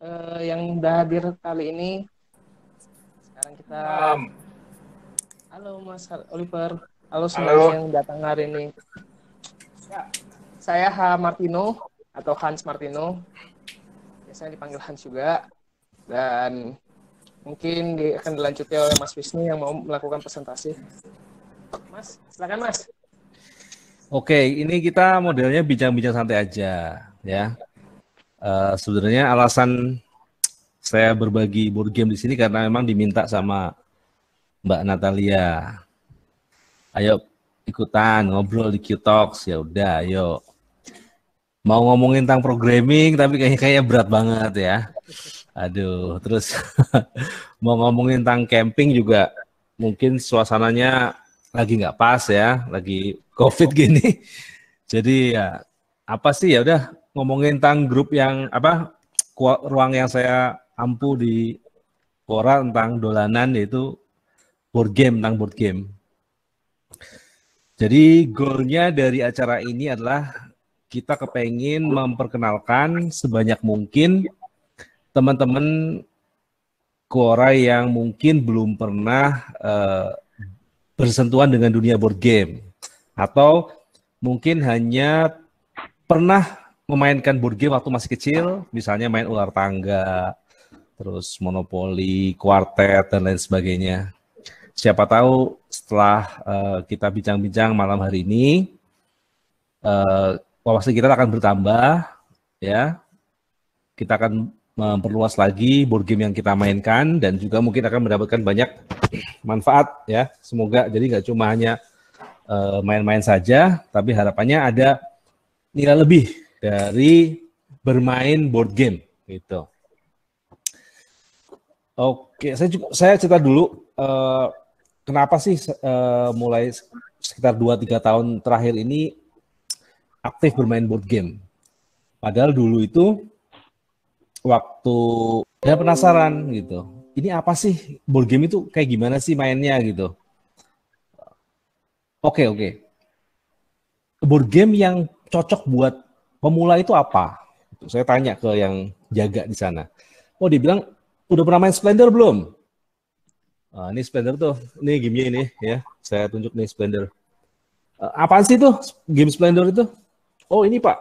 uh, yang udah hadir kali ini. Sekarang kita um. Halo Mas Oliver. Halo semua Halo. yang datang hari ini. Ya, saya H. Martino atau Hans Martino. Biasanya dipanggil Hans juga. Dan mungkin di, akan dilanjutkan oleh Mas Wisnu yang mau melakukan presentasi. Mas, silakan Mas. Oke, ini kita modelnya bincang-bincang santai aja, ya. Uh, sebenarnya alasan saya berbagi board game di sini karena memang diminta sama Mbak Natalia. Ayo ikutan ngobrol di Q-Talks. Ya udah, ayo. Mau ngomongin tentang programming tapi kayaknya kayaknya berat banget ya. Aduh, terus mau ngomongin tentang camping juga mungkin suasananya lagi nggak pas ya, lagi COVID gini. Jadi ya apa sih ya udah ngomongin tentang grup yang apa ruang yang saya ampu di Quora tentang dolanan yaitu board game tentang board game. Jadi goalnya dari acara ini adalah kita kepengen memperkenalkan sebanyak mungkin teman-teman Quora yang mungkin belum pernah uh, bersentuhan dengan dunia board game atau mungkin hanya pernah memainkan board game waktu masih kecil, misalnya main ular tangga, terus monopoli, kuartet dan lain sebagainya. Siapa tahu setelah uh, kita bincang-bincang malam hari ini uh, wawasan kita akan bertambah ya. Kita akan memperluas lagi board game yang kita mainkan dan juga mungkin akan mendapatkan banyak manfaat ya. Semoga jadi nggak cuma hanya eh, main-main uh, saja tapi harapannya ada nilai lebih dari bermain board game gitu oke saya juga saya cerita dulu uh, kenapa sih uh, mulai sekitar 2-3 tahun terakhir ini aktif bermain board game? Padahal dulu itu waktu saya penasaran gitu. Ini apa sih board game itu kayak gimana sih mainnya gitu? Oke oke. Board game yang cocok buat pemula itu apa? Saya tanya ke yang jaga di sana. Oh dibilang udah pernah main Splendor belum? Uh, ini Splendor tuh, ini gamenya ini ya. Saya tunjuk nih Splendor. Uh, apaan sih tuh game Splendor itu? Oh ini Pak,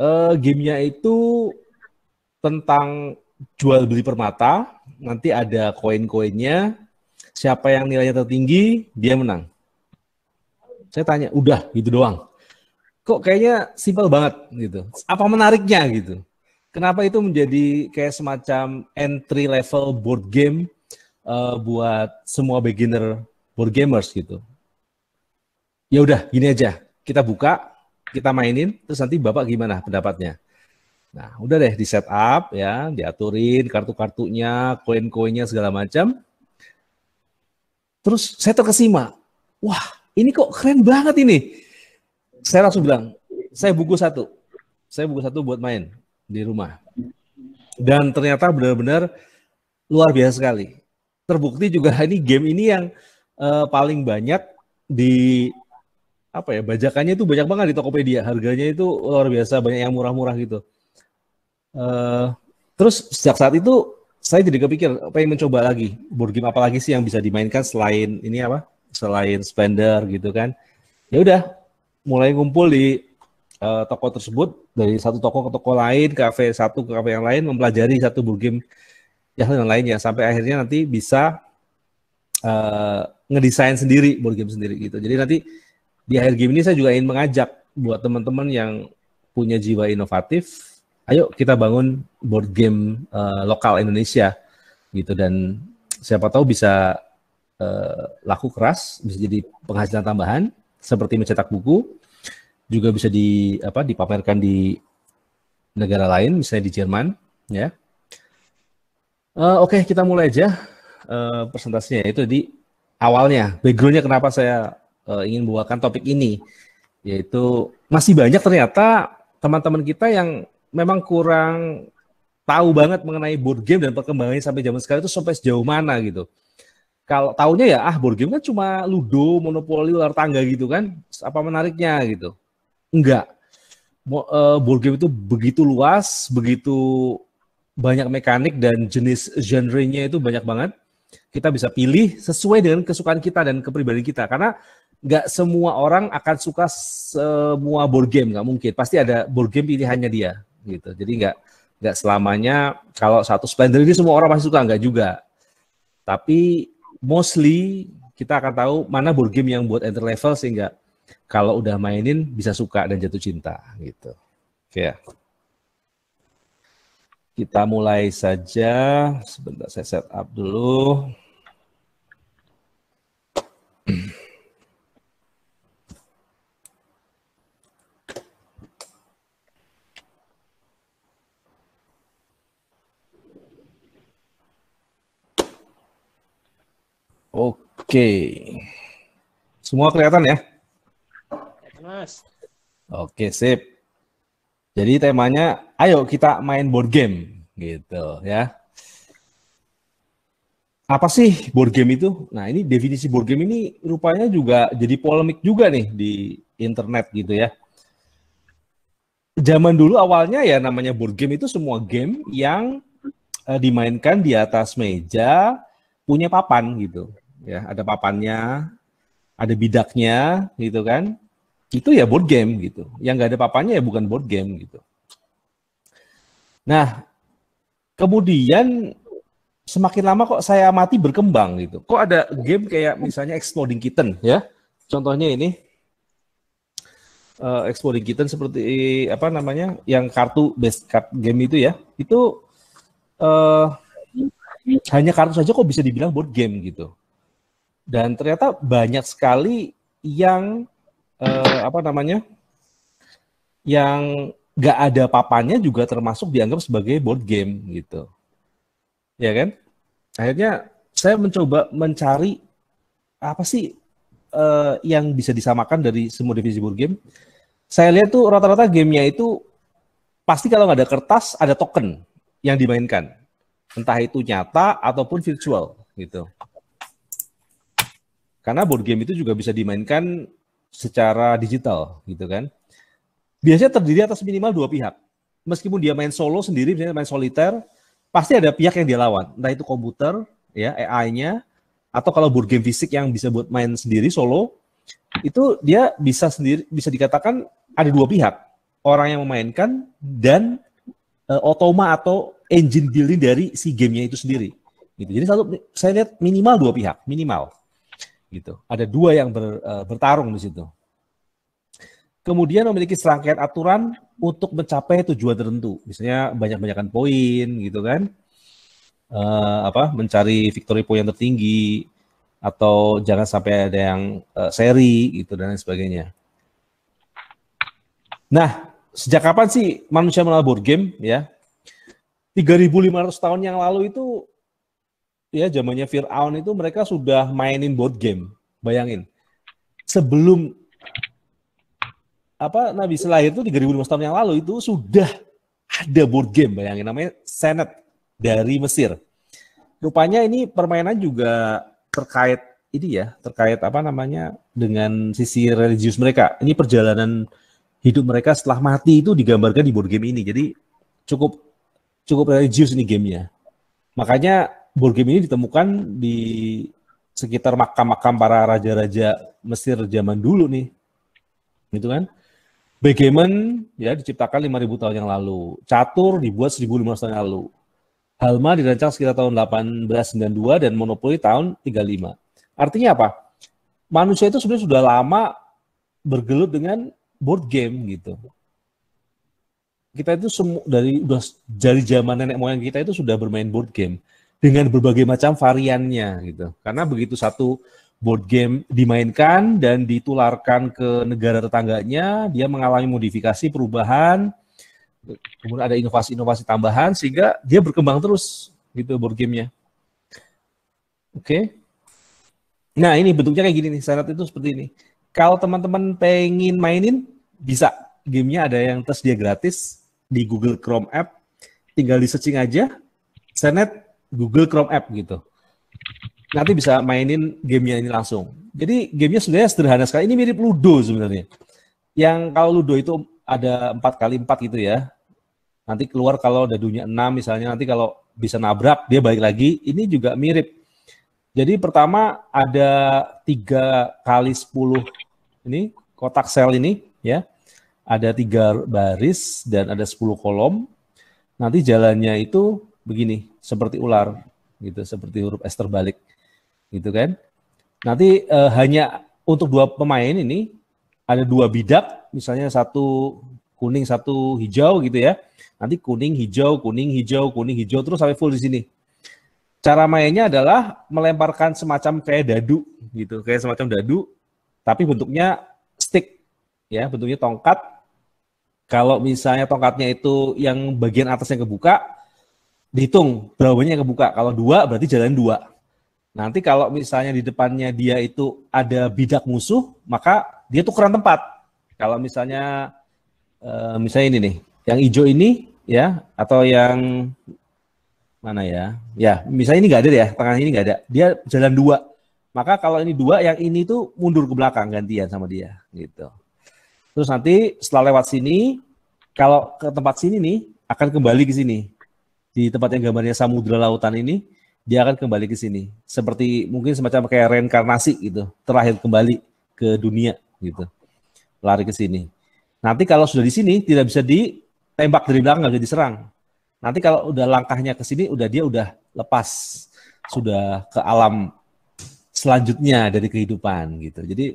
uh, gamenya itu tentang jual beli permata. Nanti ada koin-koinnya. Siapa yang nilainya tertinggi, dia menang. Saya tanya, udah gitu doang. Kok kayaknya simpel banget gitu. Apa menariknya gitu? Kenapa itu menjadi kayak semacam entry level board game uh, buat semua beginner board gamers gitu. Ya udah, gini aja. Kita buka, kita mainin, terus nanti Bapak gimana pendapatnya? Nah, udah deh di setup ya, diaturin kartu-kartunya, koin-koinnya segala macam. Terus saya terkesima. Wah, ini kok keren banget ini. Saya langsung bilang, saya buku satu. Saya buku satu buat main di rumah. Dan ternyata benar-benar luar biasa sekali. Terbukti juga ini game ini yang uh, paling banyak di apa ya bajakannya itu banyak banget di Tokopedia. Harganya itu luar biasa banyak yang murah-murah gitu. Uh, terus sejak saat itu saya jadi kepikir pengen mencoba lagi board game apa lagi sih yang bisa dimainkan selain ini apa? Selain Splendor gitu kan. Ya udah mulai ngumpul di uh, toko tersebut dari satu toko ke toko lain kafe satu ke kafe yang lain mempelajari satu board game ya dan lainnya sampai akhirnya nanti bisa uh, ngedesain sendiri board game sendiri gitu. Jadi nanti di akhir game ini saya juga ingin mengajak buat teman-teman yang punya jiwa inovatif, ayo kita bangun board game uh, lokal Indonesia gitu dan siapa tahu bisa uh, laku keras, bisa jadi penghasilan tambahan seperti mencetak buku, juga bisa di apa dipamerkan di negara lain, misalnya di Jerman, ya Uh, Oke, okay, kita mulai aja uh, presentasinya. Itu di awalnya, backgroundnya kenapa saya uh, ingin membawakan topik ini, yaitu masih banyak ternyata teman-teman kita yang memang kurang tahu banget mengenai board game dan perkembangannya sampai zaman sekarang itu sampai sejauh mana gitu. Kalau tahunya ya ah board game kan cuma ludo, monopoli, ular tangga gitu kan, apa menariknya gitu? Enggak. Board game itu begitu luas, begitu banyak mekanik dan jenis genre-nya itu banyak banget. Kita bisa pilih sesuai dengan kesukaan kita dan kepribadian kita. Karena nggak semua orang akan suka semua board game, nggak mungkin. Pasti ada board game pilihannya dia, gitu. Jadi nggak nggak selamanya kalau satu Splendor ini semua orang pasti suka, nggak juga. Tapi mostly kita akan tahu mana board game yang buat enter level sehingga kalau udah mainin bisa suka dan jatuh cinta, gitu. Oke. Kita mulai saja. Sebentar saya set up dulu. Oke. Semua kelihatan ya? Mas. Oke, sip. Jadi temanya, ayo kita main board game, gitu ya. Apa sih board game itu? Nah ini definisi board game ini rupanya juga jadi polemik juga nih di internet gitu ya. Zaman dulu awalnya ya namanya board game itu semua game yang uh, dimainkan di atas meja punya papan gitu ya ada papannya ada bidaknya gitu kan itu ya board game gitu. Yang nggak ada papanya ya bukan board game gitu. Nah, kemudian semakin lama kok saya mati berkembang gitu. Kok ada game kayak misalnya Exploding Kitten ya. Contohnya ini uh, Exploding Kitten seperti apa namanya yang kartu base card game itu ya. Itu uh, hanya kartu saja kok bisa dibilang board game gitu. Dan ternyata banyak sekali yang uh, apa namanya yang nggak ada papanya juga termasuk dianggap sebagai board game gitu. Ya kan? Akhirnya saya mencoba mencari apa sih uh, yang bisa disamakan dari semua divisi board game. Saya lihat tuh rata-rata gamenya itu pasti kalau nggak ada kertas ada token yang dimainkan. Entah itu nyata ataupun virtual gitu. Karena board game itu juga bisa dimainkan secara digital gitu kan. Biasanya terdiri atas minimal dua pihak. Meskipun dia main solo sendiri, misalnya main soliter, pasti ada pihak yang dia lawan. Entah itu komputer, ya AI-nya, atau kalau board game fisik yang bisa buat main sendiri solo, itu dia bisa sendiri bisa dikatakan ada dua pihak. Orang yang memainkan dan uh, otoma atau engine building dari si gamenya itu sendiri. Gitu. Jadi satu saya lihat minimal dua pihak, minimal gitu. Ada dua yang ber, uh, bertarung di situ. Kemudian memiliki serangkaian aturan untuk mencapai tujuan tertentu, misalnya banyak-banyakan poin, gitu kan? Uh, apa? Mencari victory point yang tertinggi, atau jangan sampai ada yang uh, seri, gitu dan lain sebagainya. Nah, sejak kapan sih manusia mengenal board game? Ya, 3.500 tahun yang lalu itu ya zamannya Fir'aun itu mereka sudah mainin board game. Bayangin. Sebelum apa Nabi selahir itu 3500 tahun yang lalu itu sudah ada board game bayangin namanya Senet dari Mesir. Rupanya ini permainan juga terkait ini ya, terkait apa namanya dengan sisi religius mereka. Ini perjalanan hidup mereka setelah mati itu digambarkan di board game ini. Jadi cukup cukup religius ini gamenya. Makanya board game ini ditemukan di sekitar makam-makam para raja-raja Mesir zaman dulu nih. Gitu kan? Backgammon ya diciptakan 5000 tahun yang lalu. Catur dibuat 1500 tahun yang lalu. Halma dirancang sekitar tahun 1892 dan Monopoly tahun 35. Artinya apa? Manusia itu sebenarnya sudah lama bergelut dengan board game gitu. Kita itu semua dari udah dari zaman nenek moyang kita itu sudah bermain board game dengan berbagai macam variannya gitu. Karena begitu satu board game dimainkan dan ditularkan ke negara tetangganya, dia mengalami modifikasi, perubahan, kemudian ada inovasi-inovasi tambahan sehingga dia berkembang terus gitu board gamenya. Oke. Okay. Nah ini bentuknya kayak gini nih, syarat itu seperti ini. Kalau teman-teman pengen mainin, bisa. Gamenya ada yang tersedia gratis di Google Chrome App. Tinggal di searching aja, Senet Google Chrome App gitu. Nanti bisa mainin gamenya ini langsung. Jadi gamenya sebenarnya sederhana sekali. Ini mirip Ludo sebenarnya. Yang kalau Ludo itu ada empat kali empat gitu ya. Nanti keluar kalau dadunya 6 misalnya, nanti kalau bisa nabrak dia balik lagi. Ini juga mirip. Jadi pertama ada tiga kali 10 ini kotak sel ini ya. Ada tiga baris dan ada 10 kolom. Nanti jalannya itu begini, seperti ular gitu, seperti huruf S terbalik. Gitu kan? Nanti eh, hanya untuk dua pemain ini ada dua bidak, misalnya satu kuning, satu hijau gitu ya. Nanti kuning, hijau, kuning, hijau, kuning, hijau terus sampai full di sini. Cara mainnya adalah melemparkan semacam kayak dadu gitu, kayak semacam dadu, tapi bentuknya stick ya, bentuknya tongkat. Kalau misalnya tongkatnya itu yang bagian atasnya kebuka, dihitung berapa kebuka. Kalau dua berarti jalan dua. Nanti kalau misalnya di depannya dia itu ada bidak musuh, maka dia tukeran tempat. Kalau misalnya uh, misalnya ini nih, yang hijau ini ya atau yang mana ya? Ya, misalnya ini nggak ada ya, tengah ini nggak ada. Dia jalan dua. Maka kalau ini dua, yang ini tuh mundur ke belakang gantian sama dia, gitu. Terus nanti setelah lewat sini, kalau ke tempat sini nih akan kembali ke sini. Di tempat yang gambarnya samudra lautan ini, dia akan kembali ke sini. Seperti mungkin semacam kayak reinkarnasi gitu, terakhir kembali ke dunia gitu. Lari ke sini. Nanti kalau sudah di sini tidak bisa ditembak dari belakang, nggak bisa diserang. Nanti kalau udah langkahnya ke sini, udah dia udah lepas, sudah ke alam selanjutnya dari kehidupan gitu. Jadi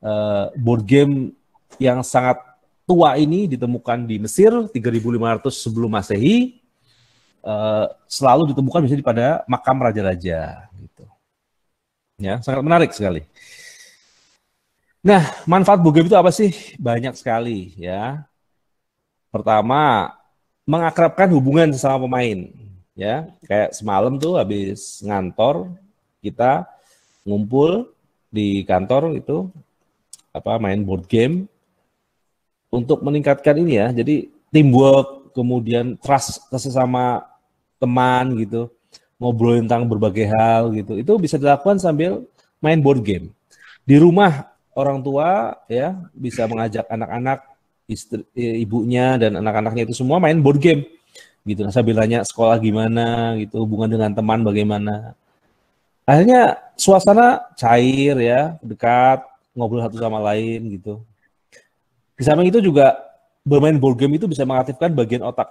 uh, board game yang sangat tua ini ditemukan di Mesir 3500 sebelum Masehi, uh, selalu ditemukan misalnya pada makam raja-raja gitu. Ya, sangat menarik sekali. Nah, manfaat game itu apa sih? Banyak sekali ya. Pertama, mengakrabkan hubungan sesama pemain. Ya, kayak semalam tuh habis ngantor kita ngumpul di kantor itu apa main board game untuk meningkatkan ini ya. Jadi teamwork, kemudian trust sesama teman gitu, ngobrol tentang berbagai hal gitu. Itu bisa dilakukan sambil main board game. Di rumah orang tua ya bisa mengajak anak-anak istri eh, ibunya dan anak-anaknya itu semua main board game gitu nah sambil tanya sekolah gimana gitu hubungan dengan teman bagaimana akhirnya suasana cair ya dekat ngobrol satu sama lain gitu di samping itu juga bermain board game itu bisa mengaktifkan bagian otak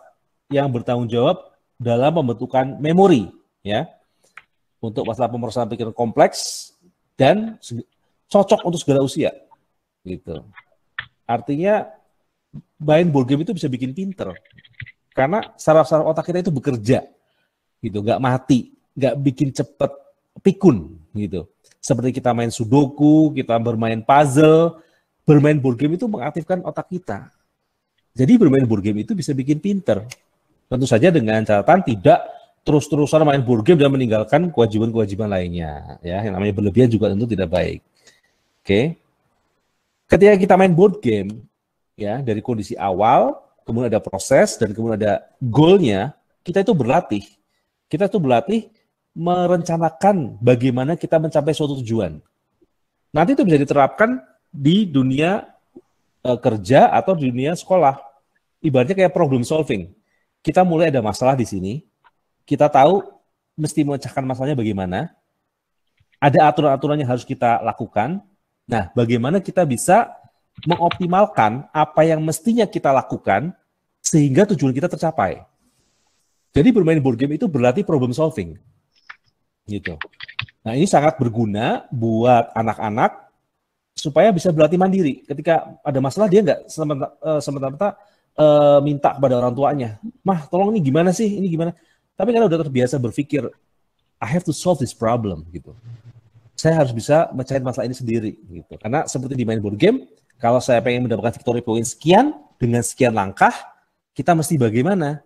yang bertanggung jawab dalam pembentukan memori ya untuk masalah pemrosesan pikiran kompleks dan cocok untuk segala usia. Gitu. Artinya main board game itu bisa bikin pinter. Karena saraf-saraf otak kita itu bekerja. Gitu, nggak mati, nggak bikin cepet pikun gitu. Seperti kita main sudoku, kita bermain puzzle, bermain board game itu mengaktifkan otak kita. Jadi bermain board game itu bisa bikin pinter. Tentu saja dengan catatan tidak terus-terusan main board game dan meninggalkan kewajiban-kewajiban lainnya. Ya, yang namanya berlebihan juga tentu tidak baik. Oke. Ketika kita main board game, ya dari kondisi awal, kemudian ada proses dan kemudian ada goalnya, kita itu berlatih. Kita itu berlatih merencanakan bagaimana kita mencapai suatu tujuan. Nanti itu bisa diterapkan di dunia e, kerja atau di dunia sekolah. Ibaratnya kayak problem solving. Kita mulai ada masalah di sini, kita tahu mesti memecahkan masalahnya bagaimana, ada aturan-aturan yang harus kita lakukan, Nah, bagaimana kita bisa mengoptimalkan apa yang mestinya kita lakukan sehingga tujuan kita tercapai. Jadi bermain board game itu berarti problem solving. Gitu. Nah, ini sangat berguna buat anak-anak supaya bisa berlatih mandiri. Ketika ada masalah dia nggak semata-mata uh, minta kepada orang tuanya, "Mah, tolong ini gimana sih? Ini gimana?" Tapi karena udah terbiasa berpikir, "I have to solve this problem." gitu saya harus bisa mecahin masalah ini sendiri gitu. Karena seperti di main board game, kalau saya pengen mendapatkan victory point sekian dengan sekian langkah, kita mesti bagaimana?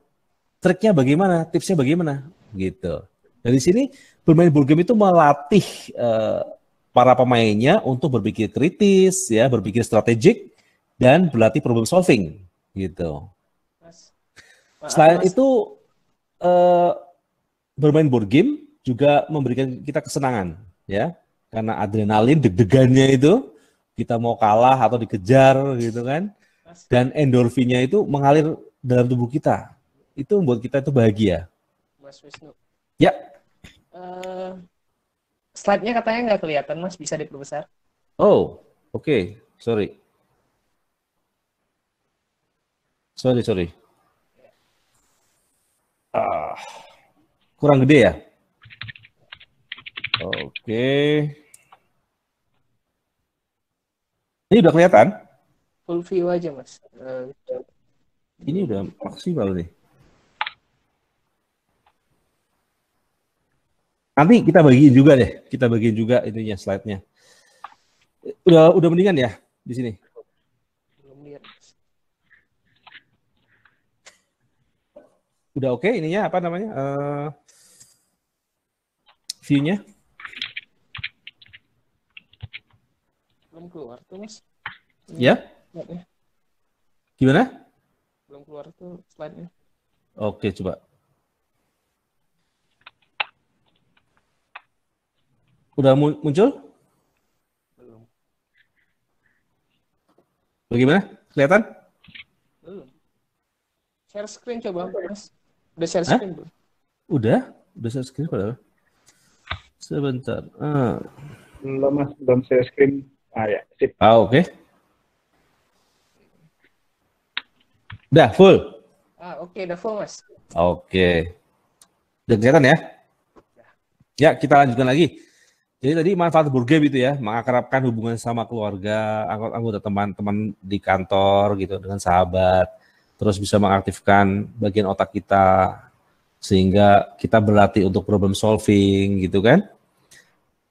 Triknya bagaimana? Tipsnya bagaimana? Gitu. Dari sini bermain board game itu melatih uh, para pemainnya untuk berpikir kritis, ya, berpikir strategik dan berlatih problem solving, gitu. Selain itu uh, bermain board game juga memberikan kita kesenangan, ya karena adrenalin deg-degannya itu kita mau kalah atau dikejar gitu kan dan endorfinnya itu mengalir dalam tubuh kita itu membuat kita itu bahagia. Mas Wisnu. Ya. Uh, slide-nya katanya nggak kelihatan, Mas. Bisa diperbesar? Oh, oke. Okay. Sorry. Sorry, sorry. Ah, kurang gede ya? Oke. Okay. Ini udah kelihatan? Full view aja, Mas. Uh, ini udah maksimal nih. Nanti kita bagiin juga deh, kita bagiin juga itunya slide-nya. Udah udah mendingan ya di sini. Udah oke okay, ininya apa namanya? Uh, view-nya? Belum keluar tuh, Mas. Ya? Gimana? belum keluar tuh slide-nya. Oke, coba. Udah muncul? Belum. Bagaimana? Kelihatan? Belum. Share screen coba, Mas. Udah share screen belum? Udah? Udah share screen padahal. Sebentar. Ah. Belum, Mas. Belum share screen. Ah, ya. Sip. Ah, oke. Okay. Udah full. Ah, oke, okay, udah full, Mas. Oke. Okay. Udah kelihatan ya? Ya, kita lanjutkan lagi. Jadi tadi manfaat board game itu ya, mengakrabkan hubungan sama keluarga, anggota teman-teman di kantor gitu dengan sahabat, terus bisa mengaktifkan bagian otak kita sehingga kita berlatih untuk problem solving gitu kan.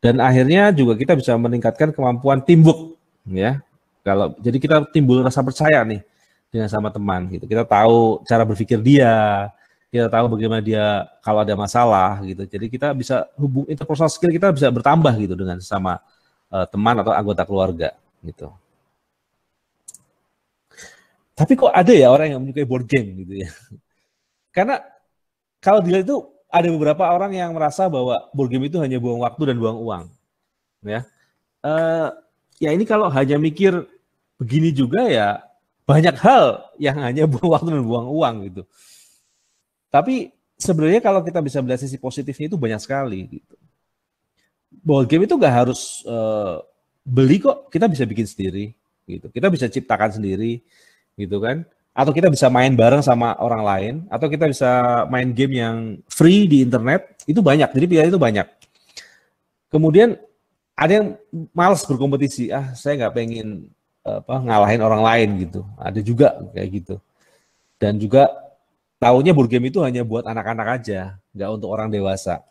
Dan akhirnya juga kita bisa meningkatkan kemampuan teamwork ya. Kalau jadi kita timbul rasa percaya nih dengan sama teman gitu. Kita tahu cara berpikir dia, kita tahu bagaimana dia kalau ada masalah gitu. Jadi kita bisa hubung interpersonal skill kita bisa bertambah gitu dengan sama uh, teman atau anggota keluarga gitu. Tapi kok ada ya orang yang menyukai board game gitu ya? Karena kalau dilihat itu ada beberapa orang yang merasa bahwa board game itu hanya buang waktu dan buang uang, ya. Uh, ya ini kalau hanya mikir begini juga ya banyak hal yang hanya buang waktu dan buang uang gitu. Tapi sebenarnya kalau kita bisa melihat sisi positifnya itu banyak sekali gitu. Board game itu gak harus uh, beli kok, kita bisa bikin sendiri gitu. Kita bisa ciptakan sendiri gitu kan. Atau kita bisa main bareng sama orang lain, atau kita bisa main game yang free di internet, itu banyak. Jadi pilihan itu banyak. Kemudian ada yang males berkompetisi, ah saya nggak pengen apa ngalahin orang lain gitu. Ada juga kayak gitu. Dan juga tahunya board game itu hanya buat anak-anak aja, nggak untuk orang dewasa.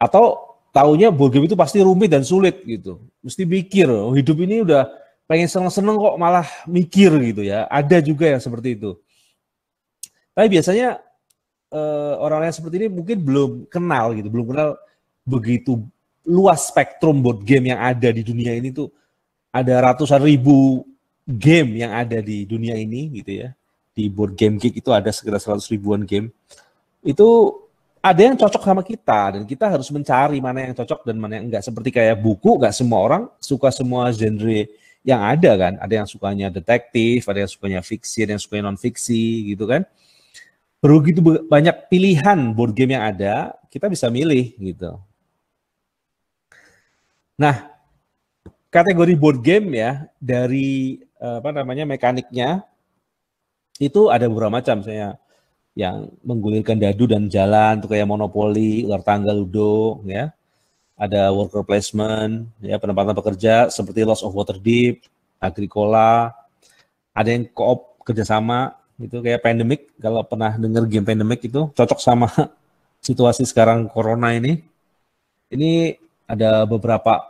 Atau tahunya board game itu pasti rumit dan sulit gitu. Mesti mikir, oh, hidup ini udah pengen seneng-seneng kok malah mikir gitu ya. Ada juga yang seperti itu. Tapi biasanya eh, orang-orang yang seperti ini mungkin belum kenal gitu, belum kenal begitu luas spektrum board game yang ada di dunia ini tuh ada ratusan ribu game yang ada di dunia ini gitu ya. Di board game geek itu ada sekitar 100 ribuan game. Itu ada yang cocok sama kita dan kita harus mencari mana yang cocok dan mana yang enggak. Seperti kayak buku, enggak semua orang suka semua genre yang ada kan. Ada yang sukanya detektif, ada yang sukanya fiksi, ada yang sukanya non fiksi gitu kan. Begitu banyak pilihan board game yang ada, kita bisa milih gitu. Nah, kategori board game ya dari apa namanya mekaniknya itu ada beberapa macam saya yang menggulirkan dadu dan jalan tuh kayak monopoli, ular tangga, ludo ya. Ada worker placement, ya penempatan pekerja seperti Lost of Waterdeep, Agricola. Ada yang koop kerjasama itu kayak pandemic kalau pernah dengar game pandemic itu cocok sama situasi sekarang corona ini. Ini ada beberapa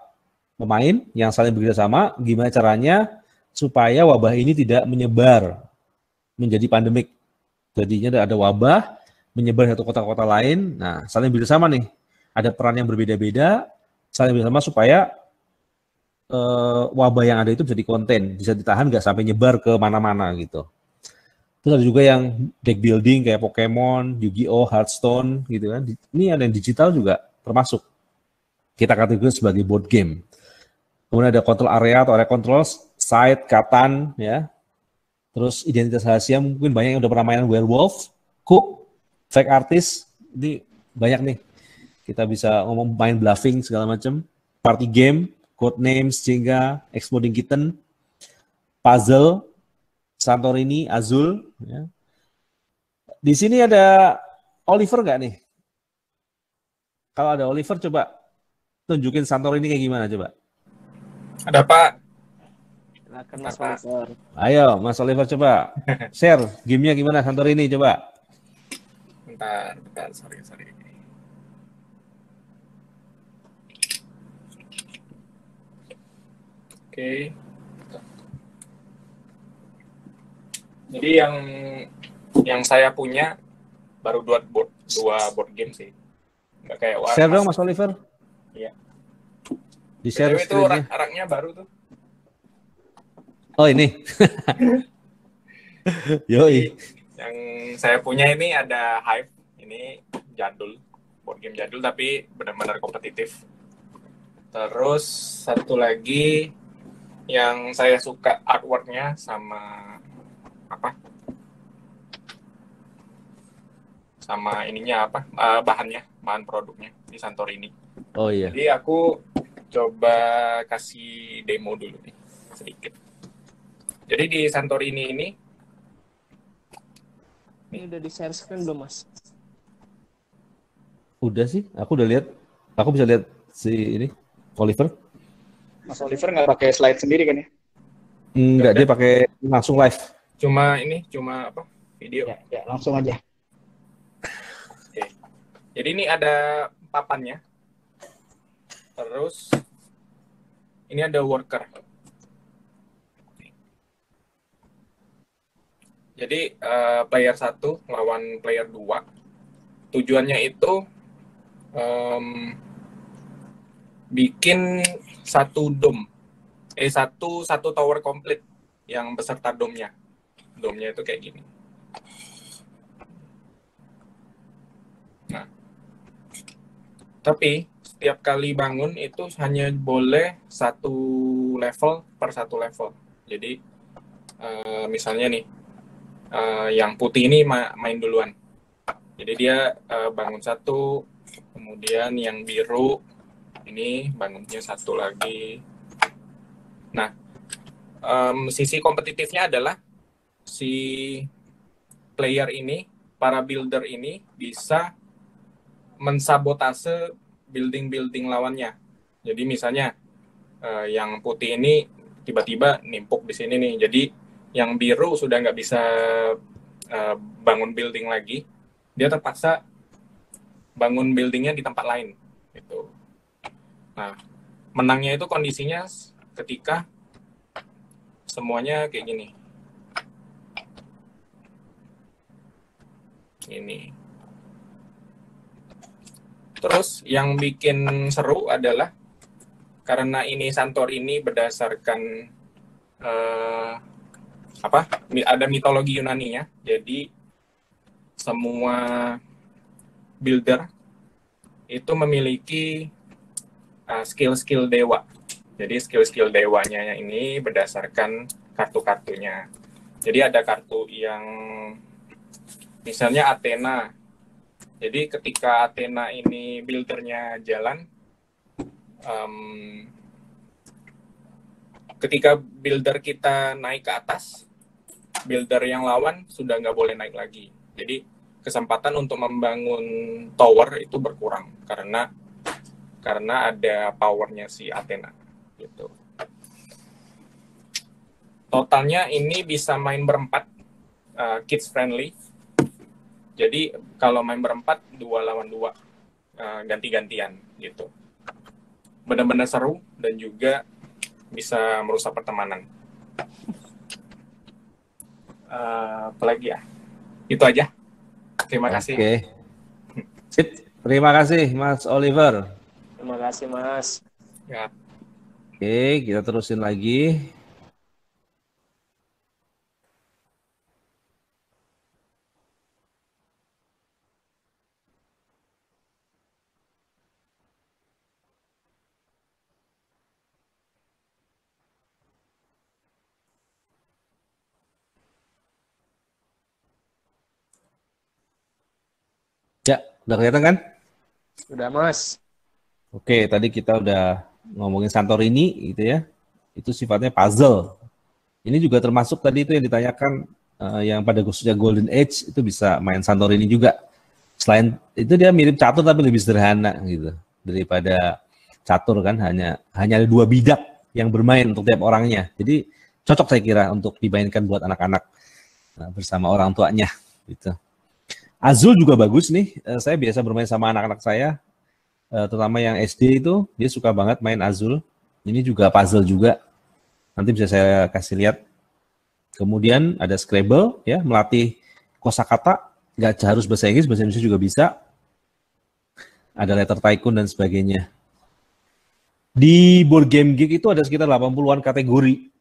pemain yang saling bekerja sama, gimana caranya supaya wabah ini tidak menyebar menjadi pandemik. Jadinya ada wabah menyebar satu kota-kota lain. Nah, saling bekerja sama nih. Ada peran yang berbeda-beda, saling bekerja sama supaya uh, wabah yang ada itu bisa dikonten, bisa ditahan nggak sampai nyebar ke mana-mana gitu. Terus ada juga yang deck building kayak Pokemon, Yu-Gi-Oh, Hearthstone gitu kan. Ini ada yang digital juga termasuk. Kita kategori sebagai board game. Kemudian ada control area atau area control, site, katan, ya. Terus identitas rahasia mungkin banyak yang udah pernah main werewolf, cook, fake artist, ini banyak nih. Kita bisa ngomong main bluffing segala macam, party game, code names, Jenga, exploding kitten, puzzle, Santorini, Azul. Ya. Di sini ada Oliver nggak nih? Kalau ada Oliver coba tunjukin Santorini kayak gimana coba. Ada Pak. Silakan Mas? Oliver. Ayo Mas Oliver coba share gamenya gimana Santorini coba. Bentar, bentar, sorry, sorry. Oke. Jadi yang yang saya punya baru dua board dua board game sih. Nggak kayak War- Share dong Mas Oliver. Iya. Di share BTW itu rak- raknya baru tuh. Oh ini. Yoi. Yang saya punya ini ada Hive. Ini jadul, board game jadul tapi benar-benar kompetitif. Terus satu lagi yang saya suka artworknya sama apa? Sama ininya apa? eh, bahannya, bahan produknya di Santorini. Oh iya. Jadi aku coba kasih demo dulu nih sedikit. Jadi di Santorini ini Ini udah di share screen belum Mas? Udah sih, aku udah lihat. Aku bisa lihat si ini Oliver. Mas Oliver nggak pakai slide sendiri kan ya? Enggak, Nggak dia pakai langsung live. cuma ini cuma apa video. Ya, ya langsung aja. Jadi ini ada papannya. Terus ini ada worker. Jadi eh, player 1 lawan player 2. Tujuannya itu em, bikin satu dom. Eh satu satu tower komplit yang beserta domnya. Domnya itu kayak gini. Tapi setiap kali bangun itu hanya boleh satu level per satu level. Jadi eh, misalnya nih, eh, yang putih ini ma- main duluan. Jadi dia eh, bangun satu, kemudian yang biru ini bangunnya satu lagi. Nah, em, sisi kompetitifnya adalah si player ini, para builder ini bisa mensabotase building-building lawannya. Jadi misalnya eh, yang putih ini tiba-tiba nimpuk di sini nih. Jadi yang biru sudah nggak bisa eh, bangun building lagi. Dia terpaksa bangun buildingnya di tempat lain. Gitu. Nah, menangnya itu kondisinya ketika semuanya kayak gini. Ini. Terus yang bikin seru adalah karena ini Santorini berdasarkan eh, apa? Ada mitologi Yunani-nya. Jadi semua builder itu memiliki eh, skill-skill dewa. Jadi skill-skill dewanya ini berdasarkan kartu-kartunya. Jadi ada kartu yang misalnya Athena jadi ketika Athena ini buildernya jalan, em, ketika builder kita naik ke atas, builder yang lawan sudah nggak boleh naik lagi. Jadi kesempatan untuk membangun tower itu berkurang karena karena ada powernya si Athena. Gitu. Totalnya ini bisa main berempat, uh, kids friendly. Jadi kalau main berempat dua lawan dua uh, ganti-gantian gitu. Benar-benar seru dan juga bisa merusak pertemanan. Uh, apalagi ya? Itu aja. Terima kasih. Terima kasih Mas Oliver. Terima kasih Mas. Ya. Oke, kita terusin lagi. Ya, udah kelihatan kan? Sudah Mas. Oke, tadi kita udah ngomongin Santorini gitu ya. Itu sifatnya puzzle. Ini juga termasuk tadi itu yang ditanyakan uh, yang pada khususnya Golden Age itu bisa main Santorini juga. Selain itu dia mirip catur tapi lebih sederhana gitu daripada catur kan hanya hanya ada dua bidak yang bermain untuk tiap orangnya. Jadi cocok saya kira untuk dimainkan buat anak-anak uh, bersama orang tuanya gitu. Azul juga bagus nih. Uh, saya biasa bermain sama anak-anak saya uh, terutama yang SD itu dia suka banget main Azul. Ini juga puzzle juga. Nanti bisa saya kasih lihat. Kemudian ada Scrabble ya, melatih kosakata, nggak harus bahasa Inggris, bahasa Indonesia juga bisa. Ada letter tycoon dan sebagainya. Di board game geek itu ada sekitar 80-an kategori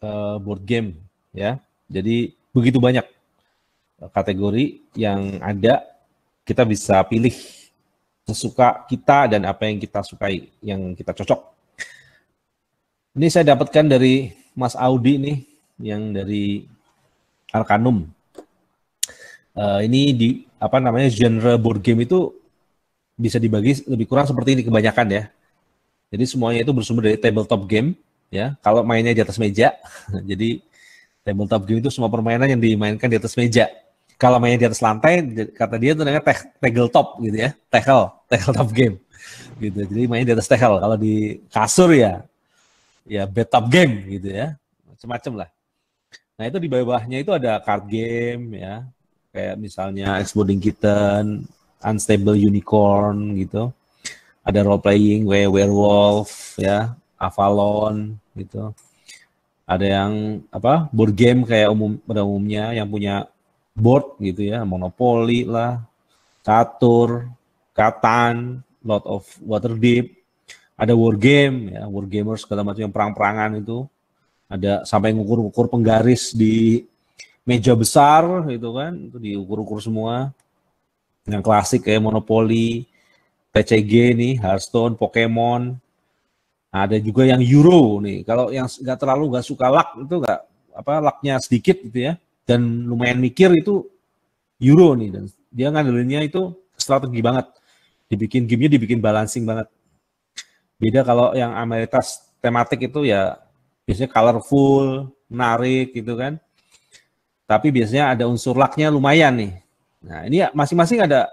uh, board game ya. Jadi begitu banyak kategori yang ada kita bisa pilih sesuka kita dan apa yang kita sukai, yang kita cocok. Ini saya dapatkan dari Mas Audi nih, yang dari Arcanum. Uh, ini di apa namanya genre board game itu bisa dibagi lebih kurang seperti ini kebanyakan ya. Jadi semuanya itu bersumber dari tabletop game ya. Kalau mainnya di atas meja, jadi tabletop game itu semua permainan yang dimainkan di atas meja kalau mainnya di atas lantai kata dia itu namanya tegel top gitu ya. Tegel tegel top game. Gitu. Jadi mainnya di atas tegel kalau di kasur ya ya bed top game gitu ya. Macam-macam lah. Nah itu di bawahnya itu ada card game ya. Kayak misalnya Exploding Kitten Unstable Unicorn gitu. Ada role playing werewolf ya Avalon gitu. Ada yang apa board game kayak umum pada umumnya yang punya board gitu ya, monopoli lah, catur, katan, lot of water deep, ada war game ya, war gamers segala macam yang perang-perangan itu, ada sampai ngukur-ngukur penggaris di meja besar gitu kan, itu diukur-ukur semua. Yang klasik kayak monopoli, TCG nih, Hearthstone, Pokemon, ada juga yang Euro nih. Kalau yang nggak terlalu nggak suka luck itu nggak apa lucknya sedikit gitu ya dan lumayan mikir itu Euro nih dan dia ngandelinnya itu strategi banget. Dibikin gamenya dibikin balancing banget. Beda kalau yang Ameritas tematik itu ya biasanya colorful, menarik gitu kan. Tapi biasanya ada unsur lucknya lumayan nih. Nah ini masing-masing ada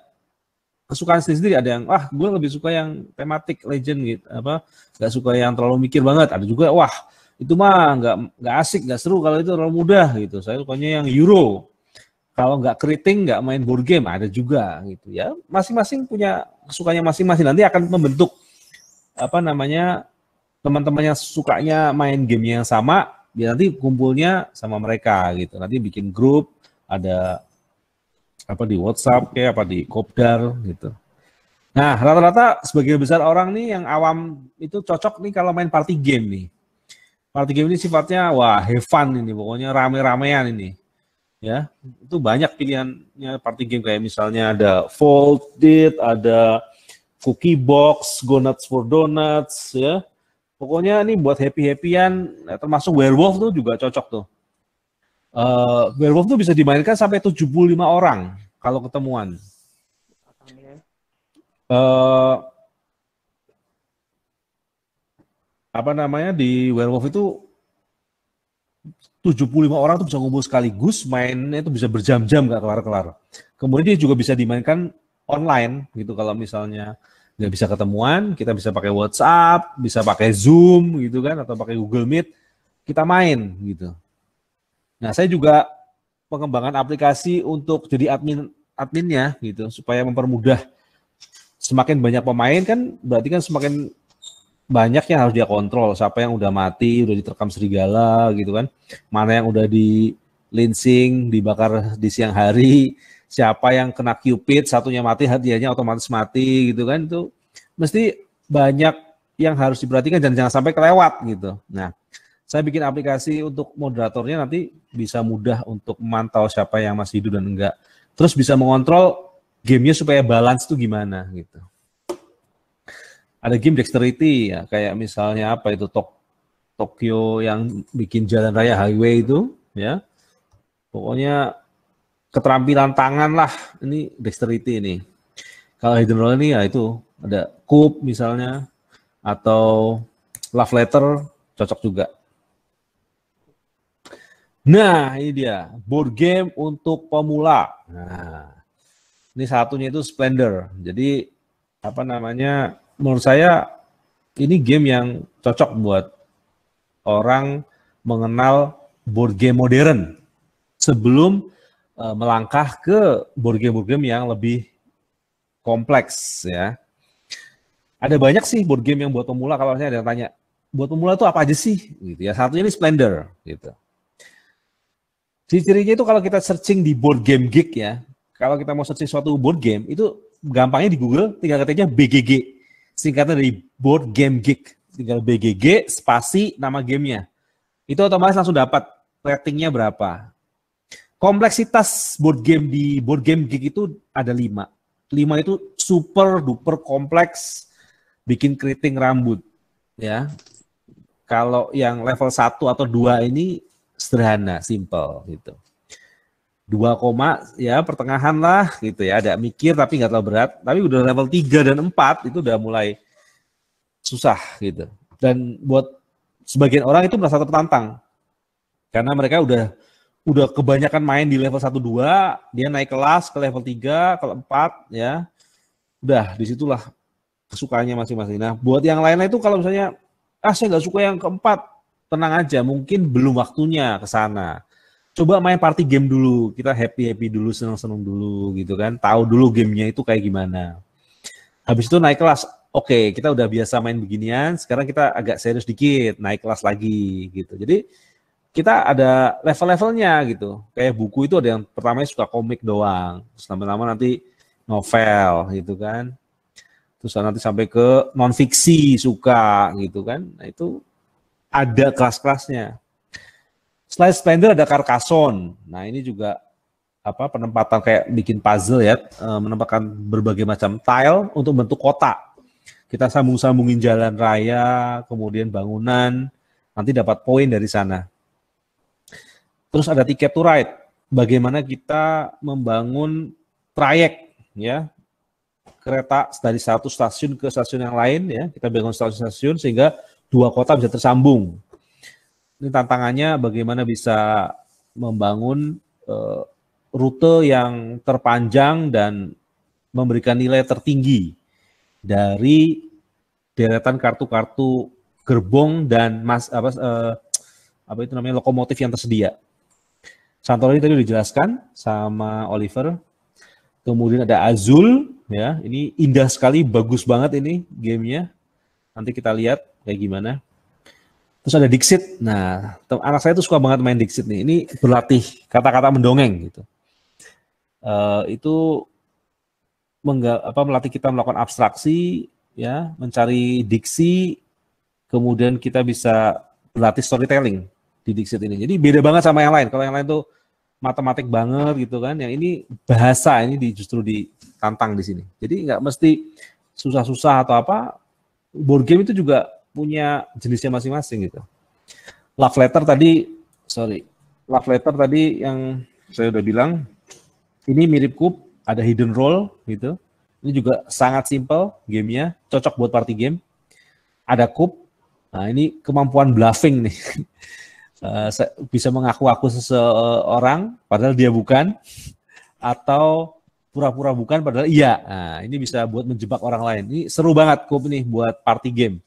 kesukaan sendiri ada yang wah gue lebih suka yang tematik legend gitu apa nggak suka yang terlalu mikir banget ada juga wah itu mah nggak nggak asik nggak seru kalau itu terlalu mudah gitu. Saya sukanya yang Euro. Kalau nggak keriting nggak main board game ada juga gitu. Ya masing-masing punya sukanya masing-masing. Nanti akan membentuk apa namanya teman-temannya sukanya main game yang sama ya nanti kumpulnya sama mereka gitu. Nanti bikin grup ada apa di WhatsApp kayak apa di Kopdar gitu. Nah rata-rata sebagian besar orang nih yang awam itu cocok nih kalau main party game nih Party game ini sifatnya wah have fun ini pokoknya rame-ramean ini. Ya, itu banyak pilihannya party game kayak misalnya ada Folded, ada Cookie Box, Go Nuts for Donuts ya. Pokoknya ini buat happy-happyan termasuk Werewolf tuh juga cocok tuh. Uh, werewolf tuh bisa dimainkan sampai 75 orang kalau ketemuan. Uh, apa namanya di werewolf itu 75 orang tuh bisa ngumpul sekaligus, mainnya itu bisa berjam-jam nggak kelar-kelar. Kemudian dia juga bisa dimainkan online gitu kalau misalnya nggak bisa ketemuan, kita bisa pakai WhatsApp, bisa pakai Zoom gitu kan, atau pakai Google Meet, kita main gitu. Nah saya juga pengembangan aplikasi untuk jadi admin adminnya gitu supaya mempermudah semakin banyak pemain kan berarti kan semakin banyak yang harus dia kontrol. Siapa yang udah mati, udah diterkam serigala gitu kan. Mana yang udah di lincing, dibakar di siang hari. Siapa yang kena cupid, satunya mati, hadiahnya otomatis mati gitu kan. Itu mesti banyak yang harus diperhatikan dan jangan sampai kelewat gitu. Nah, saya bikin aplikasi untuk moderatornya nanti bisa mudah untuk memantau siapa yang masih hidup dan enggak. Terus bisa mengontrol gamenya supaya balance itu gimana gitu ada game dexterity ya kayak misalnya apa itu Tok Tokyo yang bikin jalan raya highway itu ya pokoknya keterampilan tangan lah ini dexterity ini Kalau hidden role ini ya itu ada Coop misalnya atau Love Letter cocok juga. Nah, ini dia board game untuk pemula. Nah, ini satunya itu Splendor. Jadi apa namanya? Menurut saya ini game yang cocok buat orang mengenal board game modern sebelum uh, melangkah ke board game-board game yang lebih kompleks ya. Ada banyak sih board game yang buat pemula kalau saya ada yang tanya, buat pemula itu apa aja sih? Gitu ya. Satunya ini Splendor gitu. Ciri-cirinya itu kalau kita searching di board game geek ya, kalau kita mau searching suatu board game itu gampangnya di Google tinggal ketiknya BGG, singkatnya dari board game geek, tinggal BGG spasi nama gamenya, itu otomatis langsung dapat ratingnya berapa. Kompleksitas board game di board game geek itu ada lima, lima itu super duper kompleks, bikin keriting rambut, ya. Kalau yang level 1 atau 2 ini sederhana, simple gitu. Dua koma ya pertengahan lah gitu ya, ada mikir tapi nggak terlalu berat. Tapi udah level 3 dan 4 itu udah mulai susah gitu. Dan buat sebagian orang itu merasa tertantang. Karena mereka udah udah kebanyakan main di level 1 2, dia naik kelas ke level 3, ke 4 ya. Udah di situlah kesukaannya masing-masing. Nah, buat yang lain itu kalau misalnya ah saya nggak suka yang keempat, tenang aja, mungkin belum waktunya ke sana. Coba main party game dulu, kita happy-happy dulu, seneng-seneng dulu gitu kan. Tahu dulu gamenya itu kayak gimana. Habis itu naik kelas, oke kita udah biasa main beginian, sekarang kita agak serius dikit, naik kelas lagi gitu. Jadi kita ada level-levelnya gitu. Kayak buku itu ada yang pertamanya suka komik doang, terus lama-lama nanti novel gitu kan. Terus nanti sampai ke non fiksi suka gitu kan. Nah itu ada kelas-kelasnya. Selain Splendor ada Carcassonne. Nah ini juga apa penempatan kayak bikin puzzle ya, eh, menempatkan berbagai macam tile untuk bentuk kota. Kita sambung-sambungin jalan raya, kemudian bangunan, nanti dapat poin dari sana. Terus ada tiket to ride. Bagaimana kita membangun trayek ya kereta dari satu stasiun ke stasiun yang lain ya kita bangun stasiun-stasiun sehingga dua kota bisa tersambung. Ini tantangannya bagaimana bisa membangun uh, rute yang terpanjang dan memberikan nilai tertinggi dari deretan kartu-kartu gerbong dan mas apa uh, apa itu namanya lokomotif yang tersedia. Santorini tadi dijelaskan sama Oliver. Kemudian ada Azul ya, ini indah sekali, bagus banget ini gamenya. Nanti kita lihat kayak gimana. Terus ada Dixit. Nah, anak saya tuh suka banget main Dixit nih. Ini berlatih kata-kata mendongeng gitu. Uh, itu mengga, apa, melatih kita melakukan abstraksi, ya, mencari diksi, kemudian kita bisa berlatih storytelling di Dixit ini. Jadi beda banget sama yang lain. Kalau yang lain tuh matematik banget gitu kan. Yang ini bahasa ini di, justru ditantang di sini. Jadi nggak mesti susah-susah atau apa. Board game itu juga punya jenisnya masing-masing gitu. Love letter tadi, sorry, love letter tadi yang saya udah bilang, ini mirip kup, ada hidden role gitu. Ini juga sangat simple gamenya, cocok buat party game. Ada kup, nah ini kemampuan bluffing nih. Uh, bisa mengaku-aku seseorang padahal dia bukan atau pura-pura bukan padahal iya. Nah, ini bisa buat menjebak orang lain. Ini seru banget kup nih buat party game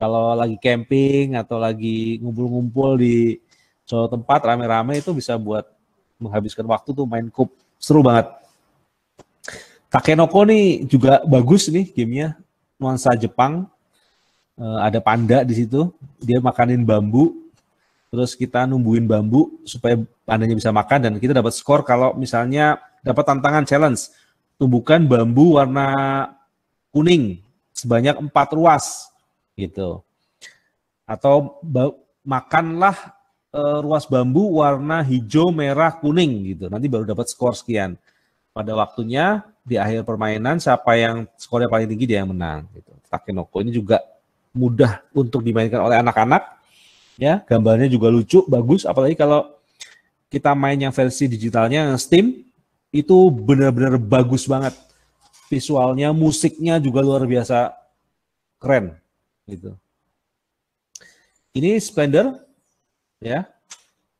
kalau lagi camping atau lagi ngumpul-ngumpul di suatu tempat rame-rame itu bisa buat menghabiskan waktu tuh main kup. Seru banget. Takenoko nih juga bagus nih gamenya. Nuansa Jepang. Uh, ada panda di situ. Dia makanin bambu. Terus kita numbuhin bambu supaya pandanya bisa makan dan kita dapat skor kalau misalnya dapat tantangan challenge. Tumbuhkan bambu warna kuning sebanyak empat ruas gitu. Atau makanlah e, ruas bambu warna hijau, merah, kuning gitu. Nanti baru dapat skor sekian. Pada waktunya di akhir permainan siapa yang skornya paling tinggi dia yang menang gitu. Takenoko ini juga mudah untuk dimainkan oleh anak-anak. Ya, gambarnya juga lucu, bagus apalagi kalau kita main yang versi digitalnya Steam itu benar-benar bagus banget. visualnya, musiknya juga luar biasa keren gitu. Ini Splendor ya.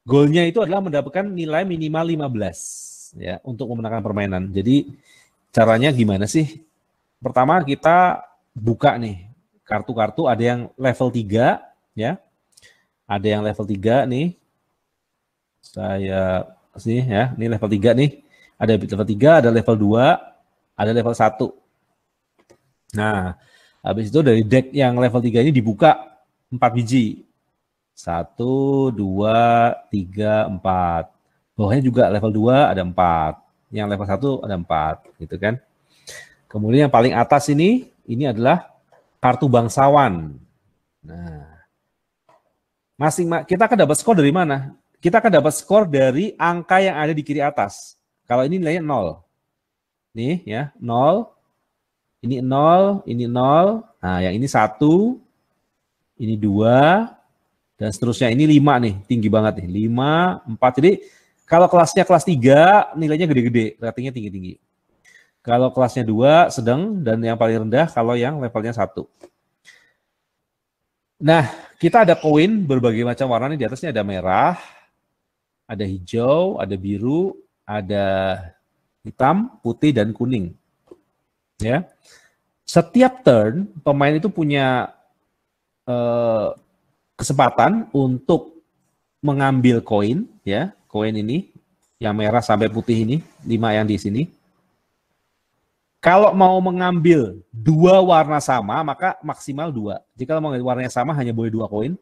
Goalnya itu adalah mendapatkan nilai minimal 15 ya untuk memenangkan permainan. Jadi caranya gimana sih? Pertama kita buka nih kartu-kartu ada yang level 3 ya. Ada yang level 3 nih. Saya sih ya, ini level 3 nih. Ada level 3, ada level 2, ada level 1. Nah, habis itu dari deck yang level 3 ini dibuka 4 biji. 1, 2, 3, 4. Bawahnya juga level 2 ada 4. Yang level 1 ada 4 gitu kan. Kemudian yang paling atas ini ini adalah kartu bangsawan. Nah, masing kita akan dapat skor dari mana? Kita akan dapat skor dari angka yang ada di kiri atas. Kalau ini nilainya 0. Nih ya, 0. Ini 0, ini 0. Nah, yang ini 1, ini 2, dan seterusnya. Ini 5 nih, tinggi banget nih. 5, 4. Jadi kalau kelasnya kelas 3, nilainya gede-gede, ratingnya tinggi-tinggi. Kalau kelasnya 2, sedang, dan yang paling rendah kalau yang levelnya 1. Nah, kita ada koin berbagai macam warna nih. Di atasnya ada merah, ada hijau, ada biru, ada hitam, putih, dan kuning. Ya, setiap turn pemain itu punya eh, kesempatan untuk mengambil koin, ya, koin ini yang merah sampai putih ini, lima yang di sini. Kalau mau mengambil dua warna sama, maka maksimal dua. Jika mau warnanya sama, hanya boleh dua koin.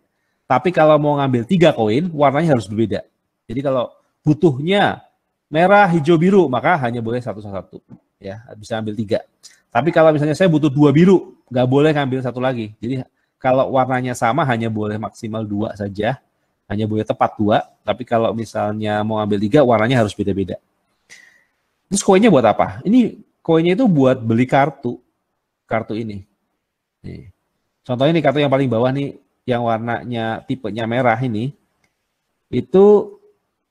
Tapi kalau mau ngambil tiga koin, warnanya harus berbeda. Jadi kalau butuhnya merah, hijau, biru, maka hanya boleh satu-satu. Ya, bisa ambil tiga. Tapi kalau misalnya saya butuh dua biru, nggak boleh ngambil satu lagi. Jadi kalau warnanya sama, hanya boleh maksimal dua saja. Hanya boleh tepat dua. Tapi kalau misalnya mau ambil tiga, warnanya harus beda-beda. Terus koinnya buat apa? Ini koinnya itu buat beli kartu. Kartu ini. Nih. Contohnya nih kartu yang paling bawah nih, yang warnanya tipenya merah ini, itu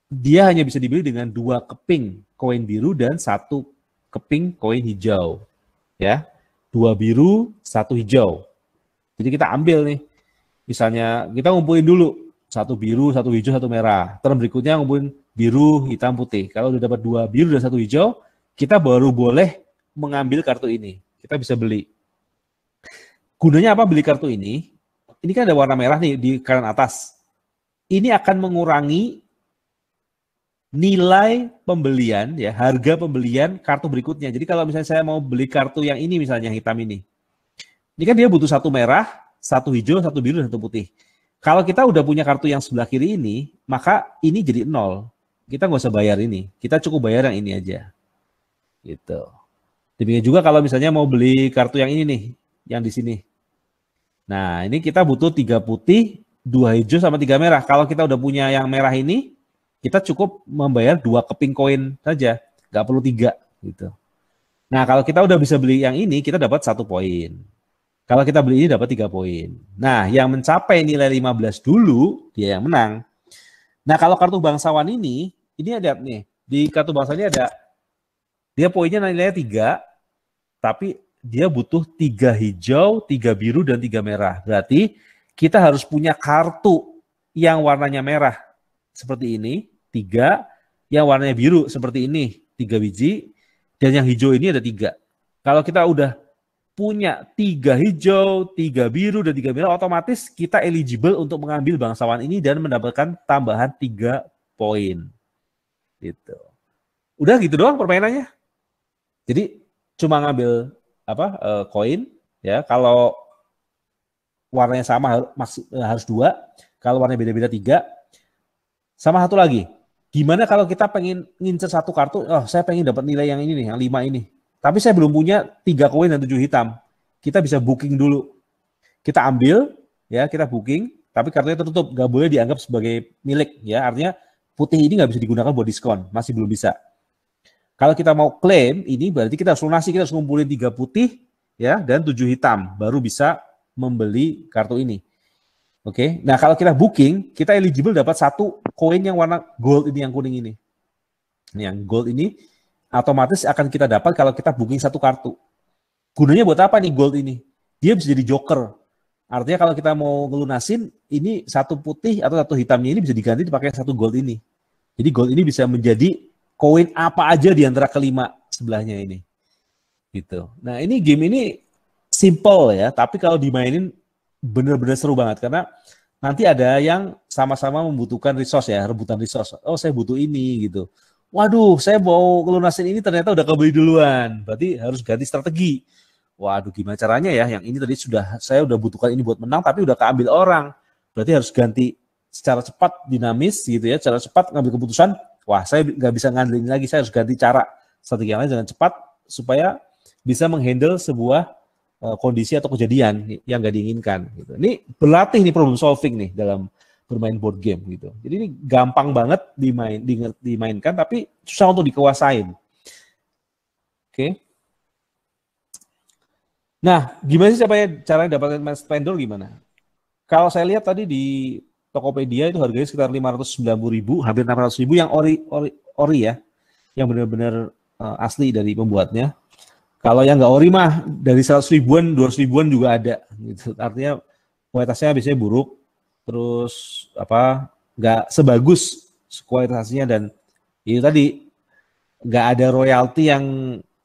dia hanya bisa dibeli dengan dua keping koin biru dan satu keping koin hijau. Ya, dua biru, satu hijau. Jadi kita ambil nih, misalnya kita ngumpulin dulu satu biru, satu hijau, satu merah. Terus berikutnya ngumpulin biru, hitam, putih. Kalau udah dapat dua biru dan satu hijau, kita baru boleh mengambil kartu ini. Kita bisa beli. Gunanya apa beli kartu ini? Ini kan ada warna merah nih di kanan atas. Ini akan mengurangi nilai pembelian ya, harga pembelian kartu berikutnya. Jadi kalau misalnya saya mau beli kartu yang ini misalnya yang hitam ini. Ini kan dia butuh satu merah, satu hijau, satu biru, satu putih. Kalau kita udah punya kartu yang sebelah kiri ini, maka ini jadi nol. Kita nggak usah bayar ini. Kita cukup bayar yang ini aja. Gitu. Demikian juga kalau misalnya mau beli kartu yang ini nih, yang di sini. Nah, ini kita butuh tiga putih, dua hijau sama tiga merah. Kalau kita udah punya yang merah ini, kita cukup membayar dua keping koin saja, nggak perlu tiga gitu. Nah, kalau kita udah bisa beli yang ini, kita dapat satu poin. Kalau kita beli ini dapat tiga poin. Nah, yang mencapai nilai 15 dulu, dia yang menang. Nah, kalau kartu bangsawan ini, ini ada nih, di kartu bangsawan ini ada, dia poinnya nilainya tiga, tapi dia butuh tiga hijau, tiga biru, dan tiga merah. Berarti kita harus punya kartu yang warnanya merah seperti ini, tiga, yang warnanya biru seperti ini, tiga biji, dan yang hijau ini ada tiga. Kalau kita udah punya tiga hijau, tiga biru, dan tiga merah, otomatis kita eligible untuk mengambil bangsawan ini dan mendapatkan tambahan tiga poin. Gitu. Udah gitu doang permainannya. Jadi cuma ngambil apa uh, koin ya kalau warnanya sama harus, eh, harus dua kalau warnanya beda-beda tiga sama satu lagi gimana kalau kita pengen ngincer satu kartu oh saya pengen dapat nilai yang ini nih yang lima ini. Tapi saya belum punya tiga koin dan tujuh hitam. Kita bisa booking dulu. Kita ambil ya kita booking tapi kartunya tertutup. Nggak boleh dianggap sebagai milik ya. Artinya putih ini nggak bisa digunakan buat diskon masih belum bisa. Kalau kita mau klaim ini berarti kita harus lunasi, kita harus ngumpulin tiga putih ya dan tujuh hitam. Baru bisa membeli kartu ini. Oke. Nah, kalau kita booking, kita eligible dapat satu koin yang warna gold ini yang kuning ini. Ini yang gold ini otomatis akan kita dapat kalau kita booking satu kartu. gunanya buat apa nih gold ini? Dia bisa jadi joker. Artinya kalau kita mau ngelunasin, ini satu putih atau satu hitamnya ini bisa diganti dipakai satu gold ini. Jadi gold ini bisa menjadi koin apa aja di antara kelima sebelahnya ini. Gitu. Nah ini game ini simple ya, tapi kalau dimainin bener-bener seru banget karena nanti ada yang sama-sama membutuhkan resource ya, rebutan resource. Oh saya butuh ini gitu. Waduh, saya mau kelunasin ini ternyata udah kebeli duluan. Berarti harus ganti strategi. Waduh, gimana caranya ya? Yang ini tadi sudah saya udah butuhkan ini buat menang, tapi udah keambil orang. Berarti harus ganti secara cepat, dinamis gitu ya, secara cepat ngambil keputusan. Wah, saya nggak bisa ngandelin lagi, saya harus ganti cara strategi yang lain dengan cepat supaya bisa menghandle sebuah kondisi atau kejadian yang nggak diinginkan. Gitu. Ini berlatih nih problem solving nih dalam bermain board game gitu. Jadi ini gampang banget dimain dimainkan tapi susah untuk dikuasain. Oke. Okay. Nah, gimana sih supaya cara dapatkan splendor gimana? Kalau saya lihat tadi di Tokopedia itu harganya sekitar 590 ribu, hampir 600 ribu yang ori, ori, ori ya, yang benar-benar uh, asli dari pembuatnya. Kalau yang nggak ori mah dari 100 ribuan, 200 ribuan juga ada. Gitu. Artinya kualitasnya biasanya buruk, terus apa nggak sebagus kualitasnya dan itu tadi nggak ada royalti yang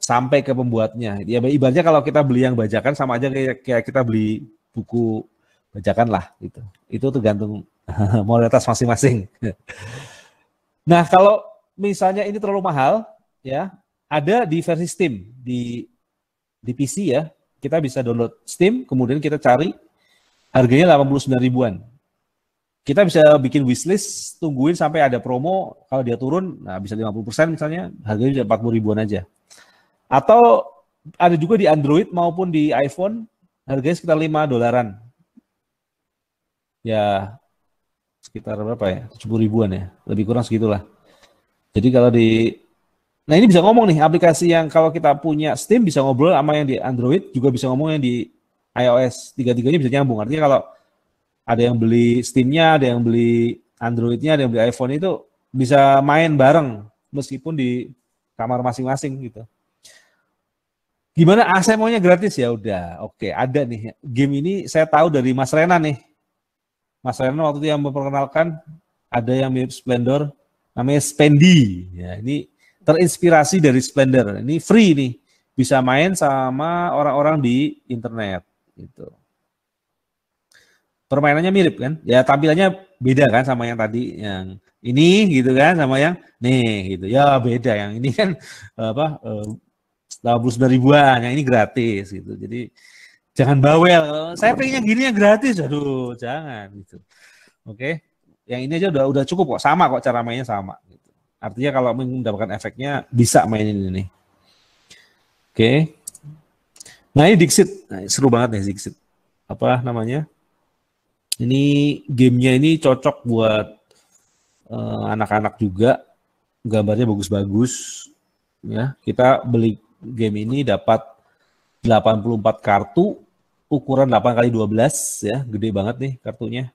sampai ke pembuatnya. Ya ibaratnya kalau kita beli yang bajakan sama aja kayak, kayak kita beli buku bajakan lah gitu. Itu tergantung moralitas masing-masing. nah, kalau misalnya ini terlalu mahal ya, ada di versi Steam di di PC ya. Kita bisa download Steam, kemudian kita cari harganya 89 ribuan kita bisa bikin wishlist, tungguin sampai ada promo, kalau dia turun, nah bisa 50% misalnya, harganya bisa 40 ribuan aja. Atau ada juga di Android maupun di iPhone, harganya sekitar 5 dolaran. Ya, sekitar berapa ya? 70 ribuan ya, lebih kurang segitulah. Jadi kalau di, nah ini bisa ngomong nih, aplikasi yang kalau kita punya Steam bisa ngobrol sama yang di Android, juga bisa ngomong yang di iOS, tiga-tiganya bisa nyambung. Artinya kalau ada yang beli Steam-nya, ada yang beli Android-nya, ada yang beli iPhone itu bisa main bareng meskipun di kamar masing-masing gitu. Gimana? Ah, saya maunya gratis ya udah. Oke, ada nih. Game ini saya tahu dari Mas Rena nih. Mas Rena waktu itu yang memperkenalkan ada yang mirip Splendor namanya Spendi. Ya, ini terinspirasi dari Splendor. Ini free nih. Bisa main sama orang-orang di internet gitu permainannya mirip kan? Ya tampilannya beda kan sama yang tadi yang ini gitu kan sama yang nih gitu. Ya beda yang ini kan apa delapan puluh sembilan ribuan, yang ini gratis gitu. Jadi jangan bawel. Saya pengennya gini yang gratis, aduh jangan gitu. Oke, yang ini aja udah udah cukup kok, sama kok cara mainnya sama. Artinya kalau mendapatkan efeknya bisa mainin ini. Oke. Nah ini Dixit, nah, seru banget nih Dixit. Apa namanya? Ini gamenya ini cocok buat eh, anak-anak uh, juga. Gambarnya bagus-bagus. Ya, kita beli game ini dapat 84 kartu ukuran 8 kali 12 ya, gede banget nih kartunya.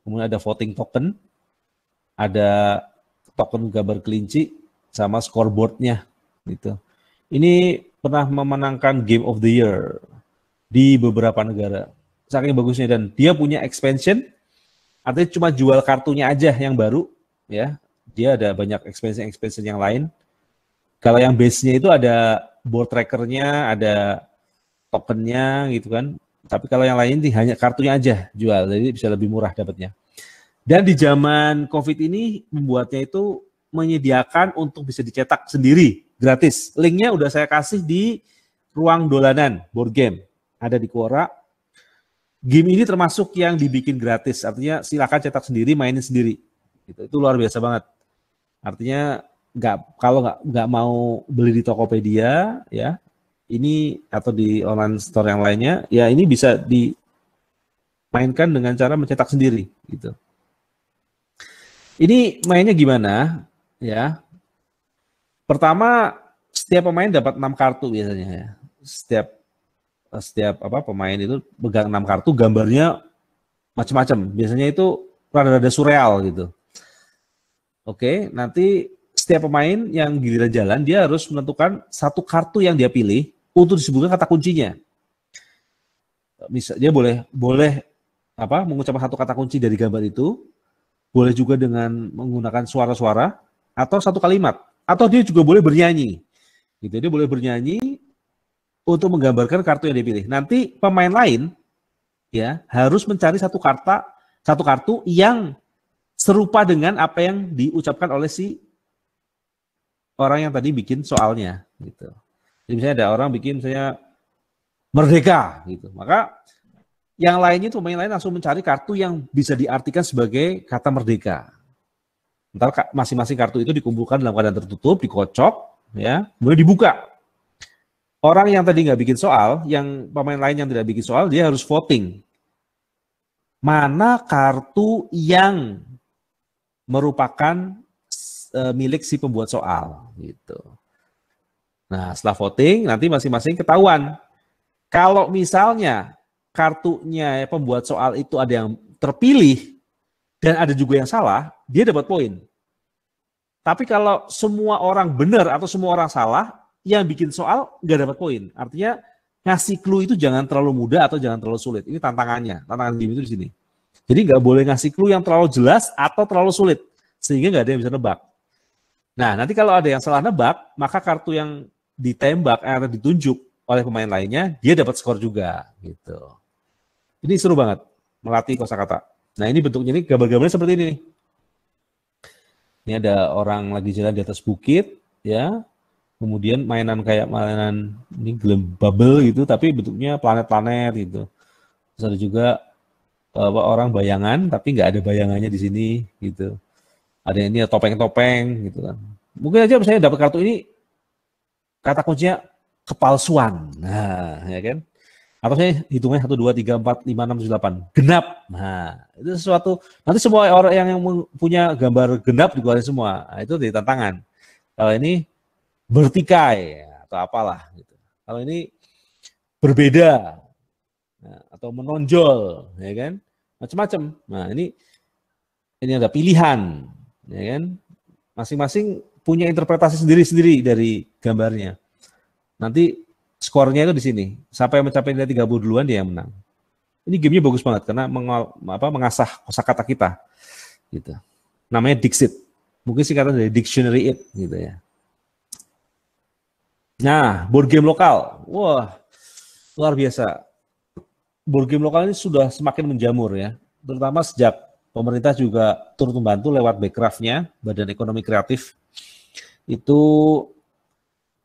Kemudian ada voting token, ada token gambar kelinci sama scoreboardnya gitu. Ini pernah memenangkan Game of the Year di beberapa negara. Saking bagusnya dan dia punya expansion. Artinya cuma jual kartunya aja yang baru ya. Dia ada banyak expansion expansion yang lain. Kalau yang base-nya itu ada board trackernya ada tokennya gitu kan. Tapi kalau yang lain hanya kartunya aja jual jadi bisa lebih murah dapatnya dan di zaman covid ini membuatnya itu menyediakan untuk bisa dicetak sendiri gratis linknya udah saya kasih di ruang dolanan board game ada di Quora game ini termasuk yang dibikin gratis. Artinya silakan cetak sendiri, mainin sendiri. Gitu. Itu luar biasa banget. Artinya nggak kalau nggak nggak mau beli di Tokopedia ya ini atau di online store yang lainnya ya ini bisa dimainkan dengan cara mencetak sendiri gitu. Ini mainnya gimana ya? Pertama setiap pemain dapat enam kartu biasanya ya. Setiap setiap apa pemain itu pegang enam kartu gambarnya macam-macam biasanya itu rada-rada surreal gitu oke nanti setiap pemain yang giliran jalan dia harus menentukan satu kartu yang dia pilih untuk disebutkan kata kuncinya. Misal dia boleh boleh apa mengucapkan satu kata kunci dari gambar itu, boleh juga dengan menggunakan suara-suara atau satu kalimat, atau dia juga boleh bernyanyi. Gitu, dia boleh bernyanyi untuk menggambarkan kartu yang dipilih. Nanti pemain lain ya harus mencari satu karta satu kartu yang serupa dengan apa yang diucapkan oleh si orang yang tadi bikin soalnya gitu. Jadi misalnya ada orang bikin saya merdeka gitu. Maka yang lainnya itu pemain lain langsung mencari kartu yang bisa diartikan sebagai kata merdeka. Ntar masing-masing kartu itu dikumpulkan dalam keadaan tertutup, dikocok, ya, kemudian dibuka. Orang yang tadi nggak bikin soal, yang pemain lain yang tidak bikin soal, dia harus voting. Mana kartu yang merupakan uh, milik si pembuat soal, gitu. Nah, setelah voting, nanti masing-masing ketahuan. Kalau misalnya kartunya ya, pembuat soal itu ada yang terpilih dan ada juga yang salah, dia dapat poin. Tapi kalau semua orang benar atau semua orang salah, yang bikin soal nggak dapat poin. Artinya ngasih clue itu jangan terlalu mudah atau jangan terlalu sulit. Ini tantangannya, tantangan game itu di sini. Jadi nggak boleh ngasih clue yang terlalu jelas atau terlalu sulit, sehingga nggak ada yang bisa nebak. Nah, nanti kalau ada yang salah nebak, maka kartu yang ditembak atau ditunjuk oleh pemain lainnya, dia dapat skor juga, gitu. Ini seru banget melatih kosakata. Nah ini bentuknya ini gambar-gambarnya seperti ini. Ini ada orang lagi jalan di atas bukit, ya. Kemudian mainan kayak mainan ini bubble gitu, tapi bentuknya planet-planet gitu. Terus ada juga apa, orang bayangan, tapi nggak ada bayangannya di sini gitu. Ada ini topeng-topeng gitu kan. Mungkin aja misalnya dapat kartu ini kata kuncinya kepalsuan. Nah, ya kan? Atau saya hitungnya satu dua tiga empat lima enam tujuh delapan. Genap. Nah itu sesuatu. Nanti semua orang yang, yang punya gambar genap dikeluarin semua. Nah, itu di tantangan. Kalau ini bertikai atau apalah gitu. Kalau ini berbeda nah, atau menonjol ya kan? Macam-macam nah ini ini ada pilihan ya kan? Masing-masing punya interpretasi sendiri-sendiri dari gambarnya. Nanti skornya itu di sini. Sampai mencapai nilai 30 duluan dia yang menang. Ini gamenya bagus banget karena mengal, apa, mengasah kosakata kita. Gitu. Namanya Dixit. Mungkin singkatan dari Dictionary It gitu ya. Nah, board game lokal. Wah, luar biasa. Board game lokal ini sudah semakin menjamur ya. Terutama sejak pemerintah juga turut membantu lewat Backcraft-nya, Badan Ekonomi Kreatif. Itu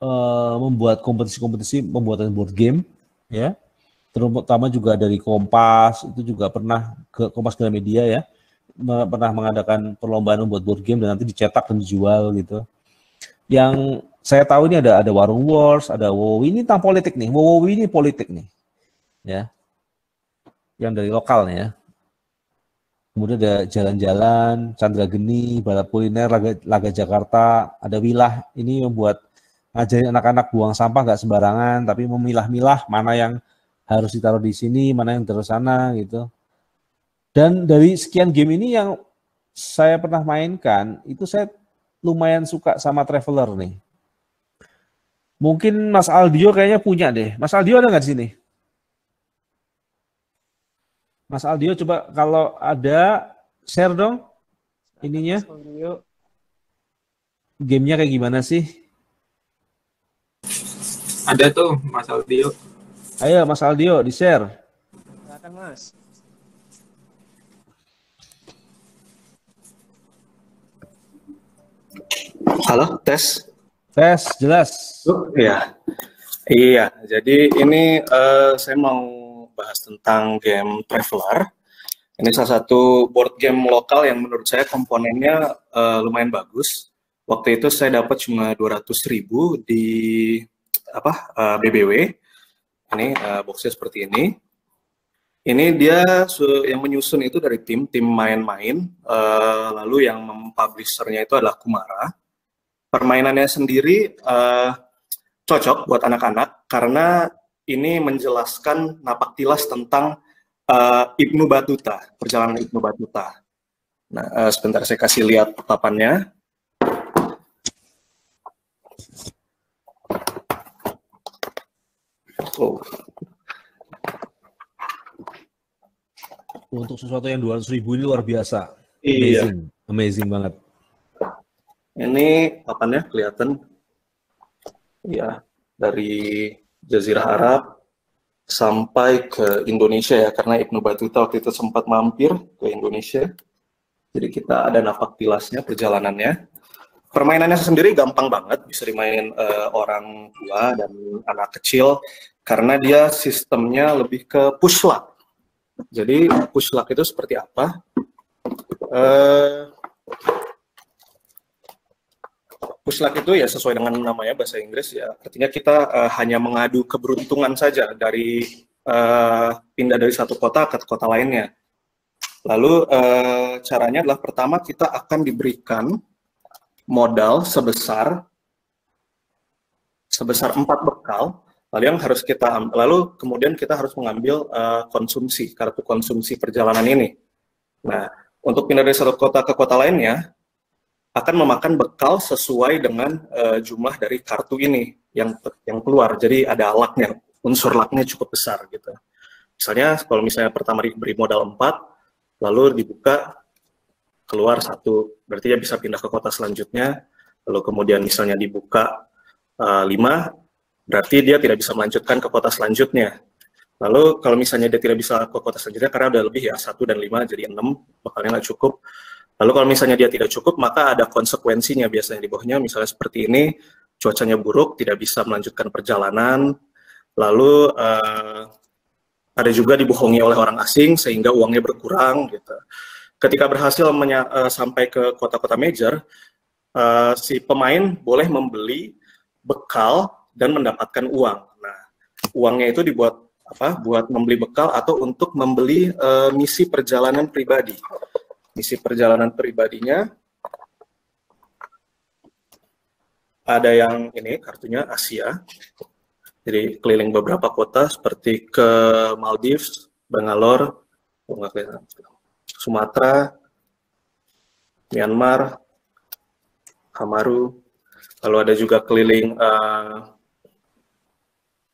uh, membuat kompetisi-kompetisi pembuatan board game, ya. Terutama juga dari Kompas itu juga pernah ke Kompas Gramedia ya, pernah mengadakan perlombaan membuat board game dan nanti dicetak dan dijual gitu. Yang saya tahu ini ada ada Warung Wars, ada WoW ini tentang politik nih. WoW ini politik nih, ya. Yang dari lokal ya. Kemudian ada jalan-jalan, Chandra Geni, Barat Kuliner, Laga, Laga Jakarta, ada Wilah. Ini membuat ngajarin anak-anak buang sampah nggak sembarangan, tapi memilah-milah mana yang harus ditaruh di sini, mana yang terus sana gitu. Dan dari sekian game ini yang saya pernah mainkan, itu saya lumayan suka sama Traveler nih. Mungkin Mas Aldio kayaknya punya deh. Mas Aldio ada nggak di sini? Mas Aldio coba kalau ada share dong ininya. Gamenya kayak gimana sih? Ada tuh Mas Aldio. Ayo Mas Aldio di share. Silakan Mas. Halo, tes. Tes, jelas. Oh, iya. Iya, jadi ini uh, saya mau bahas tentang game Traveler. Ini salah satu board game lokal yang menurut saya komponennya uh, lumayan bagus. Waktu itu saya dapat cuma 200 ribu di apa uh, eh, BBW. Ini uh, boxnya seperti ini. Ini dia yang menyusun itu dari tim tim main-main, uh, lalu yang mempublishernya itu adalah Kumara. Permainannya sendiri uh, cocok buat anak-anak karena ini menjelaskan napak tilas tentang uh, Ibnu Batuta, perjalanan Ibnu Batuta. Nah, uh, sebentar saya kasih lihat papannya. Untuk sesuatu yang 200 ribu ini luar biasa. iya. Amazing. Amazing banget. Ini papannya kelihatan. Ya, dari Jazirah Arab sampai ke Indonesia ya, karena Ibnu Battuta waktu itu sempat mampir ke Indonesia. Jadi kita ada nafak tilasnya perjalanannya. Permainannya sendiri gampang banget, bisa dimainin eh, orang tua dan anak kecil karena dia sistemnya lebih ke push luck. Jadi push luck itu seperti apa? Eh, push luck itu ya sesuai dengan namanya bahasa Inggris ya. Artinya kita eh, hanya mengadu keberuntungan saja dari eh, pindah dari satu kota ke kota lainnya. Lalu eh, caranya adalah pertama kita akan diberikan modal sebesar sebesar empat bekal. Lalu yang harus kita lalu kemudian kita harus mengambil eh, konsumsi kartu konsumsi perjalanan ini. Nah, untuk pindah dari satu kota ke kota lainnya akan memakan bekal sesuai dengan eh, jumlah dari kartu ini yang yang keluar. Jadi ada laknya, unsur laknya cukup besar gitu. Misalnya kalau misalnya pertama diberi modal 4, lalu dibuka keluar satu, berarti dia bisa pindah ke kota selanjutnya. Lalu kemudian misalnya dibuka 5, berarti dia tidak bisa melanjutkan ke kota selanjutnya. Lalu kalau misalnya dia tidak bisa ke kota selanjutnya karena udah lebih ya satu dan lima jadi enam bakalnya nggak cukup. Lalu kalau misalnya dia tidak cukup maka ada konsekuensinya biasanya di bawahnya misalnya seperti ini cuacanya buruk tidak bisa melanjutkan perjalanan. Lalu eh, ada juga dibohongi oleh orang asing sehingga uangnya berkurang gitu. Ketika berhasil eh, sampai ke kota-kota major, eh, si pemain boleh membeli bekal dan mendapatkan uang. Nah, uangnya itu dibuat apa? Buat membeli bekal atau untuk membeli eh, misi perjalanan pribadi. Misi perjalanan pribadinya ada yang ini kartunya Asia. Jadi keliling beberapa kota seperti ke Maldives, Bangalore, oh. Sumatera, Myanmar, Hamaru, lalu ada juga keliling eh,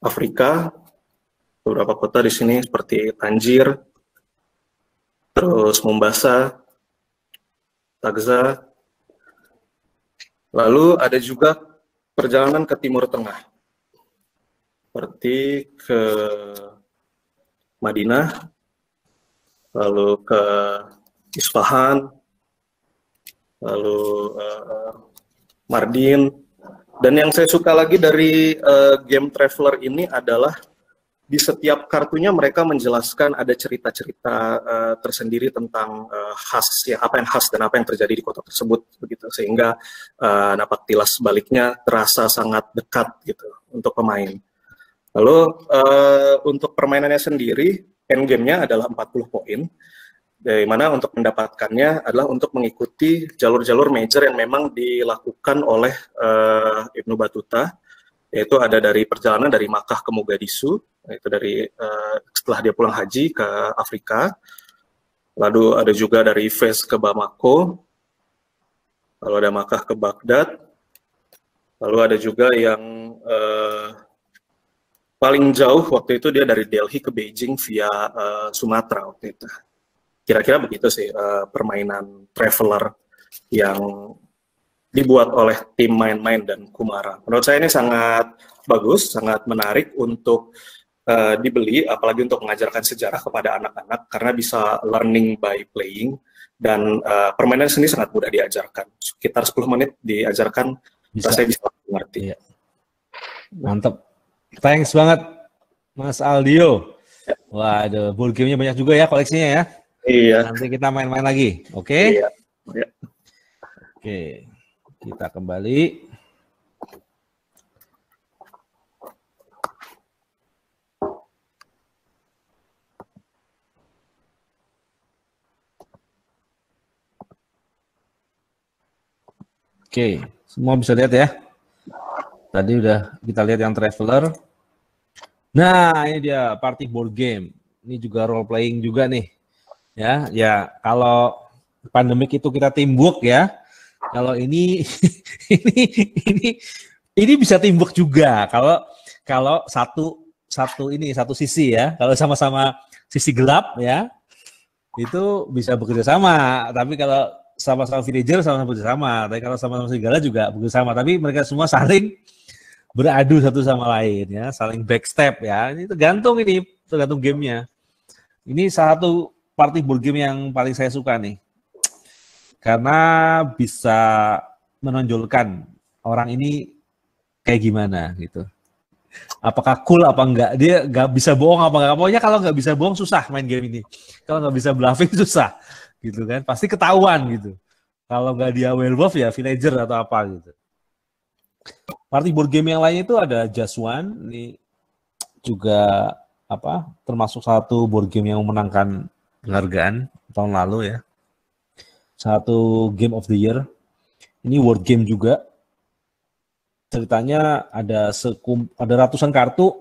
Afrika, beberapa kota di sini seperti Tanjir, terus Mombasa, Tagza, lalu ada juga perjalanan ke Timur Tengah, seperti ke Madinah, lalu ke Isfahan, lalu eh, Mardin, dan yang saya suka lagi dari eh, game Traveler ini adalah di setiap kartunya mereka menjelaskan ada cerita-cerita eh, tersendiri tentang eh, khas ya apa yang khas dan apa yang terjadi di kota tersebut begitu sehingga eh, napak tilas sebaliknya terasa sangat dekat gitu untuk pemain. Lalu eh, untuk permainannya sendiri endgame-nya adalah 40 poin dari mana untuk mendapatkannya adalah untuk mengikuti jalur-jalur major yang memang dilakukan oleh eh, Ibnu Batuta yaitu ada dari perjalanan dari Makkah ke Mogadishu yaitu dari eh, setelah dia pulang haji ke Afrika. Lalu ada juga dari Fez ke Bamako. Lalu ada Makkah ke Baghdad. Lalu ada juga yang eh, paling jauh waktu itu dia dari Delhi ke Beijing via eh, Sumatera waktu itu kira-kira begitu sih eh, permainan traveler yang dibuat oleh tim main-main dan Kumara. Menurut saya ini sangat bagus, sangat menarik untuk eh, dibeli, apalagi untuk mengajarkan sejarah kepada anak-anak karena bisa learning by playing dan eh, permainan seni sangat mudah diajarkan. Sekitar 10 menit diajarkan, Bisa. saya bisa mengerti. Iya. Mantap. Thanks banget Mas Aldio. Waduh, board game-nya banyak juga ya koleksinya ya. Iya. Nanti kita main-main lagi. Oke? Iya. Iya. Oke. Kita kembali. Oke, semua bisa lihat ya. Tadi udah kita lihat yang traveler. Nah, ini dia party board game. Ini juga role playing juga nih. Ya, ya kalau pandemik itu kita teamwork ya. Kalau ini ini ini ini bisa teamwork juga. Kalau kalau satu satu ini satu sisi ya. Kalau sama-sama sisi gelap ya, itu bisa bekerja sama. Tapi kalau sama-sama villager sama-sama bekerja sama. Tapi kalau sama-sama serigala juga bekerja sama. Tapi mereka semua saling beradu satu sama lain ya, saling backstep ya. Ini tergantung ini, tergantung gamenya. Ini satu party board game yang paling saya suka nih. Karena bisa menonjolkan orang ini kayak gimana gitu. Apakah cool apa enggak? Dia nggak bisa bohong apa enggak? Pokoknya kalau nggak bisa bohong susah main game ini. Kalau nggak bisa bluffing susah gitu kan. Pasti ketahuan gitu. Kalau nggak dia werewolf ya villager atau apa gitu. Party board game yang lain itu ada Just One. Ini juga apa termasuk satu board game yang memenangkan penghargaan tahun lalu ya. Satu game of the year. Ini word game juga. Ceritanya ada sekum ada ratusan kartu,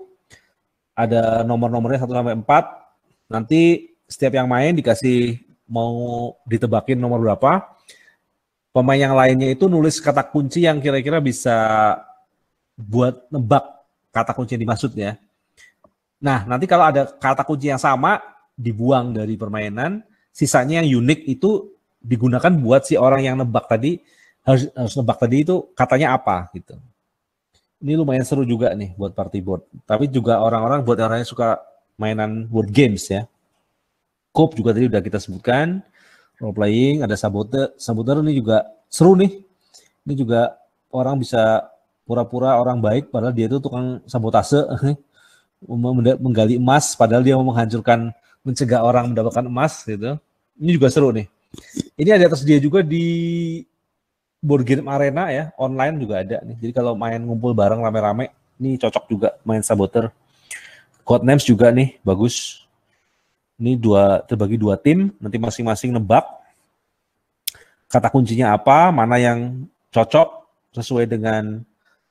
ada nomor-nomornya 1 sampai 4. Nanti setiap yang main dikasih mau ditebakin nomor berapa. Pemain yang lainnya itu nulis kata kunci yang kira-kira bisa buat nebak kata kunci yang dimaksud ya. Nah, nanti kalau ada kata kunci yang sama, dibuang dari permainan, sisanya yang unik itu digunakan buat si orang yang nebak tadi harus, harus nebak tadi itu katanya apa gitu. Ini lumayan seru juga nih buat party board. Tapi juga orang-orang buat orang yang suka mainan board games ya. Coop juga tadi udah kita sebutkan. Role playing, ada saboteur. Saboteur ini juga seru nih. Ini juga orang bisa pura-pura orang baik padahal dia itu tukang sabotase menggali emas padahal dia mau menghancurkan mencegah orang mendapatkan emas gitu. Ini juga seru nih. Ini ada tersedia juga di board game arena ya, online juga ada nih. Jadi kalau main ngumpul bareng rame-rame, ini cocok juga main saboter. Codenames juga nih, bagus. Ini dua terbagi dua tim, nanti masing-masing nebak kata kuncinya apa, mana yang cocok sesuai dengan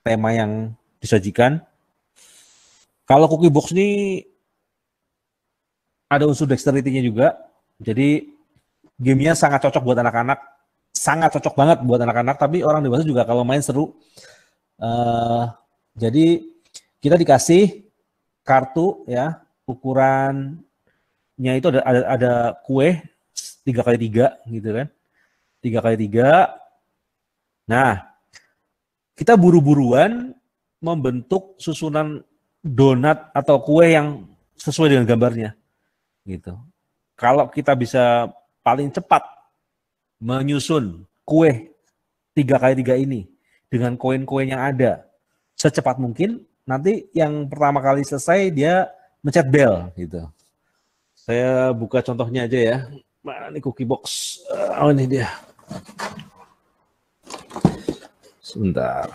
tema yang disajikan. Kalau cookie box ini ada unsur dexterity-nya juga. Jadi gamenya sangat cocok buat anak-anak, sangat cocok banget buat anak-anak. Tapi orang dewasa juga kalau main seru. Uh, jadi kita dikasih kartu ya ukurannya itu ada ada, ada kue tiga kali tiga gitu kan, tiga kali tiga. Nah kita buru-buruan membentuk susunan donat atau kue yang sesuai dengan gambarnya gitu. Kalau kita bisa paling cepat menyusun kue tiga kali tiga ini dengan koin-koin yang ada secepat mungkin, nanti yang pertama kali selesai dia mencet bel gitu. Saya buka contohnya aja ya. Mana nih cookie box? Oh ini dia. Sebentar.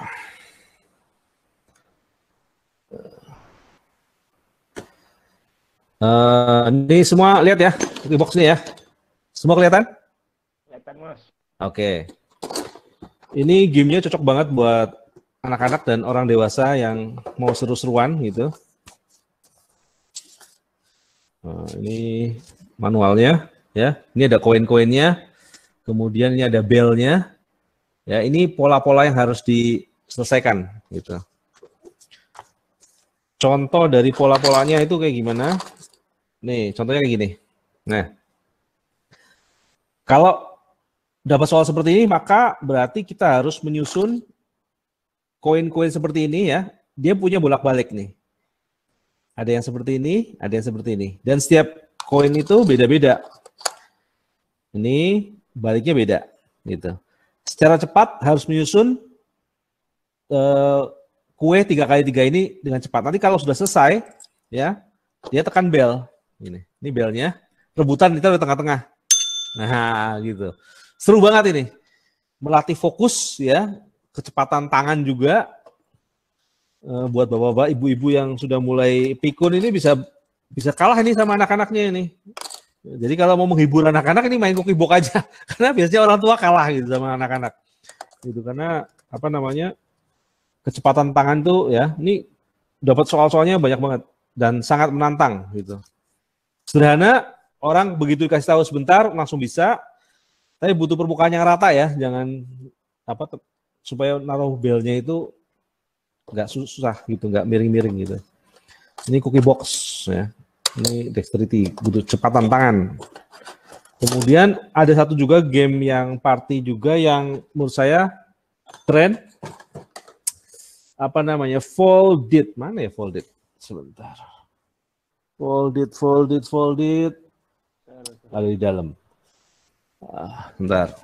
Ini semua lihat ya, cookie box ini ya. Semua kelihatan? Kelihatan, Mas. Oke. Ini gamenya cocok banget buat anak-anak dan orang dewasa yang mau seru-seruan gitu. Nah, ini manualnya ya. Ini ada koin-koinnya. Kemudian ini ada belnya. Ya, ini pola-pola yang harus diselesaikan gitu. Contoh dari pola-polanya itu kayak gimana? Nih, contohnya kayak gini. Nah, kalau dapat soal seperti ini, maka berarti kita harus menyusun koin-koin seperti ini ya. Dia punya bolak-balik nih. Ada yang seperti ini, ada yang seperti ini. Dan setiap koin itu beda-beda. Ini baliknya beda, gitu. Secara cepat harus menyusun uh, kue tiga kali tiga ini dengan cepat. Nanti kalau sudah selesai, ya, dia tekan bel. Ini, ini belnya. Rebutan kita di tengah-tengah. Nah, gitu. Seru banget ini. Melatih fokus ya, kecepatan tangan juga. E, buat bapak-bapak, ibu-ibu yang sudah mulai pikun ini bisa bisa kalah ini sama anak-anaknya ini. Jadi kalau mau menghibur anak-anak ini main cookie box aja. Karena biasanya orang tua kalah gitu sama anak-anak. Gitu karena apa namanya? kecepatan tangan tuh ya. Ini dapat soal-soalnya banyak banget dan sangat menantang gitu. Sederhana, orang begitu dikasih tahu sebentar langsung bisa. Tapi butuh permukaan yang rata ya, jangan apa supaya naruh belnya itu nggak susah gitu, nggak miring-miring gitu. Ini cookie box ya. Ini dexterity, butuh cepatan tangan. Kemudian ada satu juga game yang party juga yang menurut saya keren. Apa namanya? Folded. Mana ya folded? Sebentar. Folded, folded, folded. Ada di dalam. Ah, bentar.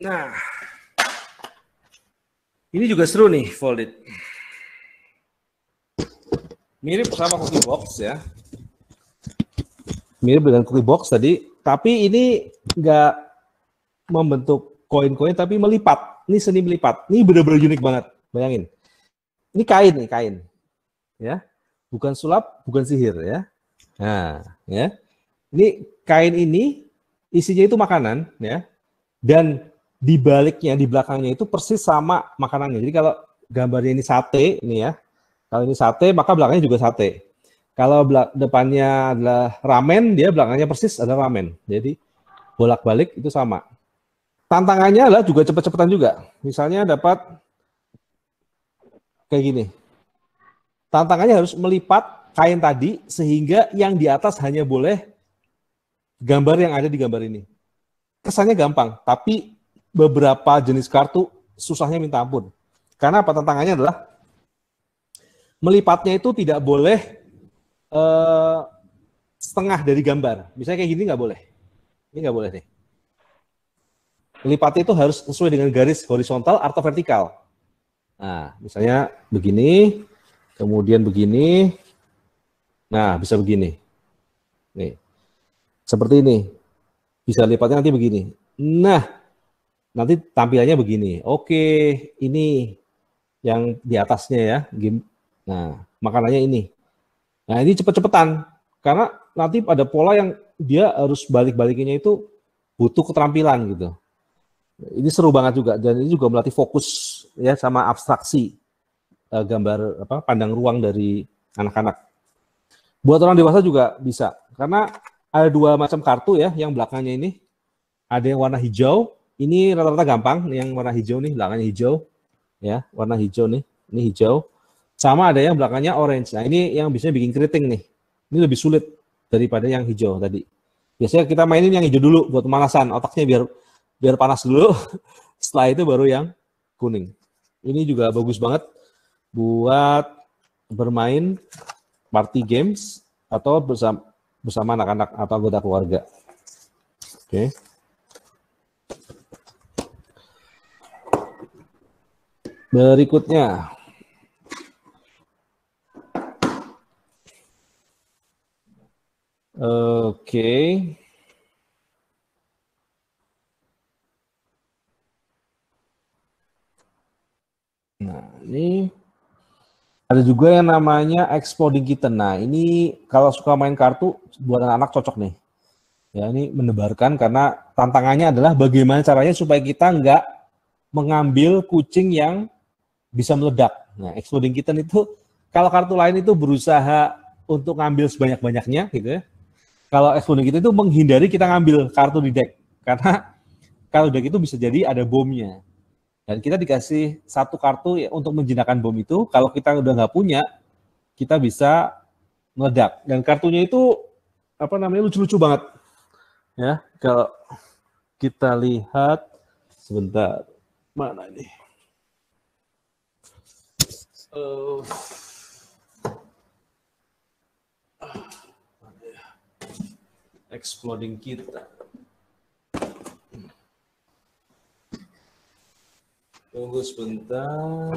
Nah, ini juga seru nih folded. Mirip sama cookie box ya. Mirip dengan cookie box tadi, tapi ini nggak membentuk koin-koin tapi melipat. Ini seni melipat. Ini benar-benar unik banget. Bayangin. Ini kain nih, kain. Ya. Bukan sulap, bukan sihir ya. Nah, ya. Ini kain ini isinya itu makanan ya. Dan di baliknya, di belakangnya itu persis sama makanannya. Jadi kalau gambarnya ini sate, ini ya. Kalau ini sate, maka belakangnya juga sate. Kalau depannya adalah ramen, dia belakangnya persis ada ramen. Jadi bolak-balik itu sama. Tantangannya adalah juga cepet-cepetan juga. Misalnya dapat kayak gini. Tantangannya harus melipat kain tadi sehingga yang di atas hanya boleh gambar yang ada di gambar ini. Kesannya gampang, tapi beberapa jenis kartu susahnya minta ampun. Karena apa tantangannya adalah melipatnya itu tidak boleh uh, setengah dari gambar. Misalnya kayak gini nggak boleh. Ini nggak boleh nih. Lipatnya itu harus sesuai dengan garis horizontal atau vertikal. Nah, misalnya begini, kemudian begini, nah bisa begini. Nih, seperti ini. Bisa lipatnya nanti begini. Nah, nanti tampilannya begini. Oke, ini yang di atasnya ya. Nah, makanannya ini. Nah, ini cepet-cepetan. Karena nanti ada pola yang dia harus balik-balikinnya itu butuh keterampilan gitu. Ini seru banget juga. Dan ini juga melatih fokus ya sama abstraksi uh, gambar apa pandang ruang dari anak-anak. Buat orang dewasa juga bisa. Karena ada dua macam kartu ya yang belakangnya ini. Ada yang warna hijau. Ini rata-rata gampang. Yang warna hijau nih belakangnya hijau. Ya warna hijau nih. Ini hijau sama ada yang belakangnya orange nah ini yang bisa bikin keriting nih ini lebih sulit daripada yang hijau tadi biasanya kita mainin yang hijau dulu buat pemanasan otaknya biar biar panas dulu. Setelah itu baru yang kuning. Ini juga bagus banget buat bermain party games atau bersama bersama anak-anak atau anggota keluarga. Oke. Okay. Berikutnya. Okay. Nah, ini ada juga yang namanya exploding kitten. Nah, ini kalau suka main kartu buat anak-anak cocok nih. Ya, ini menebarkan karena tantangannya adalah bagaimana caranya supaya kita nggak mengambil kucing yang bisa meledak. Nah, exploding kitten itu kalau kartu lain itu berusaha untuk ngambil sebanyak-banyaknya gitu ya. Kalau exploding kitten itu menghindari kita ngambil kartu di deck karena kalau deck itu bisa jadi ada bomnya. Dan kita dikasih satu kartu ya, untuk menjinakkan bom itu. Kalau kita udah nggak punya, kita bisa meledak. Dan kartunya itu apa namanya lucu-lucu banget. Ya, kalau kita lihat sebentar mana ini? Uh, exploding kita. Tunggu sebentar.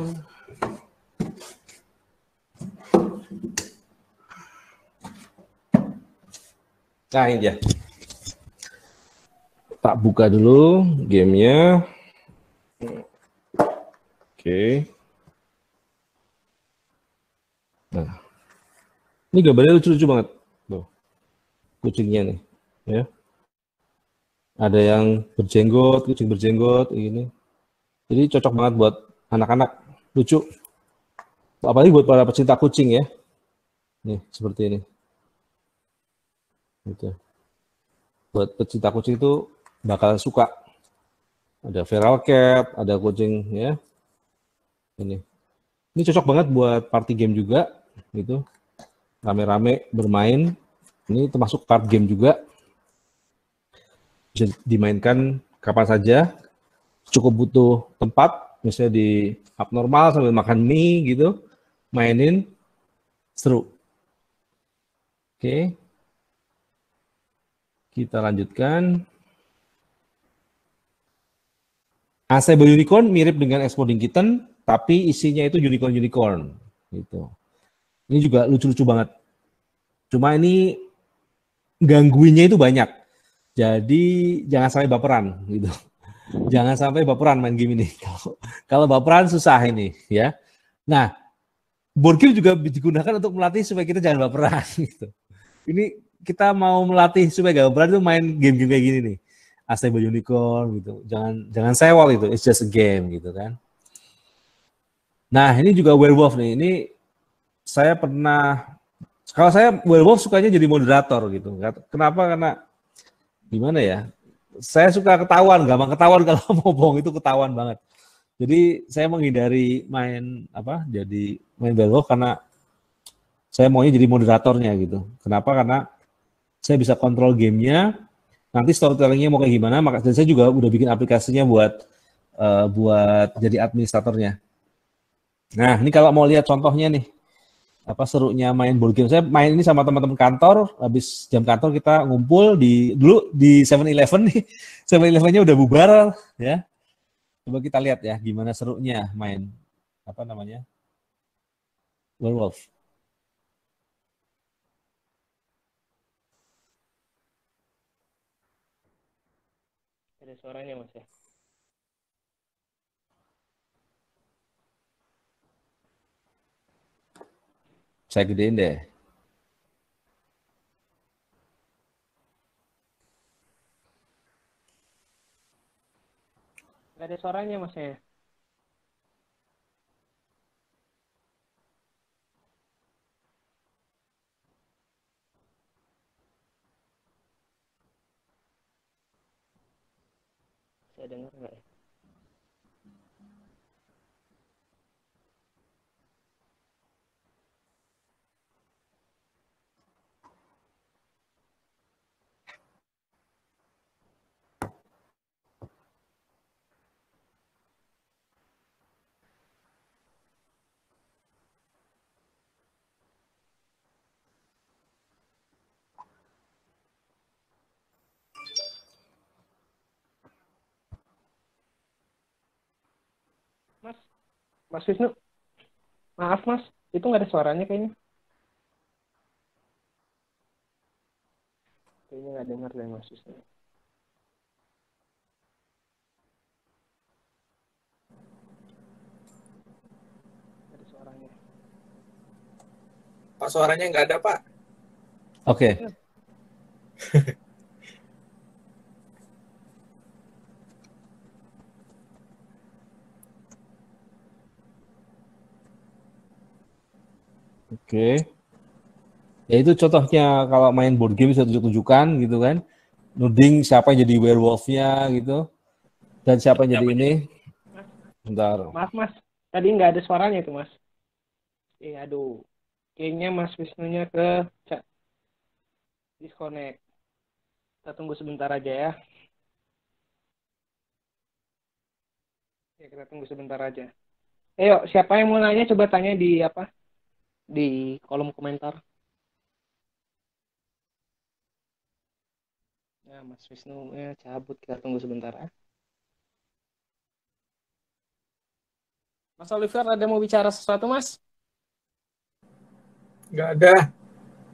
Nah ini dia. Tak buka dulu gamenya. Oke. Nah, ini gambarnya lucu-lucu banget. Kucingnya nih, ya. Ada yang berjenggot, kucing berjenggot, ini. Jadi cocok banget buat anak-anak, lucu. Apalagi buat para pecinta kucing ya. Nih, seperti ini. Gitu. Buat pecinta kucing itu bakal suka. Ada feral cat, ada kucing ya. Ini. Ini cocok banget buat party game juga gitu. Rame-rame bermain. Ini termasuk card game juga. Bisa dimainkan kapan saja. Cukup butuh tempat, misalnya di abnormal sambil makan mie gitu. Mainin seru. Oke. Kita lanjutkan. Acebo Unicorn mirip dengan Exploding Kitten, tapi isinya itu unicorn-unicorn. Gitu. Ini juga lucu-lucu banget. Cuma ini gangguinnya itu banyak. Jadi jangan sampai baperan gitu. Jangan sampai baperan main game ini. Kalau baperan susah ini ya. Nah, board game juga digunakan untuk melatih supaya kita jangan baperan gitu. Ini kita mau melatih supaya gak baperan itu main game-game kayak gini nih. Acebo Unicorn gitu. Jangan jangan sewol itu. It's just a game gitu kan. Nah, ini juga werewolf nih. Ini saya pernah kalau saya werewolf sukanya jadi moderator gitu. Kenapa? Karena gimana ya? Saya suka ketahuan, gampang ketahuan kalau mau bohong itu ketahuan banget. Jadi saya menghindari main apa? Jadi main werewolf karena saya maunya jadi moderatornya gitu. Kenapa? Karena saya bisa kontrol gamenya. Nanti storytellingnya mau kayak gimana? Maka dan saya juga udah bikin aplikasinya buat uh, buat jadi administratornya. Nah, ini kalau mau lihat contohnya nih, apa serunya main board game. Saya main ini sama teman-teman kantor, habis jam kantor kita ngumpul di dulu di Seven Eleven nih. Seven Elevennya udah bubar ya. Coba kita lihat ya gimana serunya main apa namanya werewolf. Ada suaranya mas ya. Saya gedein deh. Gak ada suaranya mas ya. Saya dengar nggak ya? Mas, Mas Wisnu, maaf Mas, itu nggak ada suaranya kayaknya. Kayaknya nggak dengar dari Mas Wisnu. Ada suaranya. Pak suaranya nggak ada Pak. Oke. Oke. Ya itu contohnya kalau main board game bisa tunjuk-tunjukkan gitu kan. Nuding siapa yang jadi werewolf-nya gitu. Dan siapa yang jadi ini. Bentar. Maaf Mas, tadi nggak ada suaranya itu Mas. Eh, aduh. Kayaknya Mas Wisnunya ke disconnect. Kita tunggu sebentar aja ya. Ya, kita tunggu sebentar aja. Ayo, siapa yang mau nanya coba tanya di apa? Di kolom komentar. Nah, Mas Wisnu ya, cabut. Kita tunggu sebentar ya. Mas Oliver ada mau bicara sesuatu, Mas? Nggak ada.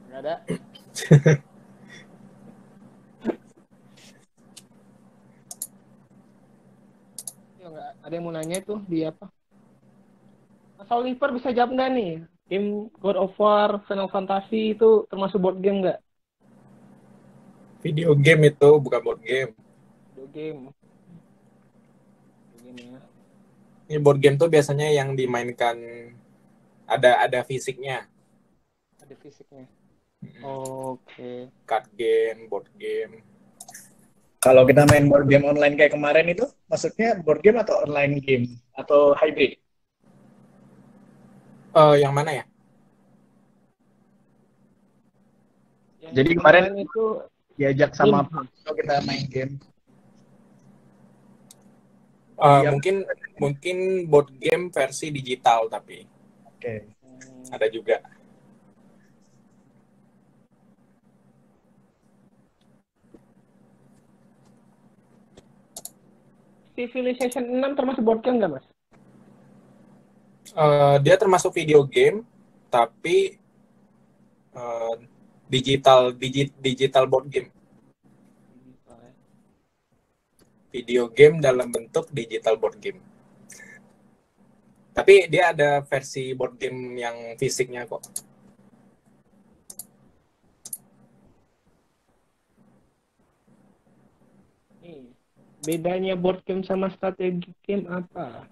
Nggak ada. Nggak ada yang mau nanya itu di apa? Mas Oliver bisa jawab nggak nih? Game God of War, Final Fantasy itu termasuk board game nggak? Video game itu bukan board game. Video game. Video game ya. Ini board game tuh biasanya yang dimainkan ada ada fisiknya. Ada fisiknya. Oke. Card game, board game. Kalau kita main board game online kayak kemarin itu, maksudnya board game atau online game atau hybrid? Eh, yang mana ya? Jadi kemarin- itu Diajak sama kalau kita main game. Eh, Iya. Mungkin mungkin board game versi digital tapi Oke. hmm, ada juga. Civilization 6 termasuk board game nggak mas? Eh, dia termasuk video game tapi eh, digital digi- digital board game. Video game dalam bentuk digital board game. Tapi dia ada versi board game yang fisiknya kok. Bedanya board game sama strategi game apa?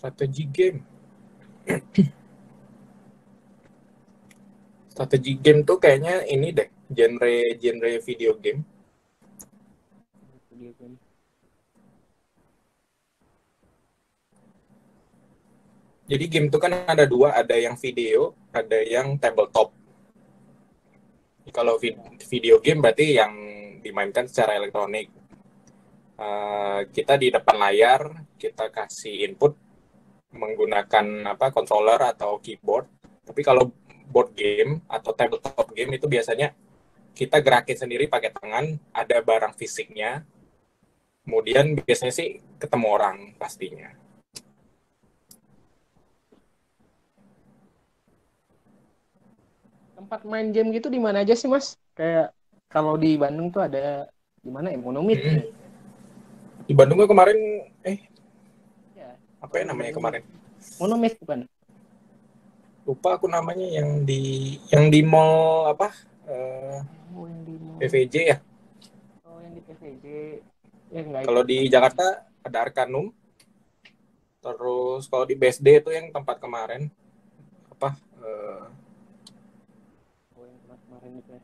Strategi game. Strategi game tuh kayaknya ini deh, genre genre video game. Video game. Jadi game tuh kan ada dua, ada yang video, ada yang tabletop. Kalau vi- video game berarti yang dimainkan secara elektronik. Eh, kita di depan layar, kita kasih input menggunakan apa controller atau keyboard. Tapi kalau board game atau tabletop game itu biasanya kita gerakin sendiri pakai tangan, ada barang fisiknya. Kemudian biasanya sih ketemu orang pastinya. Tempat main game gitu di mana aja sih mas? Kayak kalau di Bandung tuh ada di mana ya? Monomit. Hmm. Di Bandung kemarin eh Ya. Apa ya namanya kemarin? Monomit bukan? Lupa aku namanya yang di yang di mall apa? eh, Oh yang di mall. PVJ ya. Oh yang di PVJ. Ya. Kalau di Jakarta ada Arkanum. Terus kalau di BSD itu yang tempat kemarin apa? eh, Oh, yang tempat kemarin itu ya.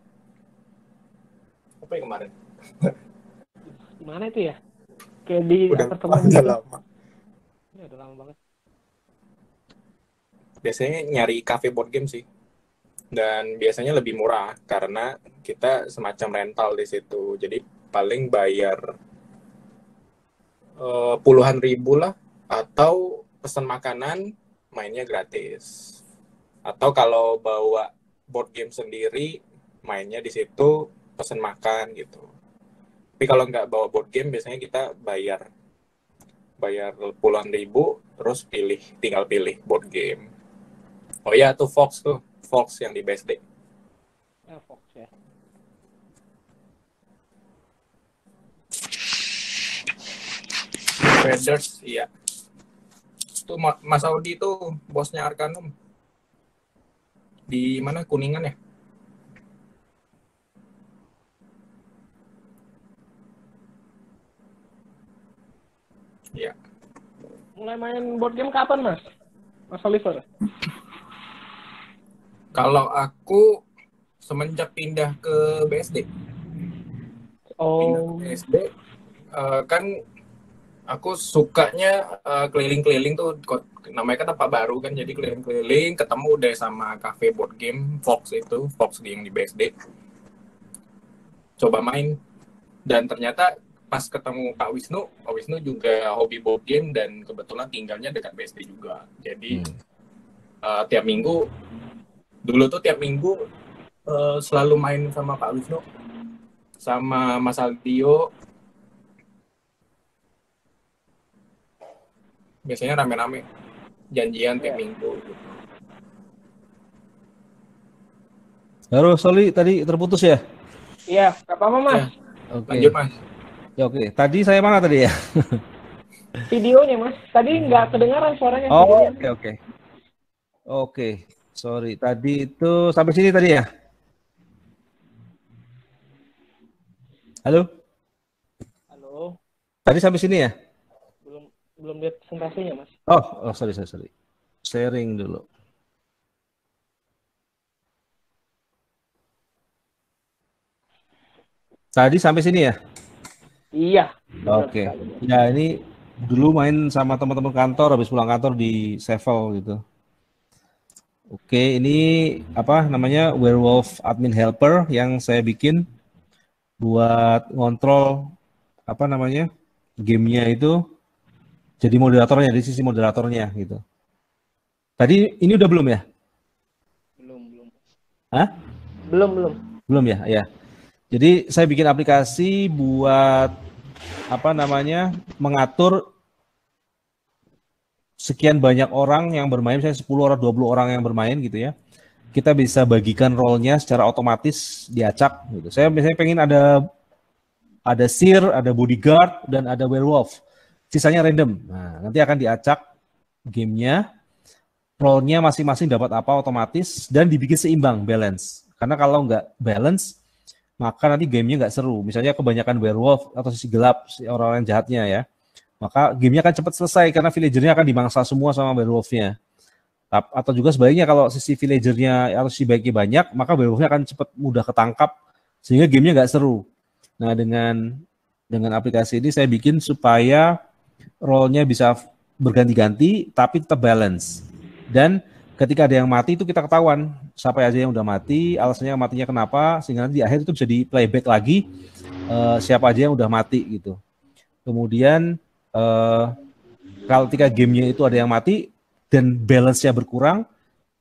apa yang kemarin? Di mana itu ya? Kayak di Udah, apartemen gitu. lama. Udah lama banget. Biasanya nyari cafe board game sih. Dan biasanya lebih murah karena kita semacam rental di situ. Jadi paling bayar eh, puluhan ribu lah atau pesan makanan mainnya gratis. Atau kalau bawa board game sendiri mainnya di situ pesan makan gitu. Tapi kalau nggak bawa board game biasanya kita bayar bayar puluhan ribu terus pilih tinggal pilih board game. Oh ya tuh Fox tuh Fox yang di BSD. Ya, Fox ya. Traders iya. Tuh Ma- Mas Audi tuh bosnya Arkanum. Di mana Kuningan ya? Iya. Mulai main board game kapan mas? Mas Oliver? Kalau aku semenjak pindah ke BSD, pindah Oh, ke BSD eh, kan aku sukanya eh, keliling-keliling tuh namanya kan tempat baru kan jadi keliling-keliling ketemu deh sama cafe board game Fox itu Fox yang di BSD coba main dan ternyata pas ketemu Pak Wisnu Pak Wisnu juga hobi board game dan kebetulan tinggalnya dekat BSD juga jadi Hmm. eh, tiap minggu dulu tuh tiap minggu eh, selalu main sama Pak Wisnu sama Mas Aldio biasanya rame-rame janjian tiap Iya. minggu gitu. Halo Soli, tadi terputus ya? iya, apa-apa mas. Ya. Oke. lanjut mas Ya oke, tadi saya mana tadi ya? Videonya mas, tadi nggak kedengaran suaranya. Oh oke oke. Okay. Oke, sorry. Tadi itu sampai sini tadi ya? Halo? Halo. Tadi sampai sini ya? Belum belum lihat presentasinya, Mas. Oh, oh sorry, sorry, sorry. Sharing dulu. Tadi sampai sini ya? Iya. Oke. Ya ini dulu main sama teman-teman kantor habis pulang kantor di Sevel gitu. Oke, ini apa namanya Werewolf Admin Helper yang saya bikin buat ngontrol apa namanya gamenya itu jadi moderatornya di sisi moderatornya gitu. Tadi ini udah belum ya? Belum, belum. Hah? Belum, belum. Belum ya? Ya. Jadi saya bikin aplikasi buat apa namanya mengatur sekian banyak orang yang bermain, saya 10 orang, 20 orang yang bermain gitu ya. Kita bisa bagikan role-nya secara otomatis diacak gitu. Saya biasanya pengen ada ada seer, ada bodyguard dan ada werewolf. Sisanya random. Nah, nanti akan diacak gamenya, role-nya masing-masing dapat apa otomatis dan dibikin seimbang, balance. Karena kalau nggak balance, maka nanti gamenya nggak seru. Misalnya kebanyakan werewolf atau sisi gelap, si orang-orang jahatnya ya maka gamenya akan cepat selesai karena villagernya akan dimangsa semua sama werewolfnya. Atau juga sebaliknya kalau sisi villagernya atau si baiknya banyak, maka werewolfnya akan cepat mudah ketangkap sehingga gamenya nggak seru. Nah dengan dengan aplikasi ini saya bikin supaya role-nya bisa berganti-ganti tapi tetap balance. Dan ketika ada yang mati itu kita ketahuan siapa aja yang udah mati, alasannya matinya kenapa, sehingga nanti di akhir itu bisa di playback lagi uh, siapa aja yang udah mati gitu. Kemudian uh, kalau ketika gamenya itu ada yang mati dan balance-nya berkurang,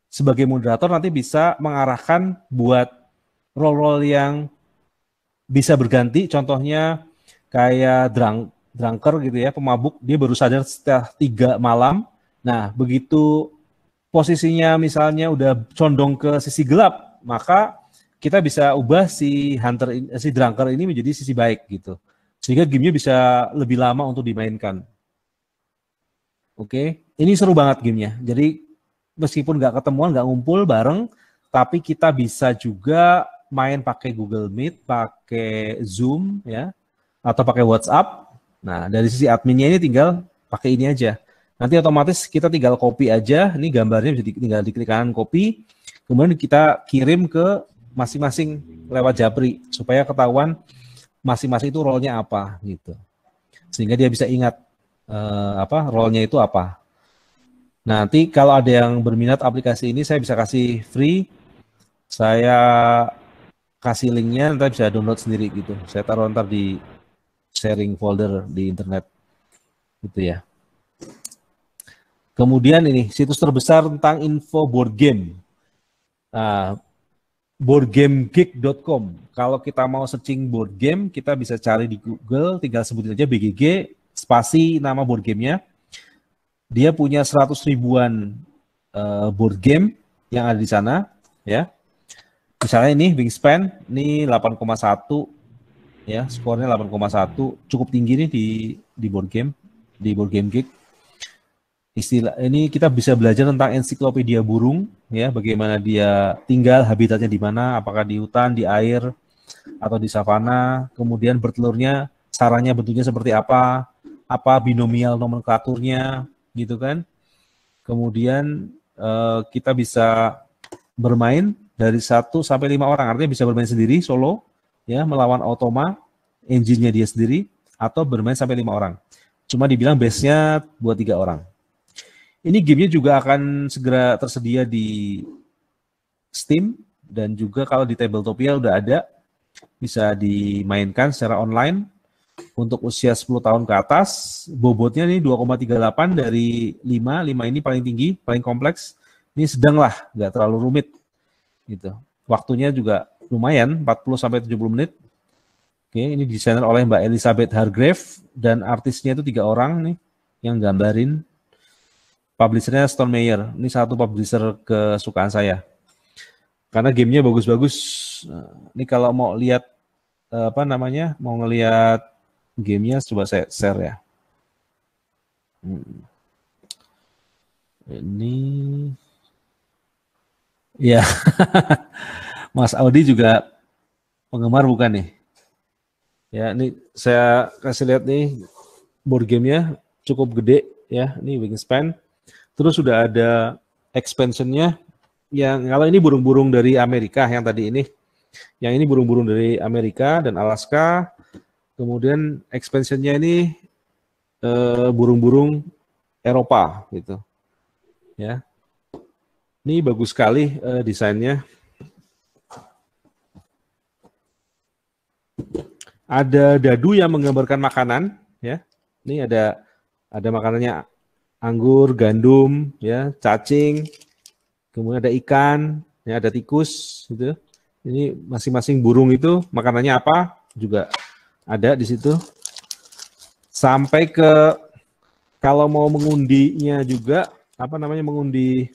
sebagai moderator nanti bisa mengarahkan buat role-role yang bisa berganti. Contohnya kayak drunk, drunker gitu ya, pemabuk, dia baru sadar setelah tiga malam. Nah, begitu posisinya misalnya udah condong ke sisi gelap, maka kita bisa ubah si hunter si drunker ini menjadi sisi baik gitu sehingga gamenya bisa lebih lama untuk dimainkan. Oke, ini seru banget gamenya. Jadi meskipun nggak ketemuan, nggak ngumpul bareng, tapi kita bisa juga main pakai Google Meet, pakai Zoom, ya, atau pakai WhatsApp. Nah, dari sisi adminnya ini tinggal pakai ini aja. Nanti otomatis kita tinggal copy aja. Ini gambarnya bisa tinggal diklik kanan copy. Kemudian kita kirim ke masing-masing lewat Japri supaya ketahuan masing-masing itu role-nya apa gitu. Sehingga dia bisa ingat uh, apa role-nya itu apa. Nanti kalau ada yang berminat aplikasi ini saya bisa kasih free. Saya kasih linknya nanti bisa download sendiri gitu. Saya taruh ntar di sharing folder di internet gitu ya. Kemudian ini situs terbesar tentang info board game. Nah, boardgamegeek.com. Kalau kita mau searching board game, kita bisa cari di Google, tinggal sebutin aja BGG, spasi nama board gamenya. Dia punya 100 ribuan uh, board game yang ada di sana, ya. Misalnya ini Wingspan, ini 8,1 ya, skornya 8,1, cukup tinggi nih di di board game, di board game geek istilah ini kita bisa belajar tentang ensiklopedia burung ya. Bagaimana dia tinggal habitatnya di mana apakah di hutan di air atau di savana. Kemudian bertelurnya sarangnya bentuknya seperti apa apa binomial nomenklaturnya gitu kan. Kemudian eh, kita bisa bermain dari satu sampai lima orang. Artinya bisa bermain sendiri solo ya melawan otoma engine-nya dia sendiri atau bermain sampai lima orang. Cuma dibilang base-nya buat tiga orang ini gamenya juga akan segera tersedia di Steam dan juga kalau di Tabletopia udah ada bisa dimainkan secara online untuk usia 10 tahun ke atas. Bobotnya ini 2,38 dari 5, 5 ini paling tinggi, paling kompleks. Ini sedang lah, nggak terlalu rumit gitu. Waktunya juga lumayan, 40 sampai 70 menit. Oke, ini desainer oleh Mbak Elizabeth Hargrave dan artisnya itu tiga orang nih yang gambarin publishernya Stone Mayer. Ini satu publisher kesukaan saya. Karena gamenya bagus-bagus. Ini kalau mau lihat eh, apa namanya, mau ngelihat gamenya, coba saya share ya. Hmm. Ini, ya, Mas Audi juga penggemar bukan nih? Ya, ini saya kasih lihat nih board gamenya cukup gede ya. Ini Wingspan Terus sudah ada expansionnya yang kalau ini burung-burung dari Amerika yang tadi ini Yang ini burung-burung dari Amerika dan Alaska. Kemudian expansionnya ini eh, burung-burung Eropa gitu. Ya. Ini bagus sekali eh, desainnya. Ada dadu yang menggambarkan makanan, ya. Ini ada ada makanannya anggur, gandum, ya, cacing, kemudian ada ikan, ya, ada tikus, gitu. Ini masing-masing burung itu makanannya apa juga ada di situ. Sampai ke kalau mau mengundinya juga apa namanya mengundi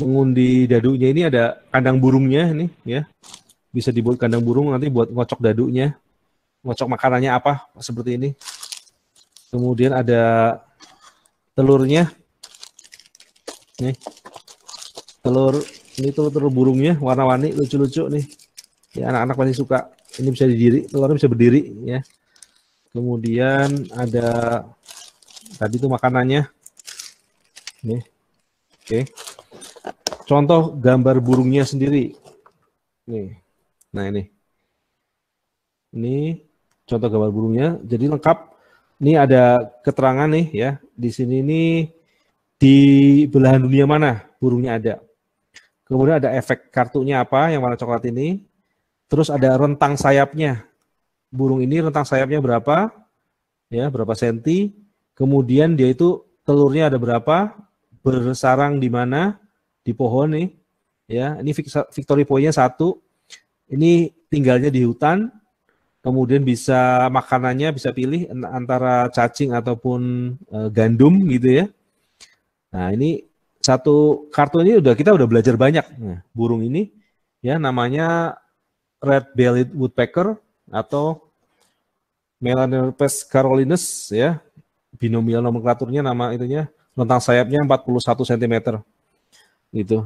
mengundi dadunya ini ada kandang burungnya ini ya bisa dibuat kandang burung nanti buat ngocok dadunya ngocok makanannya apa seperti ini kemudian ada telurnya nih telur ini telur telur burungnya warna-warni lucu-lucu nih ya anak-anak pasti suka ini bisa didiri telurnya bisa berdiri ya kemudian ada tadi itu makanannya nih oke contoh gambar burungnya sendiri. Nih. Nah, ini. Ini contoh gambar burungnya. Jadi lengkap. Ini ada keterangan nih ya. Di sini ini di belahan dunia mana burungnya ada. Kemudian ada efek kartunya apa yang warna coklat ini. Terus ada rentang sayapnya. Burung ini rentang sayapnya berapa? Ya, berapa senti. Kemudian dia itu telurnya ada berapa? Bersarang di mana? di pohon nih ya ini victory pointnya satu ini tinggalnya di hutan kemudian bisa makanannya bisa pilih antara cacing ataupun e, gandum gitu ya. Nah ini satu kartu ini udah kita udah belajar banyak. Nah, burung ini ya namanya red bellied woodpecker atau Melanopes carolinus ya. Binomial nomenklaturnya nama itunya rentang sayapnya 41 cm itu.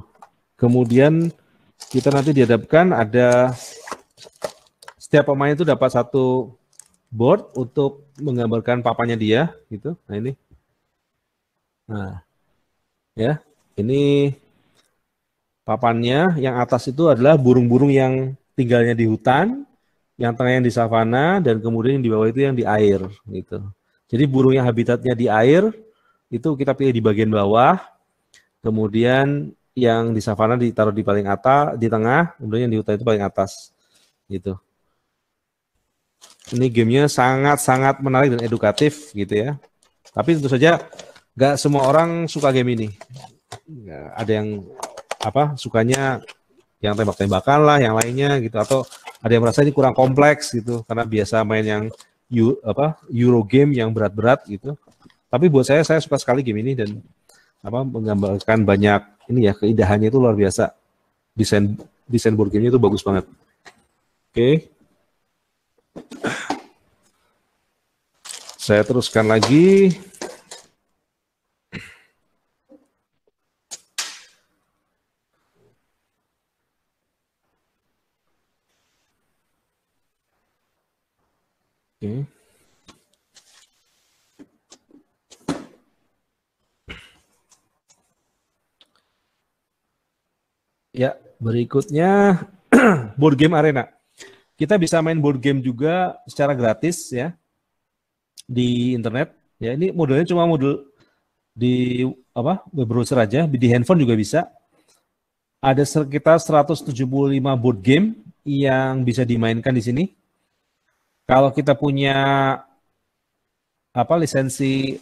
Kemudian kita nanti dihadapkan ada setiap pemain itu dapat satu board untuk menggambarkan papanya dia gitu. Nah ini. Nah. Ya, ini papannya yang atas itu adalah burung-burung yang tinggalnya di hutan, yang tengah yang di savana dan kemudian yang di bawah itu yang di air gitu. Jadi burung yang habitatnya di air itu kita pilih di bagian bawah. Kemudian yang di savana ditaruh di paling atas, di tengah, kemudian yang di hutan itu paling atas. Gitu. Ini gamenya sangat-sangat menarik dan edukatif gitu ya. Tapi tentu saja nggak semua orang suka game ini. ada yang apa sukanya yang tembak-tembakan lah, yang lainnya gitu. Atau ada yang merasa ini kurang kompleks gitu karena biasa main yang apa Euro game yang berat-berat gitu. Tapi buat saya saya suka sekali game ini dan apa menggambarkan banyak ini ya keindahannya itu luar biasa. Desain desain board game-nya itu bagus banget. Oke. Okay. Saya teruskan lagi. Oke. Ya, berikutnya board game arena. Kita bisa main board game juga secara gratis ya di internet. Ya, ini modelnya cuma model di apa? web browser aja, di handphone juga bisa. Ada sekitar 175 board game yang bisa dimainkan di sini. Kalau kita punya apa lisensi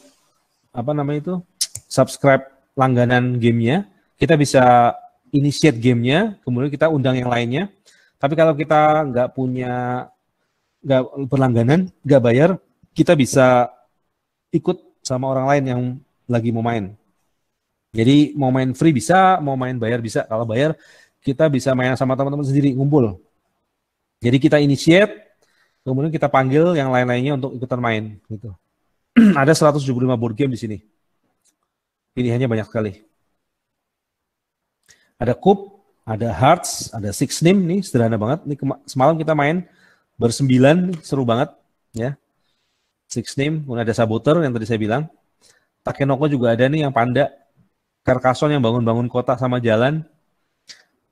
apa namanya itu subscribe langganan gamenya, kita bisa initiate gamenya, kemudian kita undang yang lainnya. Tapi kalau kita nggak punya nggak berlangganan, nggak bayar, kita bisa ikut sama orang lain yang lagi mau main. Jadi mau main free bisa, mau main bayar bisa. Kalau bayar kita bisa main sama teman-teman sendiri ngumpul. Jadi kita initiate, kemudian kita panggil yang lain-lainnya untuk ikutan main gitu. Ada 175 board game di sini. Pilihannya banyak sekali. Ada Cup, ada Hearts, ada Six Name nih sederhana banget. Ini semalam kita main bersembilan seru banget ya. Six Name, kemudian ada Saboteur yang tadi saya bilang. Takenoko juga ada nih yang panda. Carcassonne yang bangun-bangun kota sama jalan.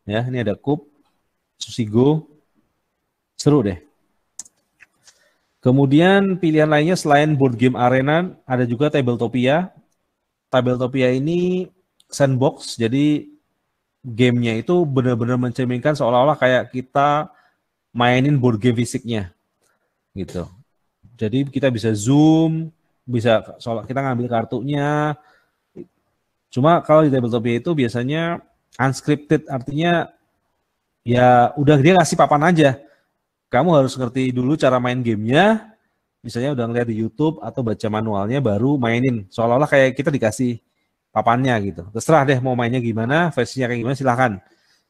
Ya, ini ada Cup, Susigo, Seru deh. Kemudian pilihan lainnya selain board game arena ada juga Tabletopia. Tabletopia ini sandbox, jadi gamenya itu benar-benar mencerminkan seolah-olah kayak kita mainin board game fisiknya, gitu. Jadi kita bisa zoom, bisa soal kita ngambil kartunya. Cuma kalau di tabletopia itu biasanya unscripted, artinya ya udah dia ngasih papan aja. Kamu harus ngerti dulu cara main gamenya, misalnya udah ngeliat di YouTube atau baca manualnya baru mainin. Seolah-olah kayak kita dikasih papannya gitu. Terserah deh mau mainnya gimana, versinya kayak gimana silahkan.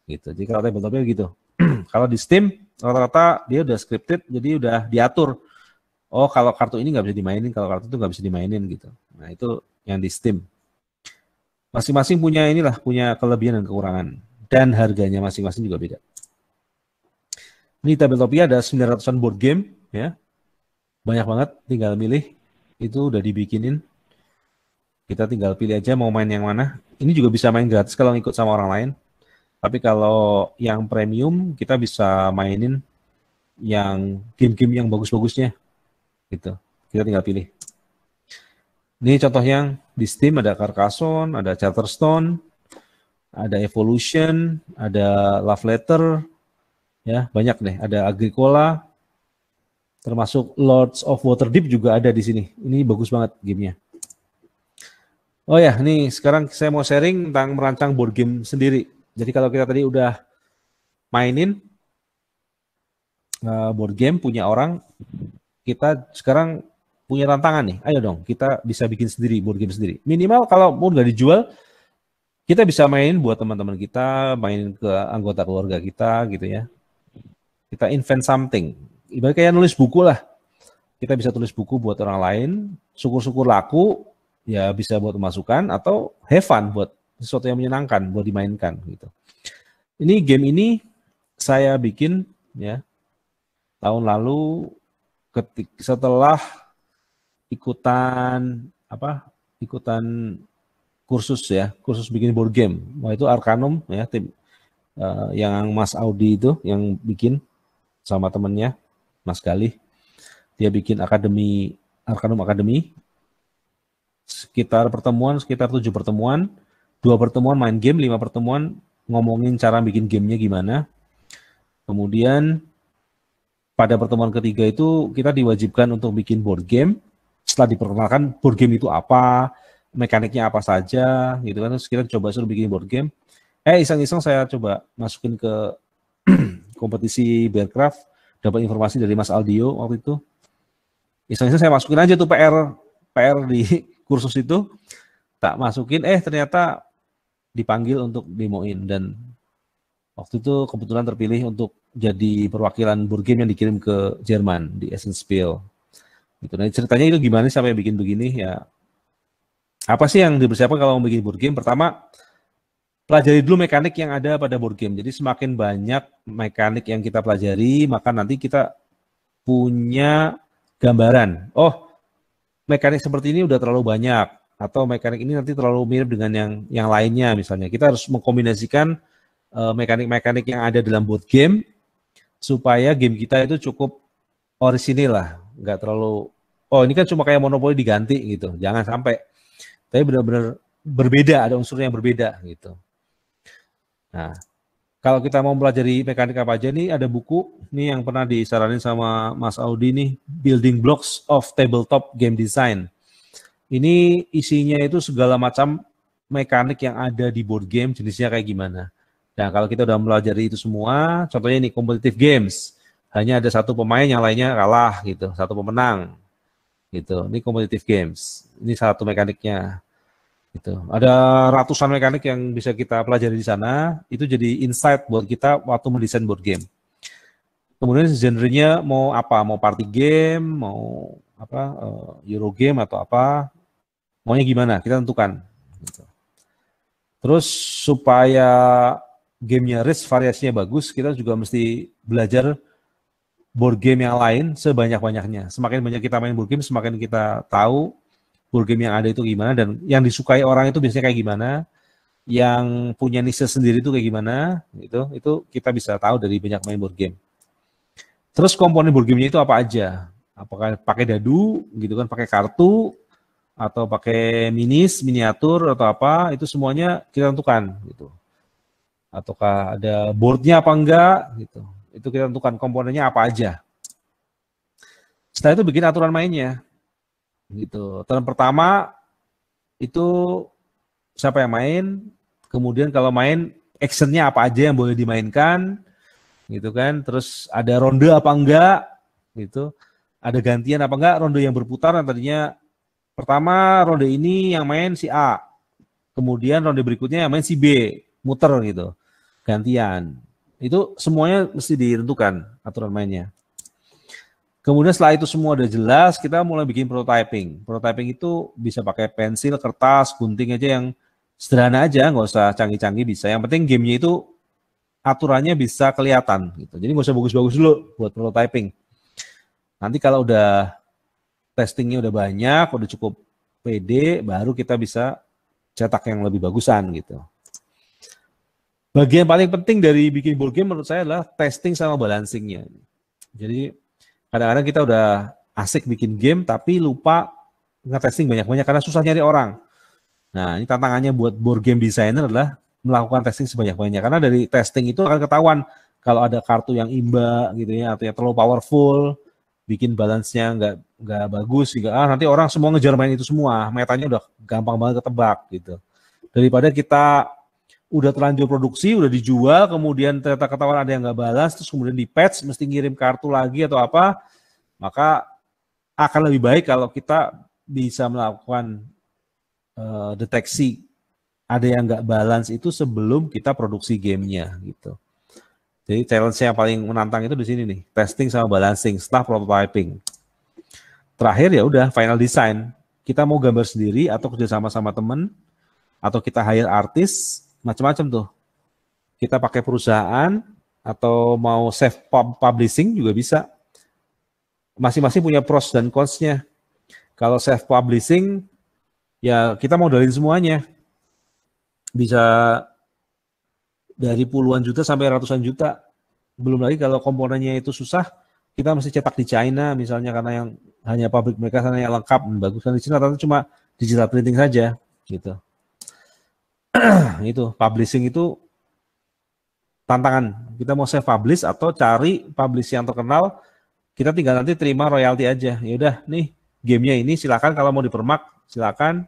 Gitu. Jadi kalau tabletopnya gitu. kalau di Steam rata-rata dia udah scripted, jadi udah diatur. Oh kalau kartu ini nggak bisa dimainin, kalau kartu itu nggak bisa dimainin gitu. Nah itu yang di Steam. Masing-masing punya inilah, punya kelebihan dan kekurangan. Dan harganya masing-masing juga beda. Ini Tabletopia ada 900-an board game, ya. Banyak banget, tinggal milih. Itu udah dibikinin kita tinggal pilih aja mau main yang mana. Ini juga bisa main gratis kalau ngikut sama orang lain. Tapi kalau yang premium kita bisa mainin yang game-game yang bagus-bagusnya. Gitu. Kita tinggal pilih. Ini contoh yang di Steam ada Carcassonne, ada Charterstone, ada Evolution, ada Love Letter, ya banyak deh. Ada Agricola, termasuk Lords of Waterdeep juga ada di sini. Ini bagus banget gamenya. Oh ya, nih sekarang saya mau sharing tentang merancang board game sendiri. Jadi kalau kita tadi udah mainin uh, board game punya orang, kita sekarang punya tantangan nih. Ayo dong, kita bisa bikin sendiri board game sendiri. Minimal kalau mau nggak dijual, kita bisa main buat teman-teman kita, main ke anggota keluarga kita gitu ya. Kita invent something. Ibarat kayak nulis buku lah. Kita bisa tulis buku buat orang lain, syukur-syukur laku, ya bisa buat masukan atau have fun buat sesuatu yang menyenangkan buat dimainkan gitu. Ini game ini saya bikin ya tahun lalu ketik setelah ikutan apa ikutan kursus ya kursus bikin board game. Wah itu Arcanum ya tim uh, yang Mas Audi itu yang bikin sama temennya Mas Galih. Dia bikin akademi Arcanum Academy sekitar pertemuan sekitar tujuh pertemuan. Dua pertemuan main game lima pertemuan ngomongin cara bikin gamenya gimana. Kemudian pada pertemuan ketiga itu kita diwajibkan untuk bikin board game. Setelah diperkenalkan board game itu apa mekaniknya apa saja gitu kan. Terus kita coba suruh bikin board game. Eh iseng-iseng saya coba masukin ke kompetisi Bearcraft. Dapat informasi dari Mas Aldio waktu itu. Iseng-iseng saya masukin aja tuh PR PR di kursus itu. Tak masukin eh ternyata dipanggil untuk demoin. Dan waktu itu kebetulan terpilih untuk jadi perwakilan board game yang dikirim ke Jerman di Essenspiel. Gitu. Nah, ceritanya itu gimana sampai bikin begini ya. Apa sih yang dipersiapkan kalau mau bikin board game? Pertama, pelajari dulu mekanik yang ada pada board game. Jadi semakin banyak mekanik yang kita pelajari, maka nanti kita punya gambaran. Oh, mekanik seperti ini udah terlalu banyak atau mekanik ini nanti terlalu mirip dengan yang yang lainnya misalnya. Kita harus mengkombinasikan uh, mekanik-mekanik yang ada dalam board game supaya game kita itu cukup orisinil lah, nggak terlalu oh ini kan cuma kayak monopoli diganti gitu. Jangan sampai. Tapi benar-benar berbeda, ada unsur yang berbeda gitu. Nah, kalau kita mau pelajari mekanik apa aja nih ada buku nih yang pernah disaranin sama Mas Audi nih Building Blocks of Tabletop Game Design. Ini isinya itu segala macam mekanik yang ada di board game jenisnya kayak gimana. Nah kalau kita udah pelajari itu semua, contohnya ini competitive games, hanya ada satu pemain yang lainnya kalah gitu, satu pemenang gitu. Ini competitive games, ini satu mekaniknya. Gitu. Ada ratusan mekanik yang bisa kita pelajari di sana. Itu jadi insight buat kita waktu mendesain board game. Kemudian genrenya mau apa? Mau party game, mau apa? Uh, Euro game atau apa? Maunya gimana? Kita tentukan. Gitu. Terus supaya gamenya rich, variasinya bagus, kita juga mesti belajar board game yang lain sebanyak-banyaknya. Semakin banyak kita main board game, semakin kita tahu board game yang ada itu gimana dan yang disukai orang itu biasanya kayak gimana yang punya niche sendiri itu kayak gimana gitu itu kita bisa tahu dari banyak main board game Terus komponen board game-nya itu apa aja? Apakah pakai dadu gitu kan, pakai kartu atau pakai minis, miniatur atau apa? Itu semuanya kita tentukan gitu. Ataukah ada boardnya apa enggak gitu. Itu kita tentukan komponennya apa aja. Setelah itu bikin aturan mainnya. Gitu. Turn pertama itu siapa yang main, kemudian kalau main actionnya apa aja yang boleh dimainkan, gitu kan. Terus ada ronde apa enggak, gitu. Ada gantian apa enggak, ronde yang berputar yang tadinya pertama ronde ini yang main si A, kemudian ronde berikutnya yang main si B, muter gitu, gantian. Itu semuanya mesti ditentukan aturan mainnya. Kemudian setelah itu semua udah jelas, kita mulai bikin prototyping. Prototyping itu bisa pakai pensil, kertas, gunting aja yang sederhana aja, nggak usah canggih-canggih bisa. Yang penting gamenya itu aturannya bisa kelihatan gitu. Jadi nggak usah bagus-bagus dulu buat prototyping. Nanti kalau udah testingnya udah banyak, udah cukup PD, baru kita bisa cetak yang lebih bagusan gitu. Bagian paling penting dari bikin board game menurut saya adalah testing sama balancingnya. Jadi kadang-kadang kita udah asik bikin game tapi lupa nge-testing banyak-banyak karena susah nyari orang. Nah, ini tantangannya buat board game designer adalah melakukan testing sebanyak-banyaknya karena dari testing itu akan ketahuan kalau ada kartu yang imba gitu ya atau yang terlalu powerful bikin balance-nya nggak nggak bagus juga ah nanti orang semua ngejar main itu semua metanya udah gampang banget ketebak gitu daripada kita udah terlanjur produksi udah dijual kemudian ternyata ketahuan ada yang nggak balance terus kemudian di patch mesti ngirim kartu lagi atau apa maka akan lebih baik kalau kita bisa melakukan uh, deteksi ada yang nggak balance itu sebelum kita produksi gamenya gitu. Jadi challenge yang paling menantang itu di sini nih, testing sama balancing setelah prototyping. Terakhir ya udah final design. Kita mau gambar sendiri atau kerjasama sama temen, atau kita hire artis, macam-macam tuh. Kita pakai perusahaan atau mau self publishing juga bisa. Masing-masing punya pros dan cons-nya. Kalau self publishing ya kita modalin semuanya bisa dari puluhan juta sampai ratusan juta. Belum lagi kalau komponennya itu susah, kita mesti cetak di China misalnya karena yang hanya pabrik mereka sana yang lengkap dan bagus kan di China tapi cuma digital printing saja gitu. itu publishing itu tantangan. Kita mau self publish atau cari publish yang terkenal, kita tinggal nanti terima royalti aja. Ya udah nih gamenya ini silakan kalau mau dipermak silakan.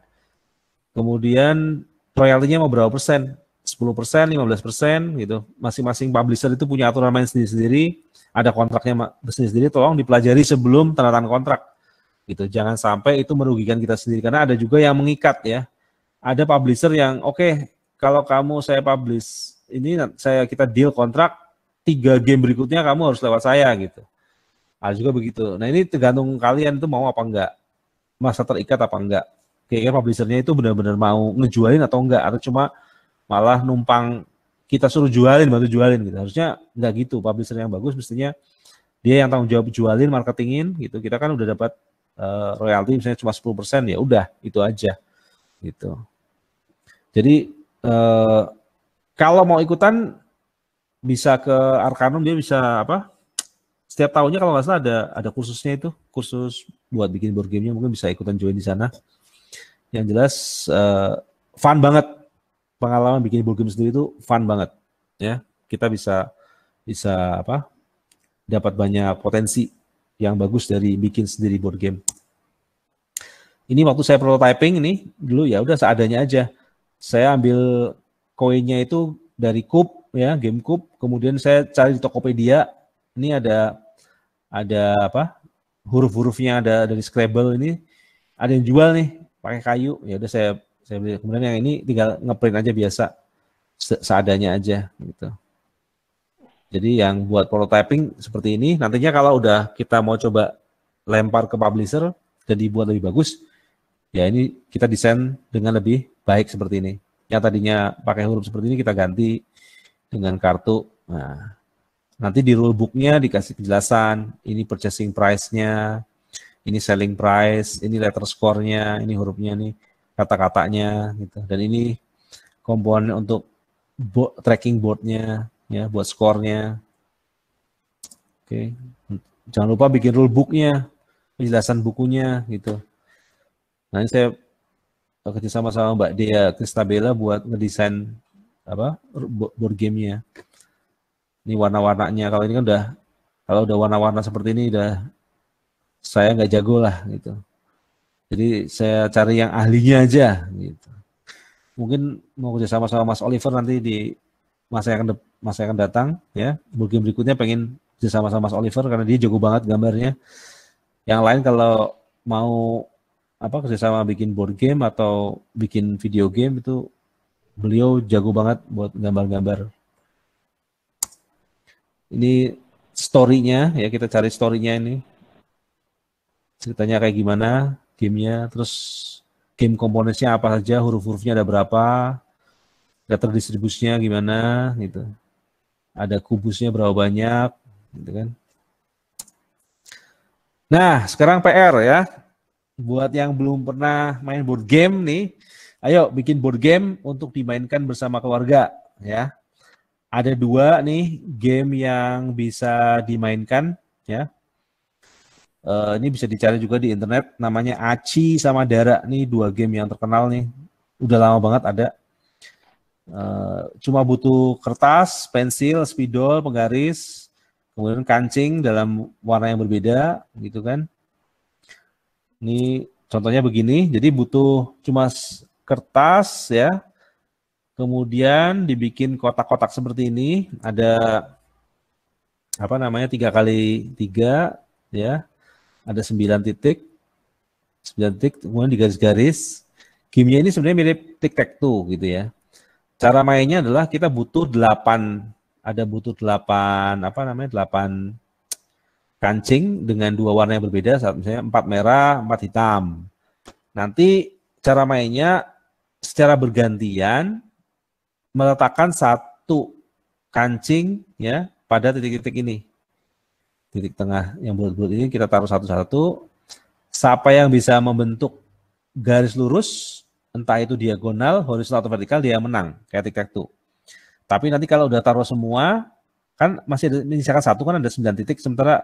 Kemudian royaltinya mau berapa persen? 10 persen, 15 persen gitu. Masing-masing publisher itu punya aturan main sendiri-sendiri. Ada kontraknya sendiri-sendiri. Tolong dipelajari sebelum tanda tangan kontrak. Gitu. Jangan sampai itu merugikan kita sendiri. Karena ada juga yang mengikat ya. Ada publisher yang oke okay, kalau kamu saya publish ini saya kita deal kontrak tiga game berikutnya kamu harus lewat saya gitu. Ada juga begitu. Nah ini tergantung kalian itu mau apa enggak. Masa terikat apa enggak kayaknya publishernya itu benar-benar mau ngejualin atau enggak atau cuma malah numpang kita suruh jualin baru jualin gitu harusnya enggak gitu publisher yang bagus mestinya dia yang tanggung jawab jualin marketingin gitu kita kan udah dapat uh, royalti misalnya cuma 10% ya udah itu aja gitu jadi uh, kalau mau ikutan bisa ke Arcanum dia bisa apa setiap tahunnya kalau nggak salah ada ada kursusnya itu kursus buat bikin board gamenya mungkin bisa ikutan join di sana. Yang jelas uh, fun banget. Pengalaman bikin board game sendiri itu fun banget ya. Kita bisa bisa apa dapat banyak potensi yang bagus dari bikin sendiri board game. Ini waktu saya prototyping ini dulu ya udah seadanya aja saya ambil koinnya itu dari Coop ya game Coop. Kemudian saya cari di Tokopedia. Ini ada ada apa? Huruf-hurufnya ada dari Scrabble ini. Ada yang jual nih pakai kayu. Ya udah saya saya beli. Kemudian yang ini tinggal ngeprint aja biasa seadanya aja gitu. Jadi yang buat prototyping seperti ini nantinya kalau udah kita mau coba lempar ke publisher dan dibuat lebih bagus ya ini kita desain dengan lebih baik seperti ini yang tadinya pakai huruf seperti ini kita ganti dengan kartu nah nanti di rulebooknya dikasih penjelasan ini purchasing price-nya ini selling price, ini letter score-nya, ini hurufnya nih, kata-katanya gitu. Dan ini komponen untuk bo tracking board-nya ya buat score-nya. Oke, okay. jangan lupa bikin rule booknya, penjelasan bukunya gitu. Nah ini saya kerja sama sama Mbak Dea Kristabella buat ngedesain apa board gamenya. Ini warna-warnanya. Kalau ini kan udah kalau udah warna-warna seperti ini udah saya nggak jago lah gitu. Jadi saya cari yang ahlinya aja gitu. Mungkin mau kerja sama Mas Oliver nanti di masa yang masa yang akan datang ya. Board game berikutnya pengen kerja sama sama Mas Oliver karena dia jago banget gambarnya. Yang lain kalau mau apa kerjasama bikin board game atau bikin video game itu beliau jago banget buat gambar-gambar. Ini story-nya ya kita cari story-nya ini. Ceritanya kayak gimana, gamenya, terus game komponennya apa saja, huruf-hurufnya ada berapa, data distribusinya gimana gitu. Ada kubusnya berapa banyak gitu kan. Nah, sekarang PR ya. Buat yang belum pernah main board game nih, ayo bikin board game untuk dimainkan bersama keluarga ya. Ada dua nih game yang bisa dimainkan ya. Uh, ini bisa dicari juga di internet namanya Aci sama Dara. Nih dua game yang terkenal nih. Udah lama banget ada. Uh, cuma butuh kertas pensil spidol penggaris kemudian kancing dalam warna yang berbeda gitu kan ini contohnya begini jadi butuh cuma kertas ya Kemudian dibikin kotak-kotak seperti ini, ada apa namanya tiga kali tiga, ya, ada sembilan titik, sembilan titik, kemudian digaris-garis. Kimia ini sebenarnya mirip tic tac toe gitu ya. Cara mainnya adalah kita butuh delapan, ada butuh delapan apa namanya delapan kancing dengan dua warna yang berbeda, misalnya empat merah, empat hitam. Nanti cara mainnya secara bergantian meletakkan satu kancing ya pada titik-titik ini. Titik tengah yang bulat-bulat ini kita taruh satu-satu. Siapa yang bisa membentuk garis lurus, entah itu diagonal, horizontal atau vertikal, dia menang, kayak tic tuh. Tapi nanti kalau udah taruh semua, kan masih ada, misalkan satu kan ada sembilan titik, sementara